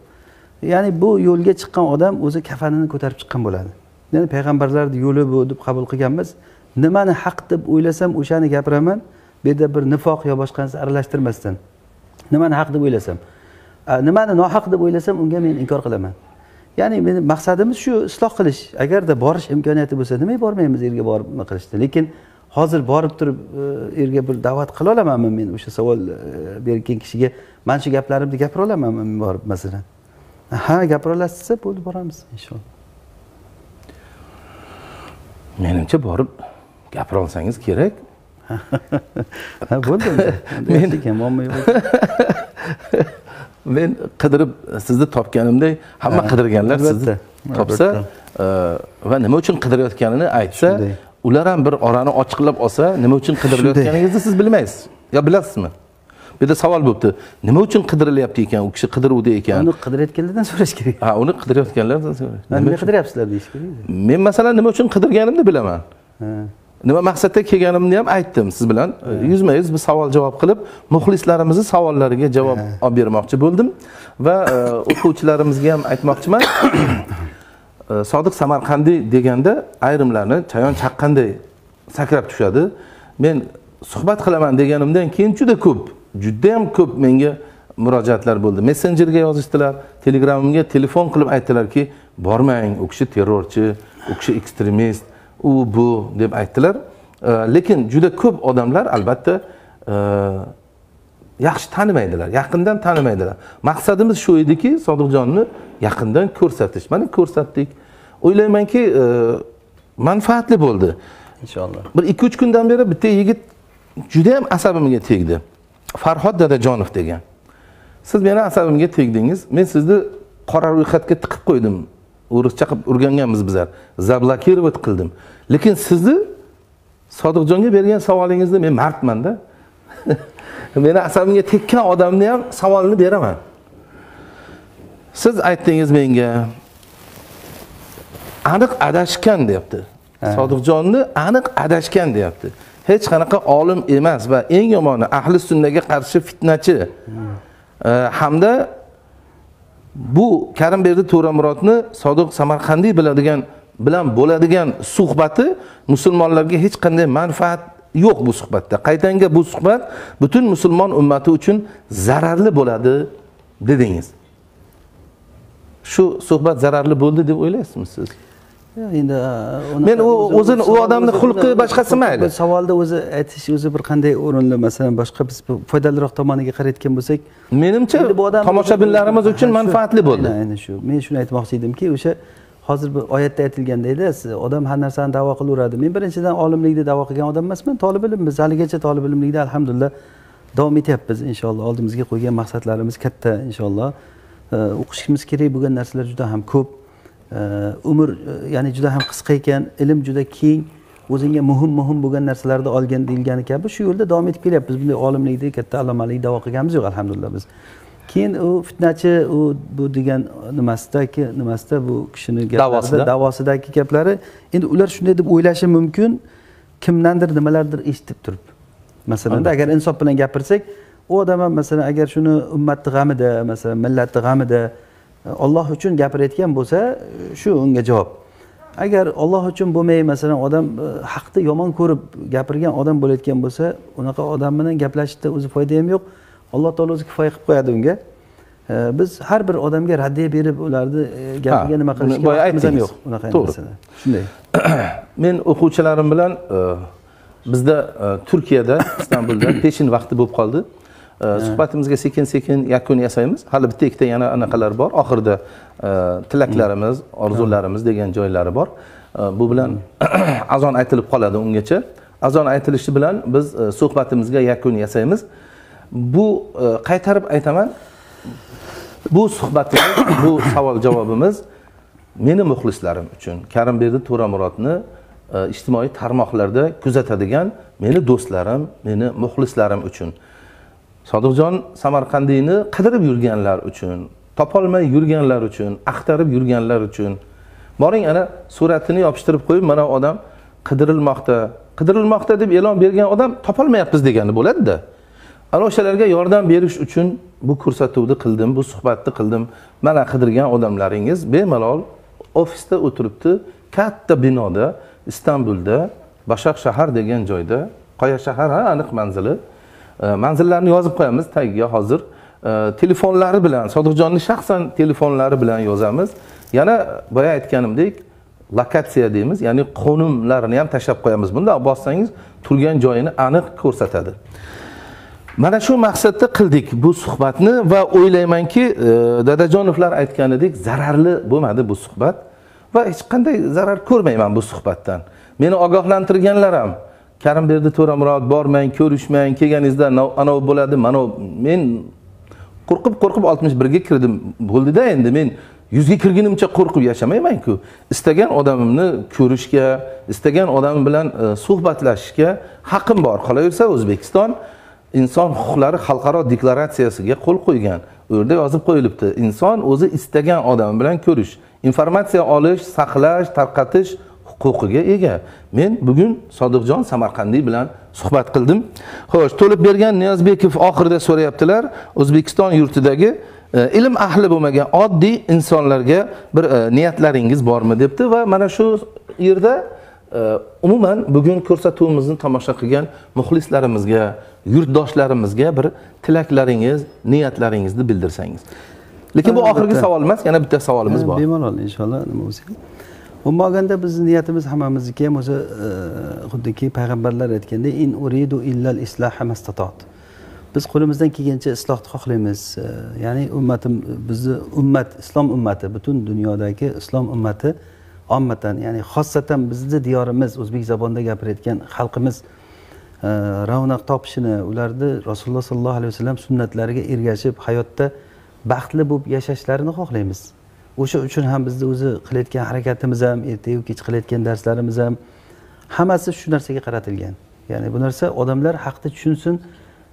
Ya'ni bu yo'lga chiqqan odam o'zi kafanini ko'tarib chiqqan bo'ladi. Ya'ni payg'ambarlarni yo'li bu deb qabul qilganmiz. Nimani haq deb o'ylasam o'shani gapiraman. Bu yerda bir nifoq yo boshqa narsa aralashtirmasdan. Nimani haq deb o'ylasam? Nimani nohaq deb o'ylasam unga men inkor qilaman. Ya'ni meni maqsadimiz shu isloh qilish. Agarda borish imkoniyati bo'lsa nimaga bormaymiz yerga borib nima qilishni? Lekin hozir borib turib e, erga bir da'vat qila olamanmi men o'sha savol e, bergan kishiga? Mana shu gaplarimni gapira olamanmi men borib masalan? Ha gapira olasiz desa bo'ldi boramiz inshaalloh. Menimcha borib gapira olsangiz kerak. [LAUGHS] Ha bo'ldi men ekan muammo yo'q men qidirib sizni topganimdek hamma qidirganlar sizni topsa e, va nima uchun qidirayotganini aytsa. Ular ham bir orani ochiqlab olsa nima uchun qidirilayotganingizni siz bilmaysiz. Yo bilasizmi? Bu yerda savol bo'libdi nima uchun qidirilyapti ekan? U kishi qidiruvda ekan. Uni qidirayotganlardan so'rash kerak. Ha uni qidirayotganlardan so'rash. Nima qidiryapsizlar deyish kerak men masalan nima uchun qidirganimni bilaman. Nima maqsadda kelganimni ham aytdim siz bilan. Yuzma yuz bir savol javob qilib muxlislarimizni savollariga javob olib bermoqchi bo'ldim. Va e, o'quvchilarimizga ham aytmoqchiman Э, sodiq samarqandiy deganda ayrimlarni chayon chaqqanday sakrab tushadi. Men suhbat qilaman deganimdan keyin juda ko'p judayam ko'p menga murojaatlar bo'ldi. Messenjerga yozishdilar telegramimga telefon qilib aytdilarki bormang u kishi terrorchi u kishi ekstremist u bu deb aytdilar. Э, lekin juda ko'p odamlar albatta э, yaxshi tanimaydilar yaqindan tanimaydilar. Maqsadimiz shu ediki sodiqjonni yaqindan ko'rsatish. Mana ko'rsatdik. O'ylaymanki e, manfaatli bo'ldi. Inshaalloh bir ikki uch kundan beri bitta yigit judayam asabimga tegdi. Farhod dadajonov degan. Siz meni asabimga tegdingiz. Men sizni qora ro'yxatga tiqib qo'ydim. O'rischa qilib o'rganganmiz bizlar. Zablokировать qildim. Lekin sizni sodiqjonga bergan savolingizni men mardmanda [LAUGHS] meni asabimga tekkan odamni ham savolini beraman. Siz aytdingiz menga aniq adashgan deyapti. Sodiqjonni aniq adashgan deyapti. Hech qanaqa olim emas va eng yomoni ahli sunnaga qarshi fitnachi. E, hamda bu karimberdi to'ramurodni sodiq samarqandiy biladigan bilan bo'ladigan suhbati musulmonlarga hech qanday manfaat yo'q bu suhbatda. Qaytanga bu suhbat butun musulmon ummati uchun zararli bo'ladi dedingiz. Shu suhbat zararli bo'ldi deb o'ylaysizmi siz? Endi Men u- o'zi- o'zini- u odamni xulqi boshqasi mayli. bu savolni o'zi aytish o'zi bir qanday o'rinli? Masalan boshqa biz foydaliroq tomoniga qarayotgan bo'lsak menimcha tomoshabinlarimiz Ha, uchun manfaatli bo'ldi. Aynan shu. Men shuni aytmoqchi edimki o'sha hozir bu oyatda aytilgandayda siz- odam har narsani da'vo qilaveradi. Men birinchidan olimlikni da'vo qilgan odam emasman tolib ilmmiz haligacha tolib ilmlikda alhamdulillah davom etyapmiz inshaalloh. Oldimizga qo'ygan maqsadlarimiz katta inshaalloh. O'qishimiz kerak bo'lgan narsalar juda ham ko'p. Umr e, ya'ni juda ham qisqa ekan ilm juda keng. O'zingga muhim muhim bo'lgan narsalarni olgin deyilgani kabi shu yo'lda davom etib kelyapmiz. Bunday olimlikni katta allomalikni da'vo qilganimiz yo'q alhamdulillah biz. Keyin u fitnachi u bu degan nimasidagi nimasida bu kishini Da'vosida. davosidagi gaplari. Endi ular shunday deb o'ylashi mumkin kimdandir nimalardir eshitib turib. Masalanda agar insof bilan gapirsak u odam ham masalan agar shuni ummatni g'amida masalan millatni g'amida olloh uchun gapirayotgan bo'lsa shu unga javob. Agar olloh uchun bo'lmay masalan odam e, haqni yomon ko'rib gapirgan odam bo'layotgan bo'lsa unaqa odam bilan gaplashishda o'zi foyda ham yo'q alloh taolo o'zi kifoya qilib qo'yadi unga. E, biz har bir odamga raddiya berib ularni gapiga nima qilishga boya vaqtimiz ham yo'q unaqa To'g'ri. shunday. [CLEARS THROAT] Men o'quvchilarim bilan e, bizda e, turkiyada istanbulda [CLEARS THROAT] peshin vaqti bo'lib qoldi. Suhbatimizga sekin sekin yakun yasaymiz. Hali bitta ikkita yana anaqalar bor. Oxirida tilaklarimiz orzularimiz degan joylari bor. Bu bilan [CLEARS THROAT] azon aytilib qoladi ungacha. Azon aytilishi bilan biz suhbatimizga yakun yasaymiz bu e, qaytarib aytaman. Bu suhbatimiz [COUGHS] bu savol javobimiz meni muxlislarim uchun karimberdi to'ramurodni e, ijtimoiy tarmoqlarda kuzatadigan meni do'stlarim meni muxlislarim uchun. Sodiqjon samarqandiyni qidirib yurganlar uchun topolmay yurganlar uchun axtarib yurganlar uchun. Boring ana suratini yopishtirib qo'yib mana odam qidirilmoqda. Qidirilmoqda deb e'lon bergan odam topolmayapmiz degani bo'ladida. Ana o'shalarga yordam berish uchun bu ko'rsatuvni qildim bu suhbatni qildim. Mana qidirgan odamlaringiz bemalol ofisda o'tiribdi katta binoda istanbulda bashaq shahar degan joyda qoya shahar ha aniq manzili. Manzillarni yozib qo'yamiz tagiga hozir. Telefonlari bilan sodiqjonni shaxsan telefonlari bilan yozamiz. Yana boya aytganimdek lokatsiya deymiz ya'ni qo'nimlarini ham tashlab qo'yamiz. Bunda bossangiz turgan joyini aniq ko'rsatadi. Mana shu maqsadda qildik bu suhbatni va o'ylaymanki e, dadajonovlar aytganidek zararli bo'lmadi bu suhbat va hech qanday zarar ko'rmayman bu suhbatdan. Meni ogohlantirganlar ham karimberdi to'ramurod bormang ko'rishmang kelganingizda anov anavi bo'ladi mana men qo'rqib qo'rqib oltmish birga kirdim bo'ldida endi. Men yuzga kirgunimcha qo'rqib yashamaymanku. Istagan odamimni ko'rishga istagan odam bilan e, suhbatlashishga haqqim bor. Qolaversa o'zbekiston inson huquqlari xalqaro deklaratsiyasiga qo'l qo'ygan. U yerda yozib qo'yilibdi inson o'zi istagan odam bilan ko'rish informatsiya olish saqlash tarqatish huquqiga ega. Men bugun sodiqjon samarqandiy bilan suhbat qildim. Xo'sh to'lib bergan niyozbekov oxirida so'rayaptilar o'zbekiston yurtidagi e, ilm ahli bo'lmagan oddiy insonlarga bir e, niyatlaringiz bormi debdi va mana shu yerda e, umuman bugun ko'rsatuvimizni tomosha qilgan muxlislarimizga yurtdoshlarimizga bir tilaklaringiz niyatlaringizni bildirsangiz. Lekin bu oxirgi savol emas yana bitta savolimiz bor. bemalol inshaalloh nima bo'lsa umuman olganda bizni niyatimiz hammamizniki ham o'zi e, xuddiki payg'ambarlar aytgandek in uridu illal islaha mastatot biz qo'limizdan kelgancha islohni xohlaymiz. E, ya'ni ummatim bizni ummat islom ummati butun dunyodagi islom ummati ommatan ya'ni xossatan bizni diyorimiz o'zbek zabonida gapirayotgan xalqimiz ravnaq topishini ularni rasululloh sollallohu alayhi vasallam sunnatlariga ergashib hayotda baxtli bo'lib yashashlarini xohlaymiz. O'sha uchun ham bizni o'zi qilayotgan harakatimiz ham ertayu kech qilayotgan darslarimiz ham hammasi shu narsaga qaratilgan. Ya'ni bu narsa odamlar haqni tushunsin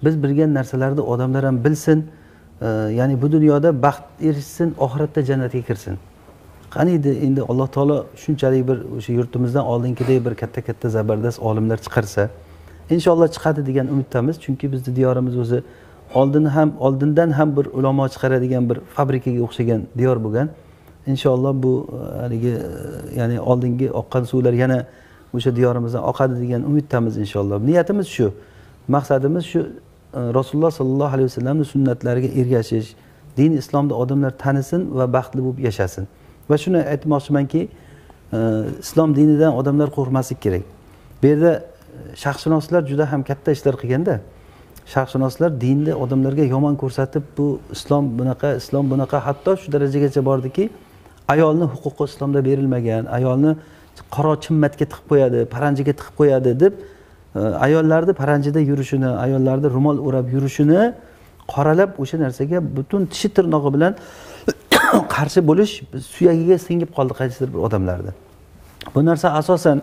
biz bilgan narsalarni odamlar ham bilsin. E, ya'ni bu dunyoda baxt erishsin oxiratda jannatga kirsin. Qaniydi endi alloh taolo shunchalik bir o'sha yurtimizdan oldingidek bir katta katta zabardast olimlar chiqarsa inshaalloh chiqadi degan umiddamiz. Chunki bizni diyorimiz o'zi oldin ham oldindan ham bir ulamo chiqaradigan bir fabrikaga o'xshagan diyor bo'lgan. Inshaalloh bu e, haligi e, ya'ni oldingi oqqan suvlar yana o'sha diyorimizdan oqadi degan umiddamiz inshaalloh niyatimiz shu. Maqsadimiz shu e, rasululloh sollallohu alayhi vasallamni sunnatlariga ergashish din islomni odamlar tanisin va baxtli bo'lib yashasin. Va shuni aytmoqchimanki islom dinidan odamlar qo'rqmaslik kerak. Bu yerda sharqshunoslar juda ham katta ishlar qilganda sharqshunoslar dinni odamlarga yomon ko'rsatib bu islom bunaqa islom bunaqa hatto shu darajagacha bordiki ayolni huquqi islomda berilmagan ayolni qaro chimmatga tiqib qo'yadi paranjiga tiqib qo'yadi deb e, ayollarni paranjida yurishini ayollarni ro'mol o'rab yurishini qoralab o'sha narsaga butun tishi tirnog'i bilan [COUGHS] qarshi bo'lish suyagiga singib qoldi qaysidir bir odamlarni bu narsa asosan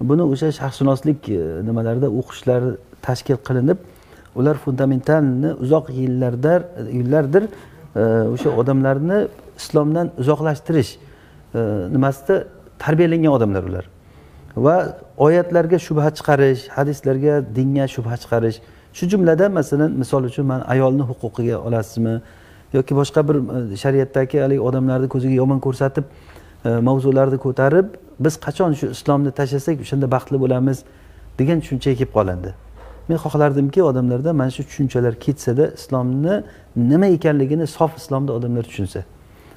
buni o'sha sharqshunoslik e, nimalarida o'qishlar tashkil qilinib ular fundamentalni uzoq yillarda yillardir e, o'sha odamlarni islomdan uzoqlashtirish e, nimasida tarbiyalangan odamlar ular. Va oyatlarga shubha chiqarish hadislarga dinga shubha chiqarish. Shu jumladan masalan misol uchun man ayolni huquqiga olasizmi? Yoki boshqa bir shariatdagi haligi odamlarni ko'ziga yomon ko'rsatib E, mavzularni ko'tarib biz qachon shu islomni tashlasak o'shanda baxtli bo'lamiz degan tushunchaga kelib qolindi. Men xohlardimki odamlarda mana shu tushunchalar ketsa-da islomni nima ekanligini sof islomda odamlar tushunsa.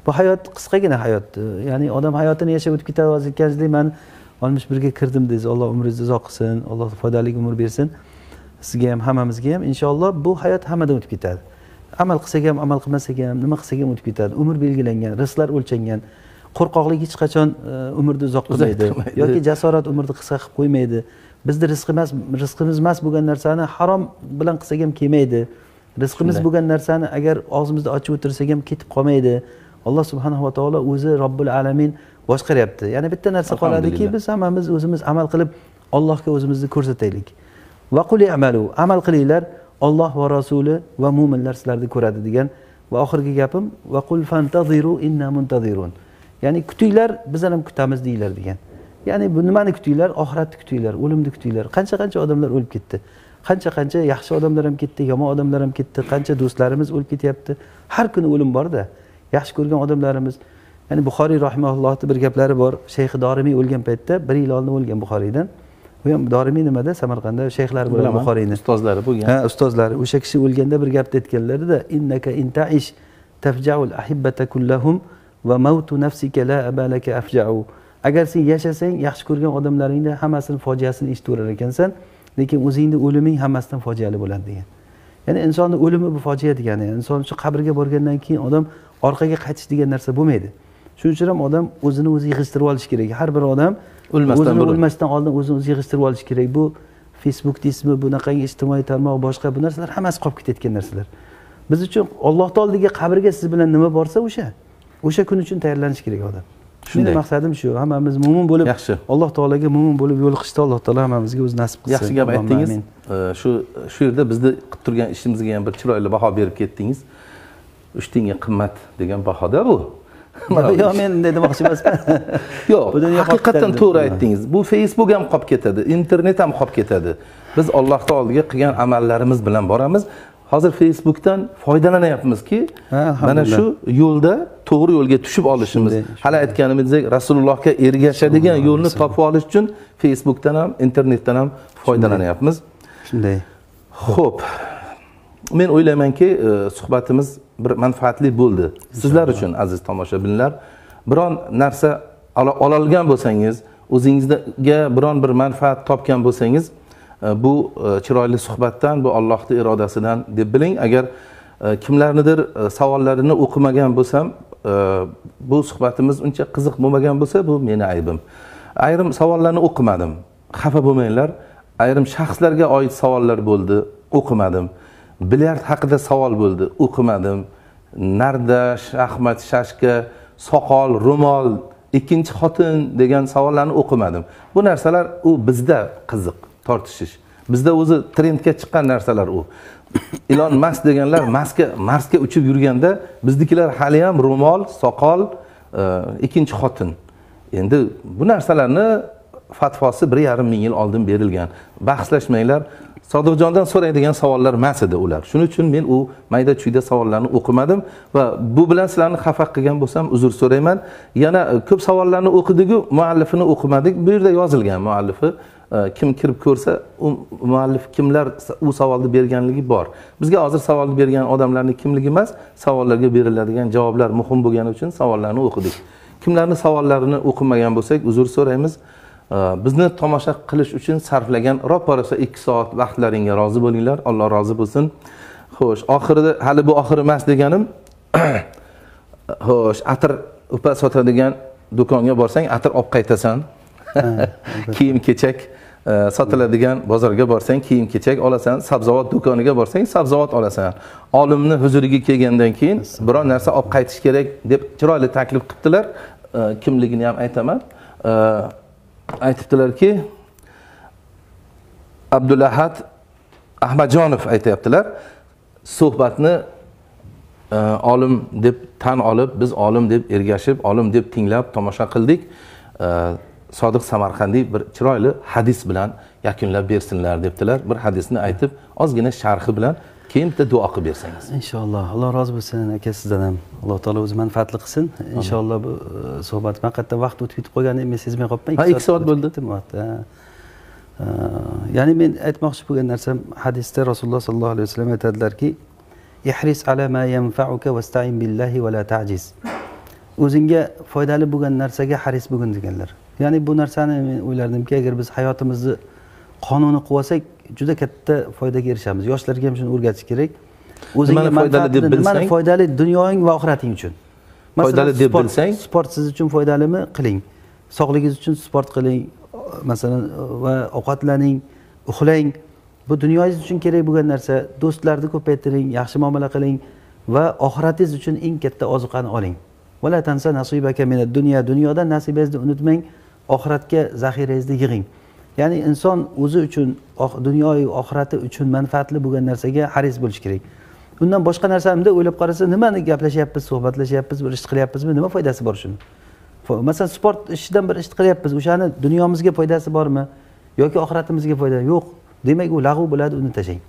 Bu hayot qisqagina hayot e, ya'ni odam hayotini yashab o'tib ketadi man oltmish birga kirdim dedingiz alloh umringizni uzoq qilsin alloh foydali umr bersin. Sizga ham hammamizga ham inshaalloh bu hayot hammadan o'tib ketadi. Amal qilsak ham amal qilmasak ham nima qilsak ham o'tib ketadi. Umr belgilangan rizqlar o'lchangan. Qo'rqoqlik hech qachon e, umrni uzoq qilmaydi yoki jasorat umrni qisqa qilib qo'ymaydi. Bizni rizq emas rizqimiz emas bo'lgan narsani harom bilan qilsak ham kelmaydi. Rizqimiz bo'lgan narsani agar og'zimizni ochib o'tirsak ham ketib qolmaydi. Alloh subhanahu va taolo o'zi robbil alamin boshqaryapti. Yana bitta narsa qoladiki biz hammamiz o'zimiz amal qilib allohga o'zimizni ko'rsataylik. Va qul amalu amal qilinglar olloh va rasuli va mo'minlar sizlarni ko'radi degan va oxirgi gapim va qul fantaziru inna muntazirun ya'ni kutinglar bizlar ham kutamiz deyglar degan. Ya'ni bu nimani kutinglar oxiratni kutinglar o'limni kutinglar qancha qancha odamlar o'lib ketdi. Qancha qancha yaxshi odamlar ham ketdi yomon odamlar ham ketdi qancha do'stlarimiz o'lib ketyapti. Har kuni o'lim borda yaxshi ko'rgan odamlarimiz. Ya'ni buxoriy rahimaullohni bir gaplari bor. Shayxi dorimiy o'lgan paytda bir yil oldin o'lgan buxoriydan. U ham dorimiy nimada? Samarqandda shayxlari bo'lgan buxoriyni. Ustozlari bo'lgan ha ustozlari. O'sha kishi o'lganda bir gapni aytganlarida innaka intaish tafjaul ahibbata kullahum va mautu nafsika la abalaka afjau. Agar sen yashasang yaxshi ko'rgan odamlaringni hammasini fojiasini eshitaverar ekansan lekin o'zingni o'liming hammasidan fojiali bo'ladi degan. Ya'ni insonni o'limi bu fojia degani inson shu qabrga borgandan keyin odam orqaga qaytish degan narsa bo'lmaydi. Shuning uchun ham odam o'zini o'zi yig'ishtirib olishi kerak. Har bir odam o'lmasdan o'zini o'lmasdan oldin o'zini o'zi yig'ishtirib olishi kerak. Bu facebook deysizmi bunaqangi ijtimoiy tarmoq boshqa bu narsalar hammasi qolib ketayotgan narsalar. Biz uchun ollohni oldiga qabrga siz bilan nima borsa o'sha o'sha kun uchun tayyorlanish kerak odam. Shunday. Maqsadim shu hammamiz mo'min bo'lib yaxshi. Alloh taologa mo'min bo'lib yo'liqishni alloh taolo hammamizga o'zi nasib qilsin. Yaxshi gap aytdingiz. Shu shu yerda bizni qilib turgan ishimizga ham bir chiroyli baho berib ketdingiz. Uch tiyinga qimmat degan bahoda bu. [LAUGHS] Yo'q men unday demoqchi emasman. [LAUGHS] Yo'q haqiqatdan to'g'ri aytdingiz. Bu facebook ham qolib ketadi internet ham qolib ketadi. Biz allohni oldiga qilgan amallarimiz bilan boramiz hozir facebookdan foydalanyapmizki mana shu yo'lda to'g'ri yo'lga tushib olishimiz. Hali aytganimizdek rasulullohga ergashadigan yo'lni topib olish uchun facebookdan ham internetdan ham foydalanyapmiz shunday. Ho'p men o'ylaymanki e, suhbatimiz bir manfaatli bo'ldi. Sizlar uchun aziz tomoshabinlar. Biron narsa ololgan bo'lsangiz o'zingizga biron bir manfaat topgan bo'lsangiz bu e, chiroyli suhbatdan bu allohni irodasidan deb biling. Agar e, kimlarnidir e, savollarini o'qimagan bo'lsam bu suhbatimiz uncha qiziq bo'lmagan bo'lsa bu meni aybim. Ayrim savollarni o'qimadim. Xafa bo'lmanglar. Ayrim shaxslarga oid savollar bo'ldi o'qimadim. Bilyard haqida savol bo'ldi o'qimadim. Narda shaxmat shashka soqol ro'mol ikkinchi xotin degan savollarni o'qimadim. Bu narsalar u bizda qiziq. Tortishish bizda o'zi trendga chiqqan narsalar u. [COUGHS] Ilon mask deganlar marsga marsga uchib yurganda biznikilar haliyam ro'mol soqol e, ikkinchi xotin. Endi bu narsalarni fatvosi bir yarim ming yil oldin berilgan. Bahslashmanglar. Sodiqjondan so'raydigan savollar emas edi ular. Shuning uchun men u mayda chuyda savollarni o'qimadim va bu bilan sizlarni xafa qilgan bo'lsam uzr so'rayman. Yana e, ko'p savollarni o'qidiku muallifini o'qimadik. Bu yerda yozilgan muallifi kim kirib ko'rsa u muallif kimlar u savolni berganligi bor. Bizga hozir savolni bergan odamlarni kimligi emas savollarga beriladigan javoblar muhim bo'lgani uchun savollarni o'qidik. Kimlarni savollarini o'qimagan bo'lsak uzr so'raymiz. Bizni tomosha qilish uchun sarflagan roppa rosa ikki soat vaqtlaringga rozi bo'linglar. Alloh rozi bo'lsin. Xo'sh oxirida hali bu oxiri emas deganim. [COUGHS] Xo'sh atir upa sotadigan do'konga borsang atir olib qaytasan. [LAUGHS] Kiyim kechak sotiladigan bozorga borsang kiyim kechak olasan. Sabzavot do'koniga borsang sabzavot olasan. Olimni huzuriga kelgandan keyin biror narsa olib qaytish kerak deb chiroyli taklif qilibdilar. Kimligini ham aytaman. Aytibdilarki abdulahad ahmadjonov aytyaptilar suhbatni e, olim deb tan olib biz olim deb ergashib olim deb tinglab tomosha qildik. E, sodiq samarqandiy bir chiroyli hadis bilan yakunlab bersinlar debdilar. Bir hadisni aytib ozgina sharhi bilan keyin bitta duo qilib bersangiz. Inshaalloh. Alloh rozi bo'lsin aka sizdan ham. Alloh taolo o'zi manfaatli qilsin. Inshaalloh bu e, suhbat haqiqatdan vaqt o'tib ketib qolganini men sezmay qolibman Ha, ikki soat bo'ldi. E, ya'ni men aytmoqchi bo'lgan narsam hadisda rasululloh sollallohu alayhi vasallam aytadilarki ihris ala ma yanfa'uka billahi va la ta'jiz o'zingga foydali bo'lgan narsaga haris bo'lgin deganlar. Ya'ni bu narsani men o'ylardimki agar biz hayotimizni qonuniy qilib olsak juda katta foydaga erishamiz. Yoshlarga ham shuni o'rgatish kerak. Nimani foydali deb manfaatli- nimani bilsang- foydali dunyoing va oxirating uchun. Foydali deb bilsang- sport siz uchun foydalimi? Qiling. Sog'ligingiz uchun sport qiling. Masalan va ovqatlaning uxlang. Bu dunyoyingiz uchun kerak bo'lgan narsa. Do'stlarni ko'paytiring yaxshi muomala qiling va oxiratingiz uchun eng katta ozuqani oling vala tansa nasibaka minad dunya dunyodan nasibingizni unutmang oxiratga zaxirangizni yig'ing. Ya'ni inson o'zi uchun dunyoyu oxirati uchun manfaatli bo'lgan narsaga haris bo'lishi kerak. Undan boshqa narsamda o'ylab qarasa nimani gaplashyapmiz suhbatlashyapmiz bir ish qilyapmizmi nima foydasi bor shuni? Masalan sport ishidan bir ish qilyapmiz o'shani dunyomizga foydasi bormi yoki oxiratimizga foyda yo'q demak u lag'v bo'ladi uni tashlang.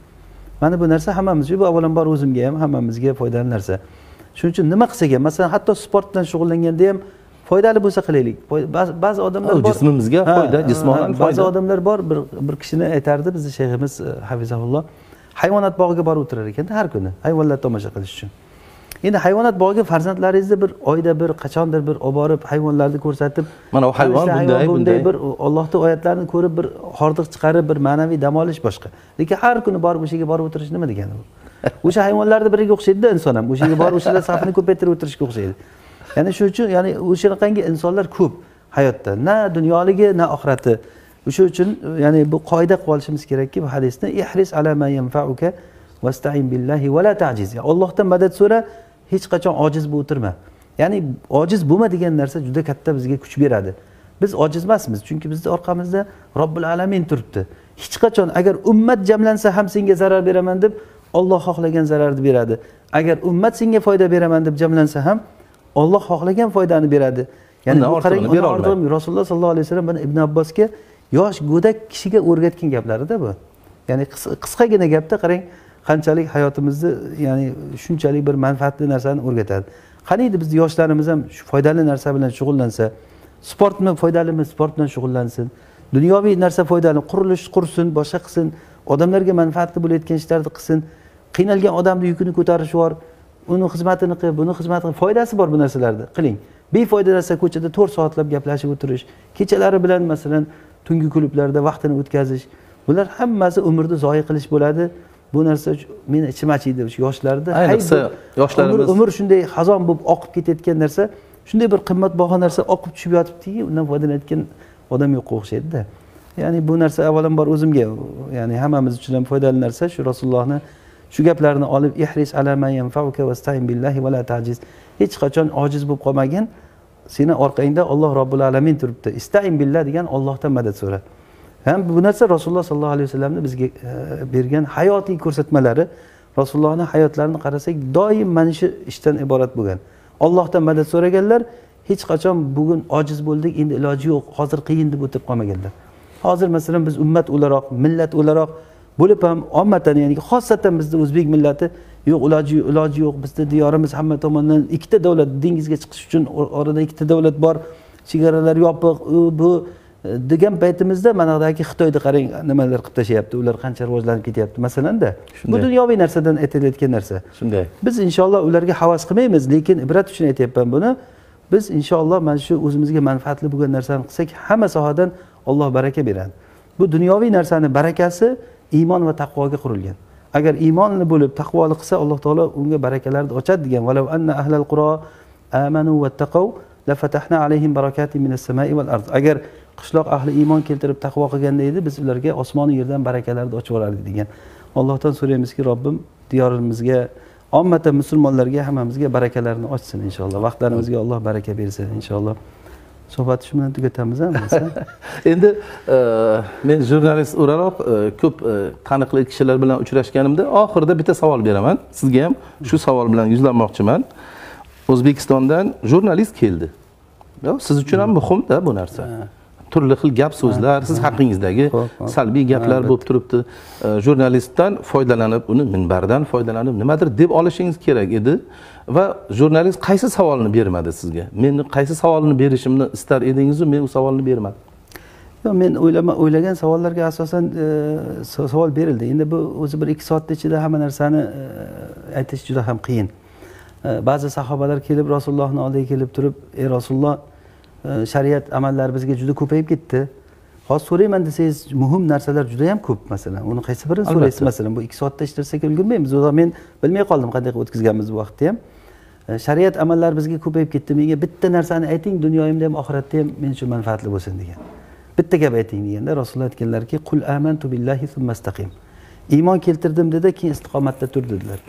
Mana bu narsa hammamiz uchun bu avvalambor o'zimga ham hammamizga foydali narsa. Shuning uchun nima qilsak ham masalan hatto sport bilan shug'ullanganda ham foydali bo'lsa qilaylik ba'zi ba'zi odamlar bor jismimizga foyda, jismonan ba'zi foyda. odamlar bor bir bir kishini aytardi bizni shayximiz e, hafizahulloh hayvonot bog'iga borib o'tirar ekanda har kuni hayvonlarni tomosha qilish uchun endi hayvonot bog'iga farzandlaringizni bir oyda bir qachondir bir olib borib hayvonlarni ko'rsatib Mana u hayvon "Mana shu bunday, bunday." bir ollohni oyatlarini ko'rib bir hordiq chiqarib bir ma'naviy dam olish boshqa. Lekin har kuni borib o'sha yerga borib o'tirish nima degani bu? [LAUGHS] O'sha hayvonlarni biriga o'xshaydida inson ham. O'sha yerga borib o'shalar safini ko'paytirib o'tirishga o'xshaydi. Ya'ni shuning uchun ya'ni o'shanaqangi insonlar ko'p hayotda. Na dunyoligi na oxirati. O'sha uchun ya'ni bu qoida qilib olishimiz kerakki bu hadisni ihris ala ma yanfa'uka vastain billahi va la tajiz. Yani Allohdan madad so'ra hech qachon ojiz bo'lib o'tirma. Ya'ni ojiz bo'lma degan narsa juda katta bizga kuch beradi. Biz ojiz emasmiz chunki bizni orqamizda robbil alamin turibdi. Hech qachon agar ummat jamlansa ham senga zarar beraman deb olloh xohlagan zararni beradi. Agar ummat senga foyda beraman deb jamlansa ham olloh xohlagan foydani beradi. Ya'ni bu qarang rasululloh sollallohu alayhi vasallam mana ibn abbosga yosh go'dak kishiga o'rgatgan gaplarida bu. Ya'ni qis- qisqagina gapda qarang qanchalik hayotimizni ya'ni shunchalik bir manfaatli narsani o'rgatadi. Qaniydi bizni yoshlarimiz ham shu foydali narsa bilan shug'ullansa sportmi foydalimi sport bilan shug'ullansin. Dunyoviy narsa foydali qurilish qursin boshqa qilsin odamlarga manfaatli bo'layotgan ishlarni qilsin. Qiynalgan odamni yukini ko'tarish bor uni xizmatini qil buni xizmat qil foydasi bor bu narsalarni qiling. Befoyda narsa ko'chada to'rt soatlab gaplashib o'tirish kechalari bilan masalan tungi klublarda vaqtini o'tkazish bular hammasi umrni zoya qilish bo'ladi. Bu narsa meni ichim achiydi o'sha yoshlarda. Ayniqsa yoshlarimiz- umr, shunday xazon bo'lib oqib ketayotgan narsa shunday bir qimmatbaho narsa oqib tushib yotibdiki undan foydalanayotgan odam yo'qqa o'xshaydida. Ya'ni bu narsa avvalambor o'zimga ya'ni hammamiz uchun ham foydali narsa. Shu rasulullohni shu gaplarni olib ihris billahi va la tajiz. Hech qachon ojiz bo'lib qolmagin seni orqangda olloh robbil alamin turibdi. Istain billah degan ollohdan madad so'ra ham bu narsa rasululloh sollallohu alayhi vasallamni bizga e, bergan hayotiy ko'rsatmalari. Rasulullohni hayotlarini qarasak doim mana shu ishdan iborat bo'lgan. Ollohdan madad so'raganlar hech qachon bugun ojiz bo'ldik endi iloji yo'q hozir qiyin deb o'tirib qolmaganlar. Hozir masalan biz ummat o'laroq millat o'laroq bo'lib ham ommatan ya'ni xosatan bizni o'zbek millati yo'q iloji iloji yo'q bizni diyorimiz hamma tomondan ikkita davlat dengizga chiqish uchun orada ikkita davlat bor chegaralar yopiq u bu degan paytimizda manadagi xitoyni qarang nimalar qilib tashlayapti? Ular qancha rivojlanib ketyapti? Masalanda bu dunyoviy narsadan aytilayotgan narsa. Shunday. Biz inshaalloh ularga havas qilmaymiz lekin ibrat uchun aytyapman buni. Biz inshaalloh mana shu o'zimizga manfaatli bo'lgan narsani qilsak hamma sohadan olloh baraka beradi. Bu dunyoviy narsani barakasi iymon va taqvoga qurilgan. Agar iymonli bo'lib taqvoli qilsa alloh taolo unga barakalarni ochadi degan. Valau anna ahlal quro amanu vattaqov lafatahna alayhim minas samai val ard. Agar qishloq ahli iymon keltirib taqvo qilganda edi biz ularga osmonu yerdan barakalarni ochib yuborardik degan. Allohdan so'raymizki robbim diyorimizga ommatan musulmonlarga hammamizga barakalarni ochsin inshaalloh. Vaqtlarimizga alloh baraka bersin inshaalloh. Suhbatni shu bilan tugatamiz [LAUGHS] endi e, men jurnalist o'laroq e, ko'p e, taniqli kishilar bilan uchrashganimda oxirida bitta savol beraman. Sizga ham shu savol bilan yuzlanmoqchiman. O'zbekistondan jurnalist keldi. Siz uchun ham muhimda bu narsa turli xil gap so'zlar siz haqingizdagi salbiy gaplar bo'lib turibdi. Jurnalistdan foydalanib uni minbardan foydalanib nimadir deb olishingiz kerak edi va jurnalist qaysi savolni bermadi sizga? Meni qaysi savolni berishimni istar edingizu men u savolni bermadim. Yo'q men o'ylama o'ylagan savollarga asosan e, sa- savol berildi. Endi bu o'zi bir ikki soatni ichida hamma narsani e, aytish juda ham qiyin. E, ba'zi sahobalar kelib rasulullohni oldiga kelib turib ey rasululloh shariat amallari bizga juda ko'payib ketdi. Hozir so'rayman desangiz muhim narsalar juda yam ko'p masalan uni qaysi birini so'raysiz? Masalan bu ikki soatda narsaga ulgurmaymiz o'zi men bilmay qoldim qanday qilib o'tkazganmiz bu vaqtni ham. Shariat amallari bizga ko'payib ketdi. Menga bitta narsani ayting dunyoyimda ham oxiratda ham men uchun manfaatli bo'lsin degan. Bitta gap ayting deganda rasululloh aytganlarki qul amantu billahi thumma istaqim. Iymon keltirdim dedi keyin istiqomatda tur dedilar.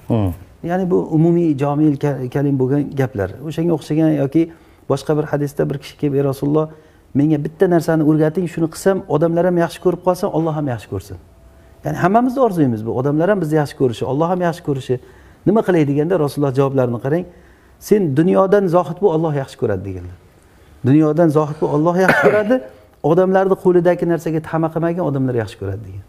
Ya'ni bu umumiy jomil ka- kalim bo'lgan gaplar. O'shanga o'xshagan yoki boshqa bir hadisda bir kishi kelib ey rasululloh menga bitta narsani o'rgating shuni qilsam odamlar ham yaxshi ko'rib qolsin olloh ham yaxshi ko'rsin. Ya'ni hammamizni orzuyimiz bu. Odamlar ham bizni yaxshi ko'rishi olloh ham yaxshi ko'rishi. Nima qilay deganda rasululloh javoblarini qarang. Sen dunyodan zohid bo'l olloh yaxshi ko'radi deganlar. Dunyodan zohid bo'l olloh yaxshi ko'radi. Odamlarni qo'lidagi narsaga tama qilmagan odamlar yaxshi ko'radi degan.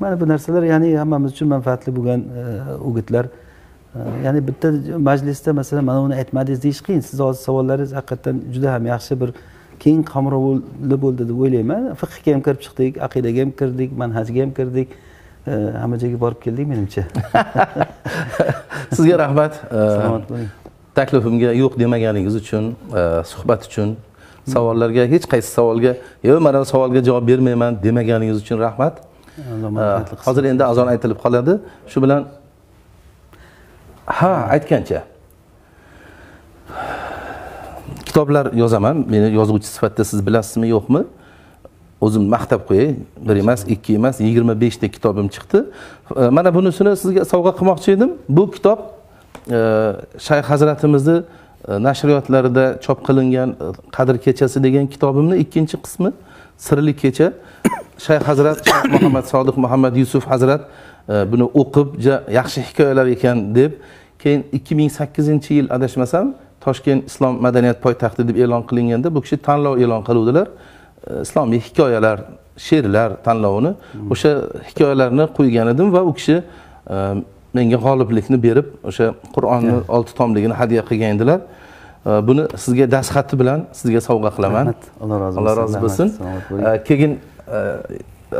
Mana bu narsalar ya'ni hammamiz uchun manfaatli bo'lgan e, o'gitlar. E, ya'ni bitta majlisda masalan mana uni aytmadingiz deyish qiyin. Siz hozir savollaringiz haqiqatdan juda ham yaxshi bir keng qamrovli bo'ldi deb o'ylayman. Fiqhga ham kirib chiqdik aqidaga ham kirdik manhajga ham kirdik. Hamma joyga borib keldik menimcha. [LAUGHS] Sizga rahmat. Salomat bo'ling. taklifimga yo'q demaganingiz uchun e, suhbat uchun savollarga hech qaysi savolga yo'q mana bu savolga javob bermayman demaganingiz uchun rahmat. Hozir endi azon aytilib qoladi. Shu bilan ha aytgancha. Kitoblar yozaman. Meni yozuvchi sifatida siz bilasizmi yo'qmi? O'zim maqtab qo'yay. Bir emas ikki emas yigirma beshta kitobim chiqdi. Mana bunisini sizga sovg'a qilmoqchi edim. Bu kitob e, shayx hazratimizni e, nashriyotlarida chop qilingan e, qadr kechasi degan kitobimni ikkinchi qismi sirli kecha. Shayx hazrat shayx muhammad sodiq muhammad yusuf hazrat buni o'qib yaxshi hikoyalar ekan deb keyin ikki ming sakkizinchi yil adashmasam toshkent islom madaniyat poytaxti deb e'lon qilinganda bu kishi tanlov e'lon qiluvdilar E, islomiy hikoyalar she'rlar tanlovini o'sha hikoyalarni qo'ygan edim va u kishi e, menga g'oliblikni berib o'sha qur'onni olti tomligini hadya qilgan edilar E, buni sizga dastxati bilan sizga sovg'a qilaman. Alloh alloh bo'lsin. rozi Rahmat. bo'lsin. E, keyin e,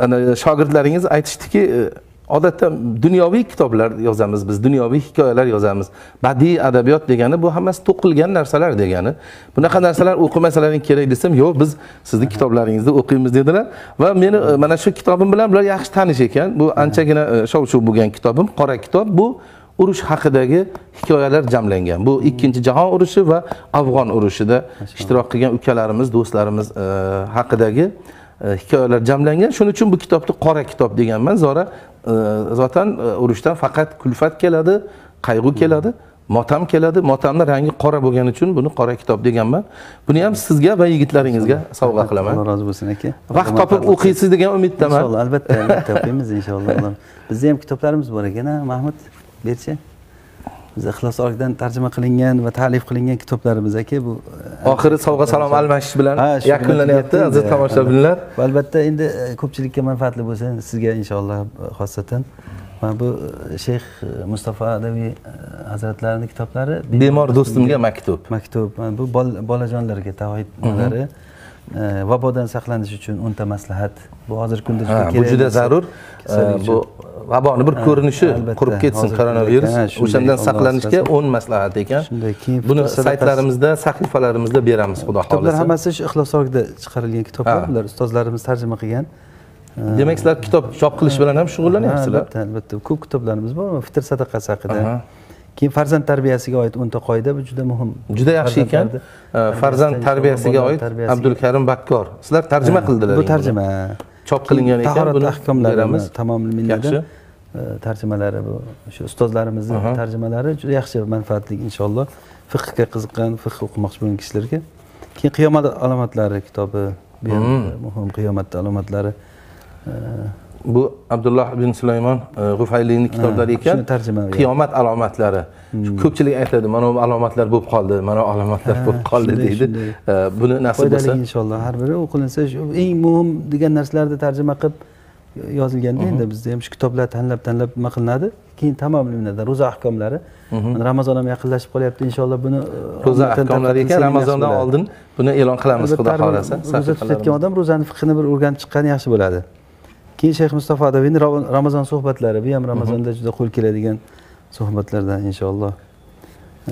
ana shogirdlaringiz aytishdiki e, odatda dunyoviy kitoblar yozamiz biz dunyoviy hikoyalar yozamiz. Badiiy adabiyot degani bu hammasi to'qilgan narsalar degani. Bunaqa narsalar o'qimasalaring kerak desam yo'q biz sizni kitoblaringizni o'qiymiz dedilar. Va meni e, mana shu kitobim bilan bular yaxshi tanish ekan. Bu anchagina e, shov shuv bo'lgan kitobim qora kitob. Bu urush haqidagi hikoyalar jamlangan. Bu ikkinchi jahon urushi va afg'on urushida ishtirok qilgan ukalarimiz do'stlarimiz e, haqidagi hikoyalar jamlangan. Shuning uchun bu kitobni qora kitob deganman. Zora e, zotan e, urushdan faqat kulfat keladi qayg'u keladi motam keladi. Motamni rangi qora bo'lgani uchun buni qora kitob deganman. Buni ham sizga va yigitlaringizga sovg'a qilaman. alloh rozi bo'lsin aka. Vaqt topib o'qiysiz degan umiddaman. Inshaalloh albatta albatta o'qiymiz inshaalloh. [LAUGHS] Alloh- bizni ham kitoblarimiz bor ekan a mahmud berchi biz ixlos orgdan tarjima qilingan va ta'lif qilingan kitoblarimiz aka bu oxiri sovg'a salom almashish bilan yakunlanyapti aziz tomoshabinlar. Va albatta endi e, ko'pchilikka manfaatli bo'lsa sizga inshaalloh e, xosatan mana bu e, shayx mustafa adaviy hazratlarini kitoblari bemor do'stimga maktub. Maktub. Mana bu bol- bolajonlarga tavhid nimalari vabodan saqlanish uchun o'nta maslahat. Bu hozirgi kunda bu kerak juda narsa. zarur. bu. Vaboni bir ko'rinishi qurib ketsin koronavirus. o'shandan saqlanishga o'n maslahat ekan. Shunday, keyin buni saytlarimizda sahifalarimizda beramiz xudo kitoblar xohlasa. hammasi shu ixlos orgida chiqarilgan kitoblar bular ustozlarimiz tarjima qilgan. Demak sizlar kitob chop qilish bilan ham Ha, shug'ullanyapsizlar albatta albatta. Ko'p kitoblarimiz bor fitr sadaqasi haqida. Keyin farzand tarbiyasiga oid o'nta qoida bu juda muhim. Juda yaxshi ekan. Farzand tarbiyasiga oid abdulkarim bakkor. Sizlar tarjima qildilar bu tarjima chop qilingan ekan tahorat tamomil e, tarjimalari bu shu ustozlarimizni tarjimalari juda yaxshi manfaatli inshaalloh fiqhga qiziqqan fiqh o'qimoqchi bo'lgan kishilarga. Keyin qiyomat alomatlari kitobi bu ham muhim qiyomatni alomatlari bu abdulloh ibn sulaymon e, g'ufayliyni kitoblari ekan. qiyomat alomatlari. Shu ko'pchilik aytadi mana bu alomatlar bo'lib qoldi mana bu alomatlar bo'lib qoldi deydi. E, buni nasib bo'lsa foydali inshaalloh har biri o'qilinsa shu eng muhim degan narsalarni tarjima qilib yozilganda endi bizda ham shu kitoblar tanlab tanlab nima qilinadi? Keyin tamomlanadi ro'za ahkomlari. Mana ramazon ham yaqinlashib qolyapti inshaalloh buni e, ro'za ahkomlari ekan ramazondan oldin buni e'lon qilamiz xudo xohlasa ro'za tutayotgan odam ro'zani fiqhini bir o'rganib chiqqani yaxshi bo'ladi keyin shayx mustafa adaviyni Ra- ramazon suhbatlari. Bu ham ramazonda juda qo'l keladigan suhbatlardan inshaalloh.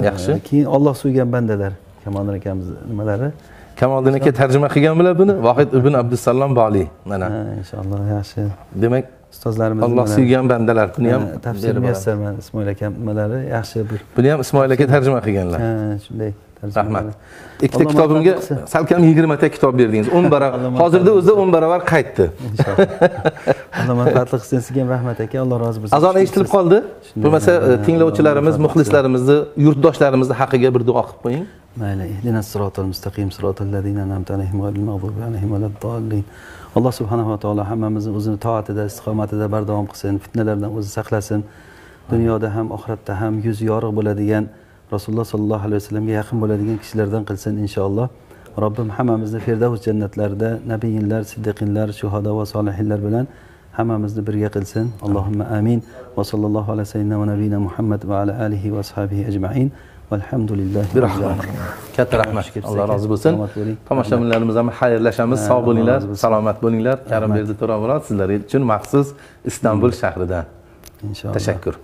Yaxshi. Keyin olloh suygan bandalar kamolxon akamiz nimalari? Kamoliddin aka tarjima qilganmilar buni vohid ibn abdusalom boliy mana. Ha, inshaalloh yaxshi. Demak ustozlarimiz alloh suygan bandalar buni ham Ha, tafsir muyassarman ismoil akam nimalari? Yaxshi bir buni ham ismoil aka tarjima qilganlar. Ha, shunday rahmat. Ikkita kitobimga salkam yigirmata kitob berdingiz. O'n baravar hozirda o'zida o'n baravar qaytdi. Alloh manfaatli qilsin sizga ham rahmat aka. Alloh rozi bo'lsin. Azon eshitilib qoldi. Bo'lmasa e, tinglovchilarimiz muxlislarimizni yurtdoshlarimizni haqqiga bir duo qilib qo'ying. Mayli ihdinas sirotal mustaqim sirotal ladina an'amta alayhim ghayril maghdubi alayhim valaddallin alloh subhanava taolo hammamizni o'zini toatida istiqomatida bardavom qilsin fitnalardan o'zi saqlasin. Dunyoda ham oxiratda ham yuzi yorug' bo'ladigan rasululloh sollallohu alayhi vasallamga yaqin bo'ladigan kishilardan qilsin inshaalloh. Robbim hammamizni firdavs jannatlarida nabiyinlar siddiqinlar shuhado va solihinlar bilan hammamizni birga qilsin. Allohimma amin. Va sallallohu ala sayyidina va nabiyina muhammad va ala alihi va ashabihi ajmain. Alamin. katta rahmat. Alloh rozi bo'lsin. Tomoshabinlarimiz ham xayrlashamiz. Ha, sog' bo'linglar. salomat bo'linglar. Karimberdi to'ramurod sizlar uchun maxsus istanbul shahridan. Inshaalloh tashakkur